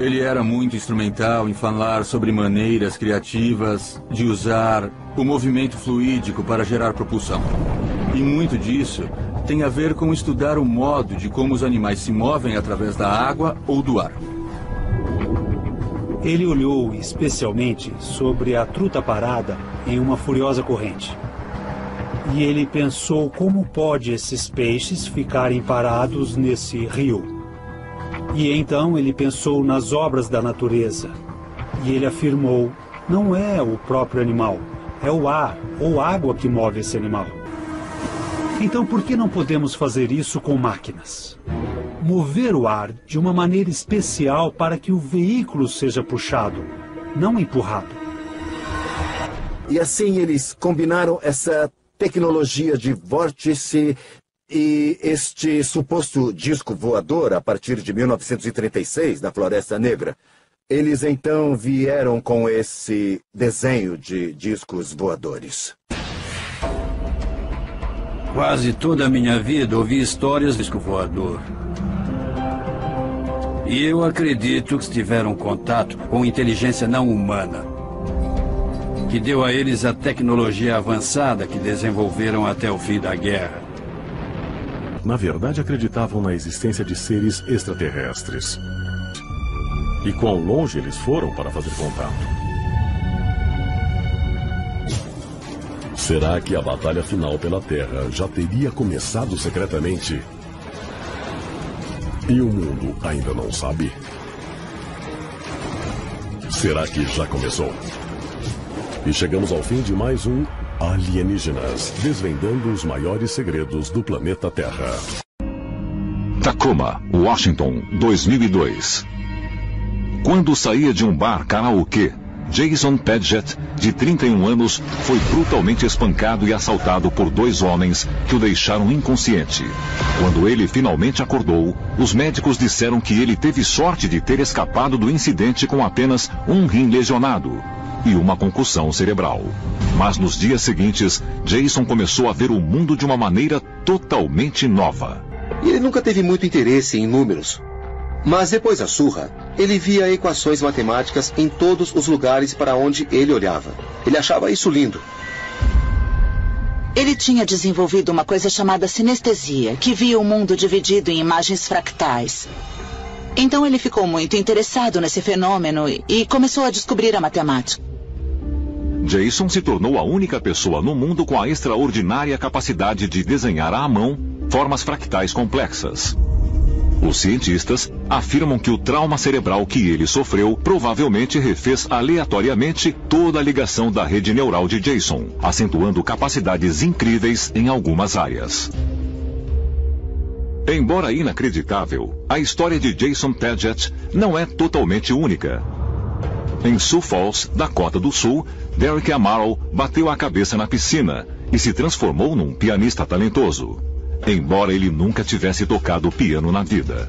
Ele era muito instrumental em falar sobre maneiras criativas de usar o movimento fluídico para gerar propulsão. E muito disso tem a ver com estudar o modo de como os animais se movem através da água ou do ar. Ele olhou especialmente sobre a truta parada em uma furiosa corrente. E ele pensou como pode esses peixes ficarem parados nesse rio. E então ele pensou nas obras da natureza. E ele afirmou: não é o próprio animal, é o ar ou água que move esse animal. Então por que não podemos fazer isso com máquinas? Mover o ar de uma maneira especial para que o veículo seja puxado, não empurrado. E assim eles combinaram essa tecnologia de vórtice e este suposto disco voador a partir de 1936 na Floresta Negra. Eles então vieram com esse desenho de discos voadores. Quase toda a minha vida ouvi histórias de disco voador. E eu acredito que tiveram contato com inteligência não humana que deu a eles a tecnologia avançada que desenvolveram até o fim da guerra. Na verdade, acreditavam na existência de seres extraterrestres. E quão longe eles foram para fazer contato? Será que a batalha final pela Terra já teria começado secretamente? E o mundo ainda não sabe? Será que já começou? E chegamos ao fim de mais um Alienígenas desvendando os maiores segredos do planeta Terra. Tacoma, Washington, 2002. Quando saía de um bar karaokê, Jason Padgett, de 31 anos, foi brutalmente espancado e assaltado por dois homens que o deixaram inconsciente. Quando ele finalmente acordou, os médicos disseram que ele teve sorte de ter escapado do incidente com apenas um rim lesionado e uma concussão cerebral. Mas nos dias seguintes, Jason começou a ver o mundo de uma maneira totalmente nova. Ele nunca teve muito interesse em números. Mas depois da surra, ele via equações matemáticas em todos os lugares para onde ele olhava. Ele achava isso lindo. Ele tinha desenvolvido uma coisa chamada sinestesia, que via o mundo dividido em imagens fractais. Então ele ficou muito interessado nesse fenômeno e começou a descobrir a matemática. Jason se tornou a única pessoa no mundo com a extraordinária capacidade de desenhar à mão formas fractais complexas. Os cientistas afirmam que o trauma cerebral que ele sofreu provavelmente refez aleatoriamente toda a ligação da rede neural de Jason, acentuando capacidades incríveis em algumas áreas. Embora inacreditável, a história de Jason Padgett não é totalmente única. Em Sioux Falls, Dakota do Sul, Derek Amaro bateu a cabeça na piscina e se transformou num pianista talentoso embora ele nunca tivesse tocado piano na vida.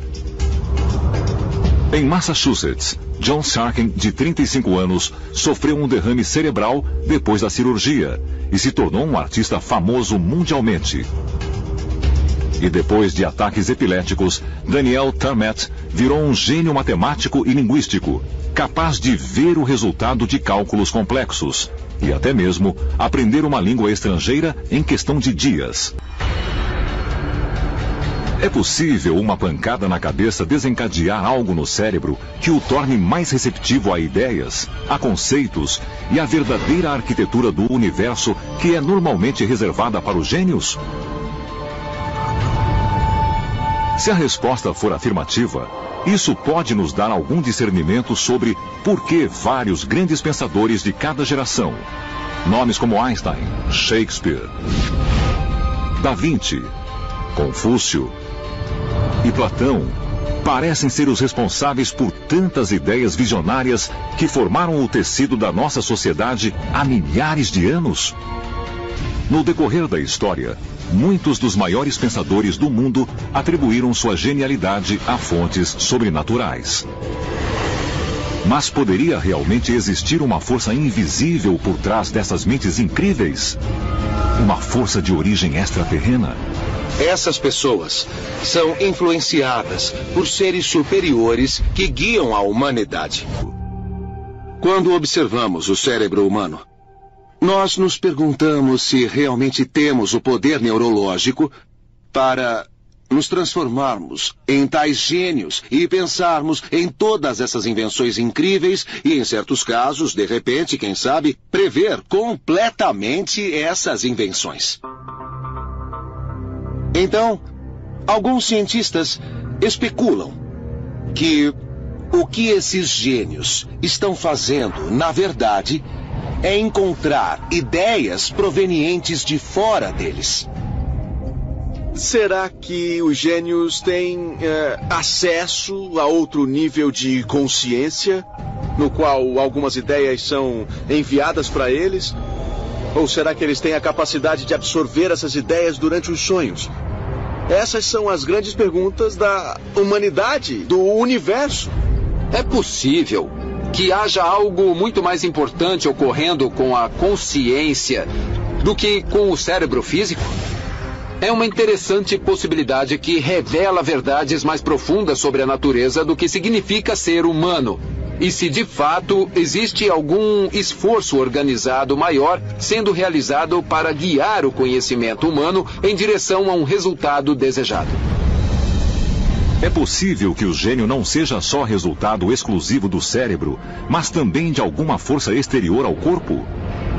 Em Massachusetts, John Sarkin, de 35 anos, sofreu um derrame cerebral depois da cirurgia e se tornou um artista famoso mundialmente. E depois de ataques epiléticos, Daniel Turmet virou um gênio matemático e linguístico, capaz de ver o resultado de cálculos complexos, e até mesmo aprender uma língua estrangeira em questão de dias. É possível uma pancada na cabeça desencadear algo no cérebro que o torne mais receptivo a ideias, a conceitos e a verdadeira arquitetura do universo que é normalmente reservada para os gênios? Se a resposta for afirmativa, isso pode nos dar algum discernimento sobre por que vários grandes pensadores de cada geração, nomes como Einstein, Shakespeare, Da Vinci, Confúcio e Platão, parecem ser os responsáveis por tantas ideias visionárias que formaram o tecido da nossa sociedade há milhares de anos? No decorrer da história, muitos dos maiores pensadores do mundo atribuíram sua genialidade a fontes sobrenaturais. Mas poderia realmente existir uma força invisível por trás dessas mentes incríveis? Uma força de origem extraterrena? Essas pessoas são influenciadas por seres superiores que guiam a humanidade. Quando observamos o cérebro humano, nós nos perguntamos se realmente temos o poder neurológico para nos transformarmos em tais gênios e pensarmos em todas essas invenções incríveis e, em certos casos, de repente, quem sabe, prever completamente essas invenções. Então, alguns cientistas especulam que o que esses gênios estão fazendo, na verdade, é encontrar ideias provenientes de fora deles. Será que os gênios têm é, acesso a outro nível de consciência, no qual algumas ideias são enviadas para eles? Ou será que eles têm a capacidade de absorver essas ideias durante os sonhos? Essas são as grandes perguntas da humanidade, do universo. É possível que haja algo muito mais importante ocorrendo com a consciência do que com o cérebro físico? É uma interessante possibilidade que revela verdades mais profundas sobre a natureza do que significa ser humano. E se de fato existe algum esforço organizado maior sendo realizado para guiar o conhecimento humano em direção a um resultado desejado. É possível que o gênio não seja só resultado exclusivo do cérebro, mas também de alguma força exterior ao corpo?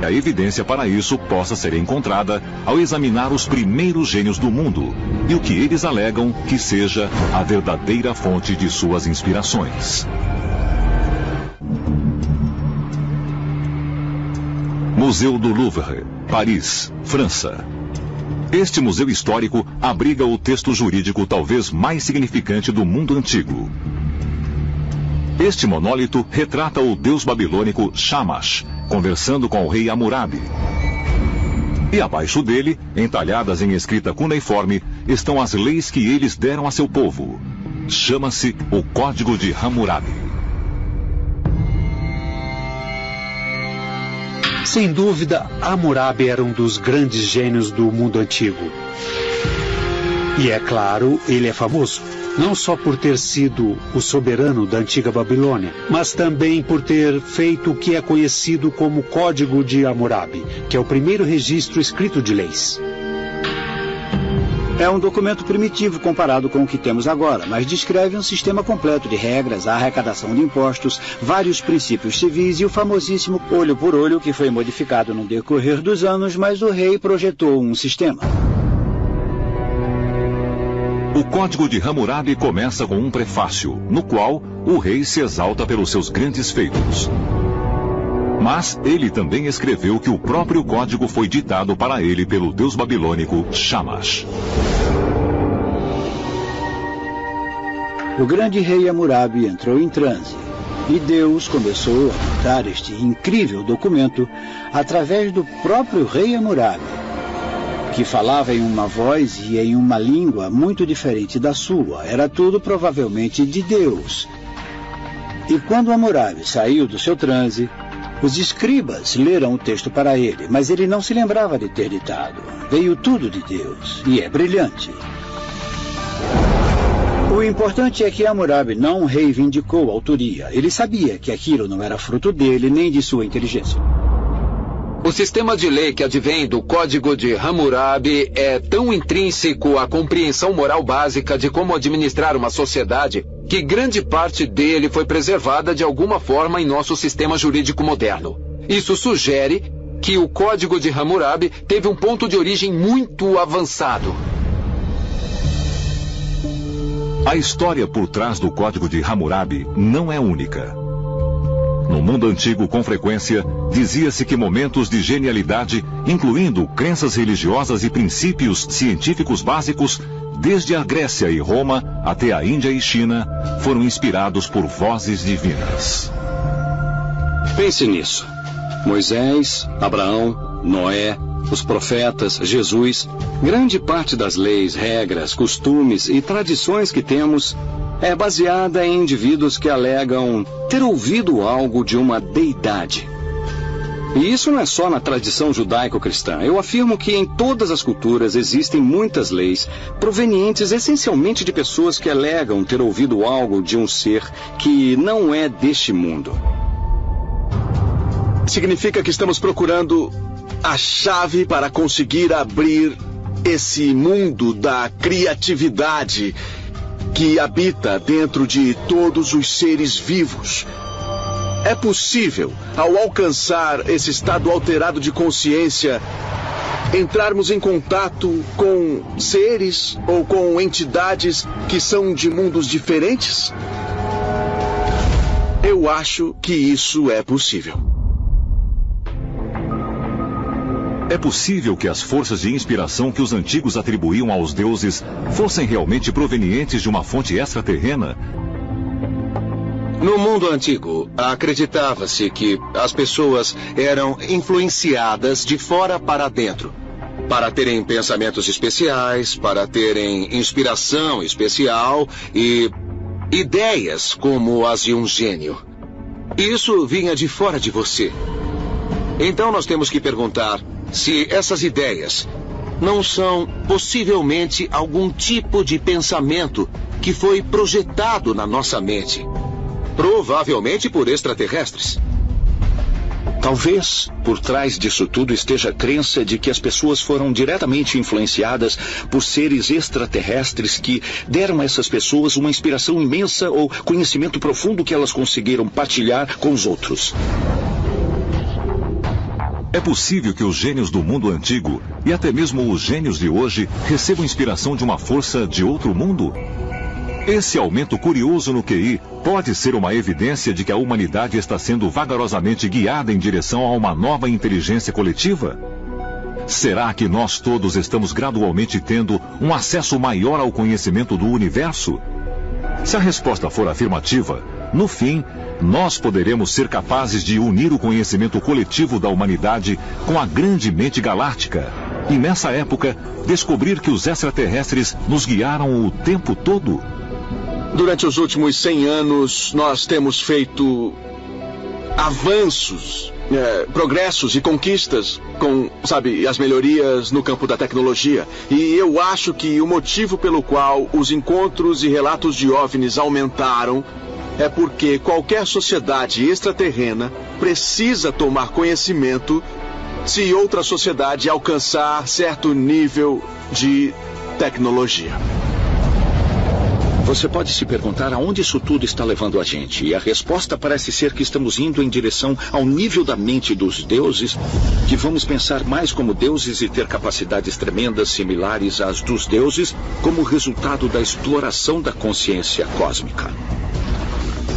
A evidência para isso possa ser encontrada ao examinar os primeiros gênios do mundo e o que eles alegam que seja a verdadeira fonte de suas inspirações. Museu do Louvre, Paris, França. Este museu histórico abriga o texto jurídico talvez mais significante do mundo antigo. Este monólito retrata o deus babilônico Shamash, conversando com o rei Hammurabi. E abaixo dele, entalhadas em escrita cuneiforme, estão as leis que eles deram a seu povo. Chama-se o Código de Hammurabi. Sem dúvida, Hammurabi era um dos grandes gênios do mundo antigo. E é claro, ele é famoso, não só por ter sido o soberano da antiga Babilônia, mas também por ter feito o que é conhecido como Código de Hammurabi, que é o primeiro registro escrito de leis. É um documento primitivo comparado com o que temos agora, mas descreve um sistema completo de regras, a arrecadação de impostos, vários princípios civis e o famosíssimo olho por olho que foi modificado no decorrer dos anos, mas o rei projetou um sistema. O Código de Hammurabi começa com um prefácio, no qual o rei se exalta pelos seus grandes feitos. Mas ele também escreveu que o próprio código foi ditado para ele pelo deus babilônico Shamash. O grande rei Hammurabi entrou em transe e Deus começou a ditar este incrível documento através do próprio rei Hammurabi, que falava em uma voz e em uma língua muito diferente da sua. Era tudo provavelmente de Deus. E quando Hammurabi saiu do seu transe, os escribas leram o texto para ele, mas ele não se lembrava de ter ditado. Veio tudo de Deus e é brilhante. O importante é que Hammurabi não reivindicou a autoria. Ele sabia que aquilo não era fruto dele nem de sua inteligência. O sistema de lei que advém do Código de Hammurabi é tão intrínseco à compreensão moral básica de como administrar uma sociedade que grande parte dele foi preservada de alguma forma em nosso sistema jurídico moderno. Isso sugere que o Código de Hammurabi teve um ponto de origem muito avançado. A história por trás do Código de Hammurabi não é única. No mundo antigo, com frequência, dizia-se que momentos de genialidade, incluindo crenças religiosas e princípios científicos básicos, desde a Grécia e Roma até a Índia e China, foram inspirados por vozes divinas. Pense nisso. Moisés, Abraão, Noé, os profetas, Jesus, grande parte das leis, regras, costumes e tradições que temos é baseada em indivíduos que alegam ter ouvido algo de uma deidade. E isso não é só na tradição judaico-cristã. Eu afirmo que em todas as culturas existem muitas leis provenientes essencialmente de pessoas que alegam ter ouvido algo de um ser que não é deste mundo. Significa que estamos procurando a chave para conseguir abrir esse mundo da criatividade que habita dentro de todos os seres vivos. É possível, ao alcançar esse estado alterado de consciência, entrarmos em contato com seres ou com entidades que são de mundos diferentes? Eu acho que isso é possível. É possível que as forças de inspiração que os antigos atribuíam aos deuses fossem realmente provenientes de uma fonte extraterrena? No mundo antigo, acreditava-se que as pessoas eram influenciadas de fora para dentro. Para terem pensamentos especiais, para terem inspiração especial e ideias como as de um gênio. Isso vinha de fora de você. Então nós temos que perguntar: se essas ideias não são possivelmente algum tipo de pensamento que foi projetado na nossa mente, provavelmente por extraterrestres. Talvez por trás disso tudo esteja a crença de que as pessoas foram diretamente influenciadas por seres extraterrestres que deram a essas pessoas uma inspiração imensa ou conhecimento profundo que elas conseguiram partilhar com os outros. É possível que os gênios do mundo antigo e até mesmo os gênios de hoje recebam inspiração de uma força de outro mundo? Esse aumento curioso no QI pode ser uma evidência de que a humanidade está sendo vagarosamente guiada em direção a uma nova inteligência coletiva? Será que nós todos estamos gradualmente tendo um acesso maior ao conhecimento do universo? Se a resposta for afirmativa, no fim, nós poderemos ser capazes de unir o conhecimento coletivo da humanidade com a grande mente galáctica. E nessa época, descobrir que os extraterrestres nos guiaram o tempo todo. Durante os últimos 100 anos, nós temos feito avanços, é, progressos e conquistas com, sabe, as melhorias no campo da tecnologia. E eu acho que o motivo pelo qual os encontros e relatos de OVNIs aumentaram é porque qualquer sociedade extraterrena precisa tomar conhecimento se outra sociedade alcançar certo nível de tecnologia. Você pode se perguntar aonde isso tudo está levando a gente. E a resposta parece ser que estamos indo em direção ao nível da mente dos deuses, que vamos pensar mais como deuses e ter capacidades tremendas similares às dos deuses, como resultado da exploração da consciência cósmica.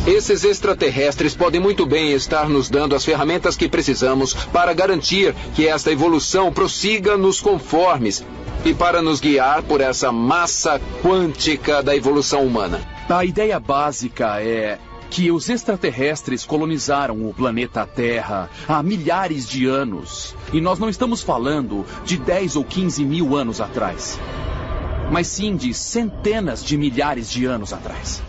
Esses extraterrestres podem muito bem estar nos dando as ferramentas que precisamos para garantir que esta evolução prossiga nos conformes e para nos guiar por essa massa quântica da evolução humana. A ideia básica é que os extraterrestres colonizaram o planeta Terra há milhares de anos. E nós não estamos falando de 10 ou 15 mil anos atrás, mas sim de centenas de milhares de anos atrás.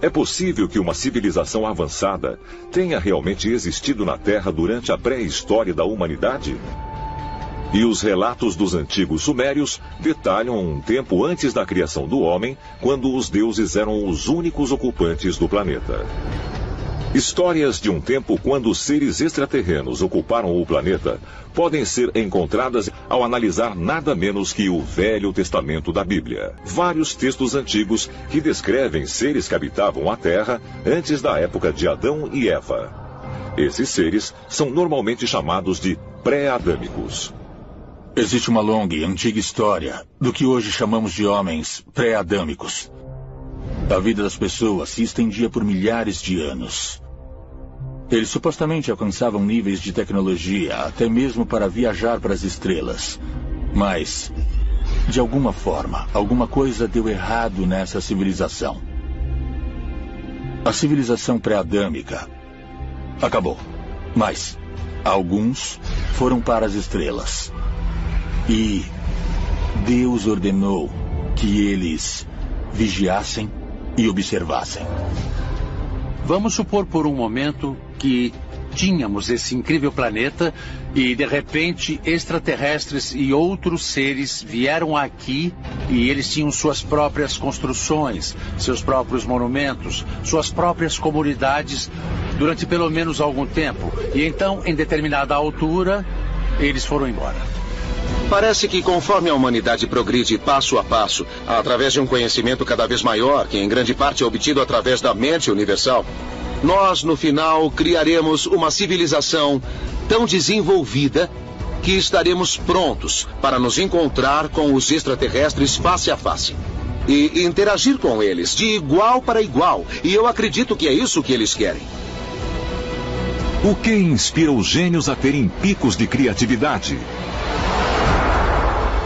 É possível que uma civilização avançada tenha realmente existido na Terra durante a pré-história da humanidade? E os relatos dos antigos sumérios detalham um tempo antes da criação do homem, quando os deuses eram os únicos ocupantes do planeta. Histórias de um tempo quando seres extraterrenos ocuparam o planeta podem ser encontradas ao analisar nada menos que o Velho Testamento da Bíblia. Vários textos antigos que descrevem seres que habitavam a Terra antes da época de Adão e Eva. Esses seres são normalmente chamados de pré-adâmicos. Existe uma longa e antiga história do que hoje chamamos de homens pré-adâmicos. A vida das pessoas se estendia por milhares de anos. Eles supostamente alcançavam níveis de tecnologia até mesmo para viajar para as estrelas. Mas, de alguma forma, alguma coisa deu errado nessa civilização. A civilização pré-adâmica acabou. Mas alguns foram para as estrelas. E Deus ordenou que eles vigiassem e observassem. Vamos supor por um momento que tínhamos esse incrível planeta e de repente extraterrestres e outros seres vieram aqui e eles tinham suas próprias construções, seus próprios monumentos, suas próprias comunidades durante pelo menos algum tempo. E então, em determinada altura, eles foram embora. Parece que conforme a humanidade progride passo a passo, através de um conhecimento cada vez maior, que em grande parte é obtido através da mente universal, nós, no final, criaremos uma civilização tão desenvolvida que estaremos prontos para nos encontrar com os extraterrestres face a face. E interagir com eles de igual para igual. E eu acredito que é isso que eles querem. O que inspira os gênios a terem picos de criatividade?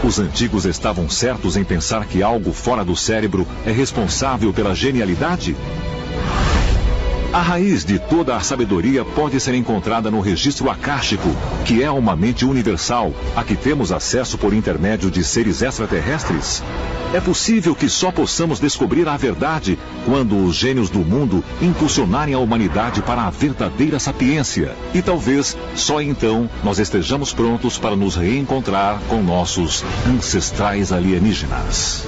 Os antigos estavam certos em pensar que algo fora do cérebro é responsável pela genialidade? A raiz de toda a sabedoria pode ser encontrada no registro acástico, que é uma mente universal, a que temos acesso por intermédio de seres extraterrestres. É possível que só possamos descobrir a verdade quando os gênios do mundo impulsionarem a humanidade para a verdadeira sapiência. E talvez só então nós estejamos prontos para nos reencontrar com nossos ancestrais alienígenas.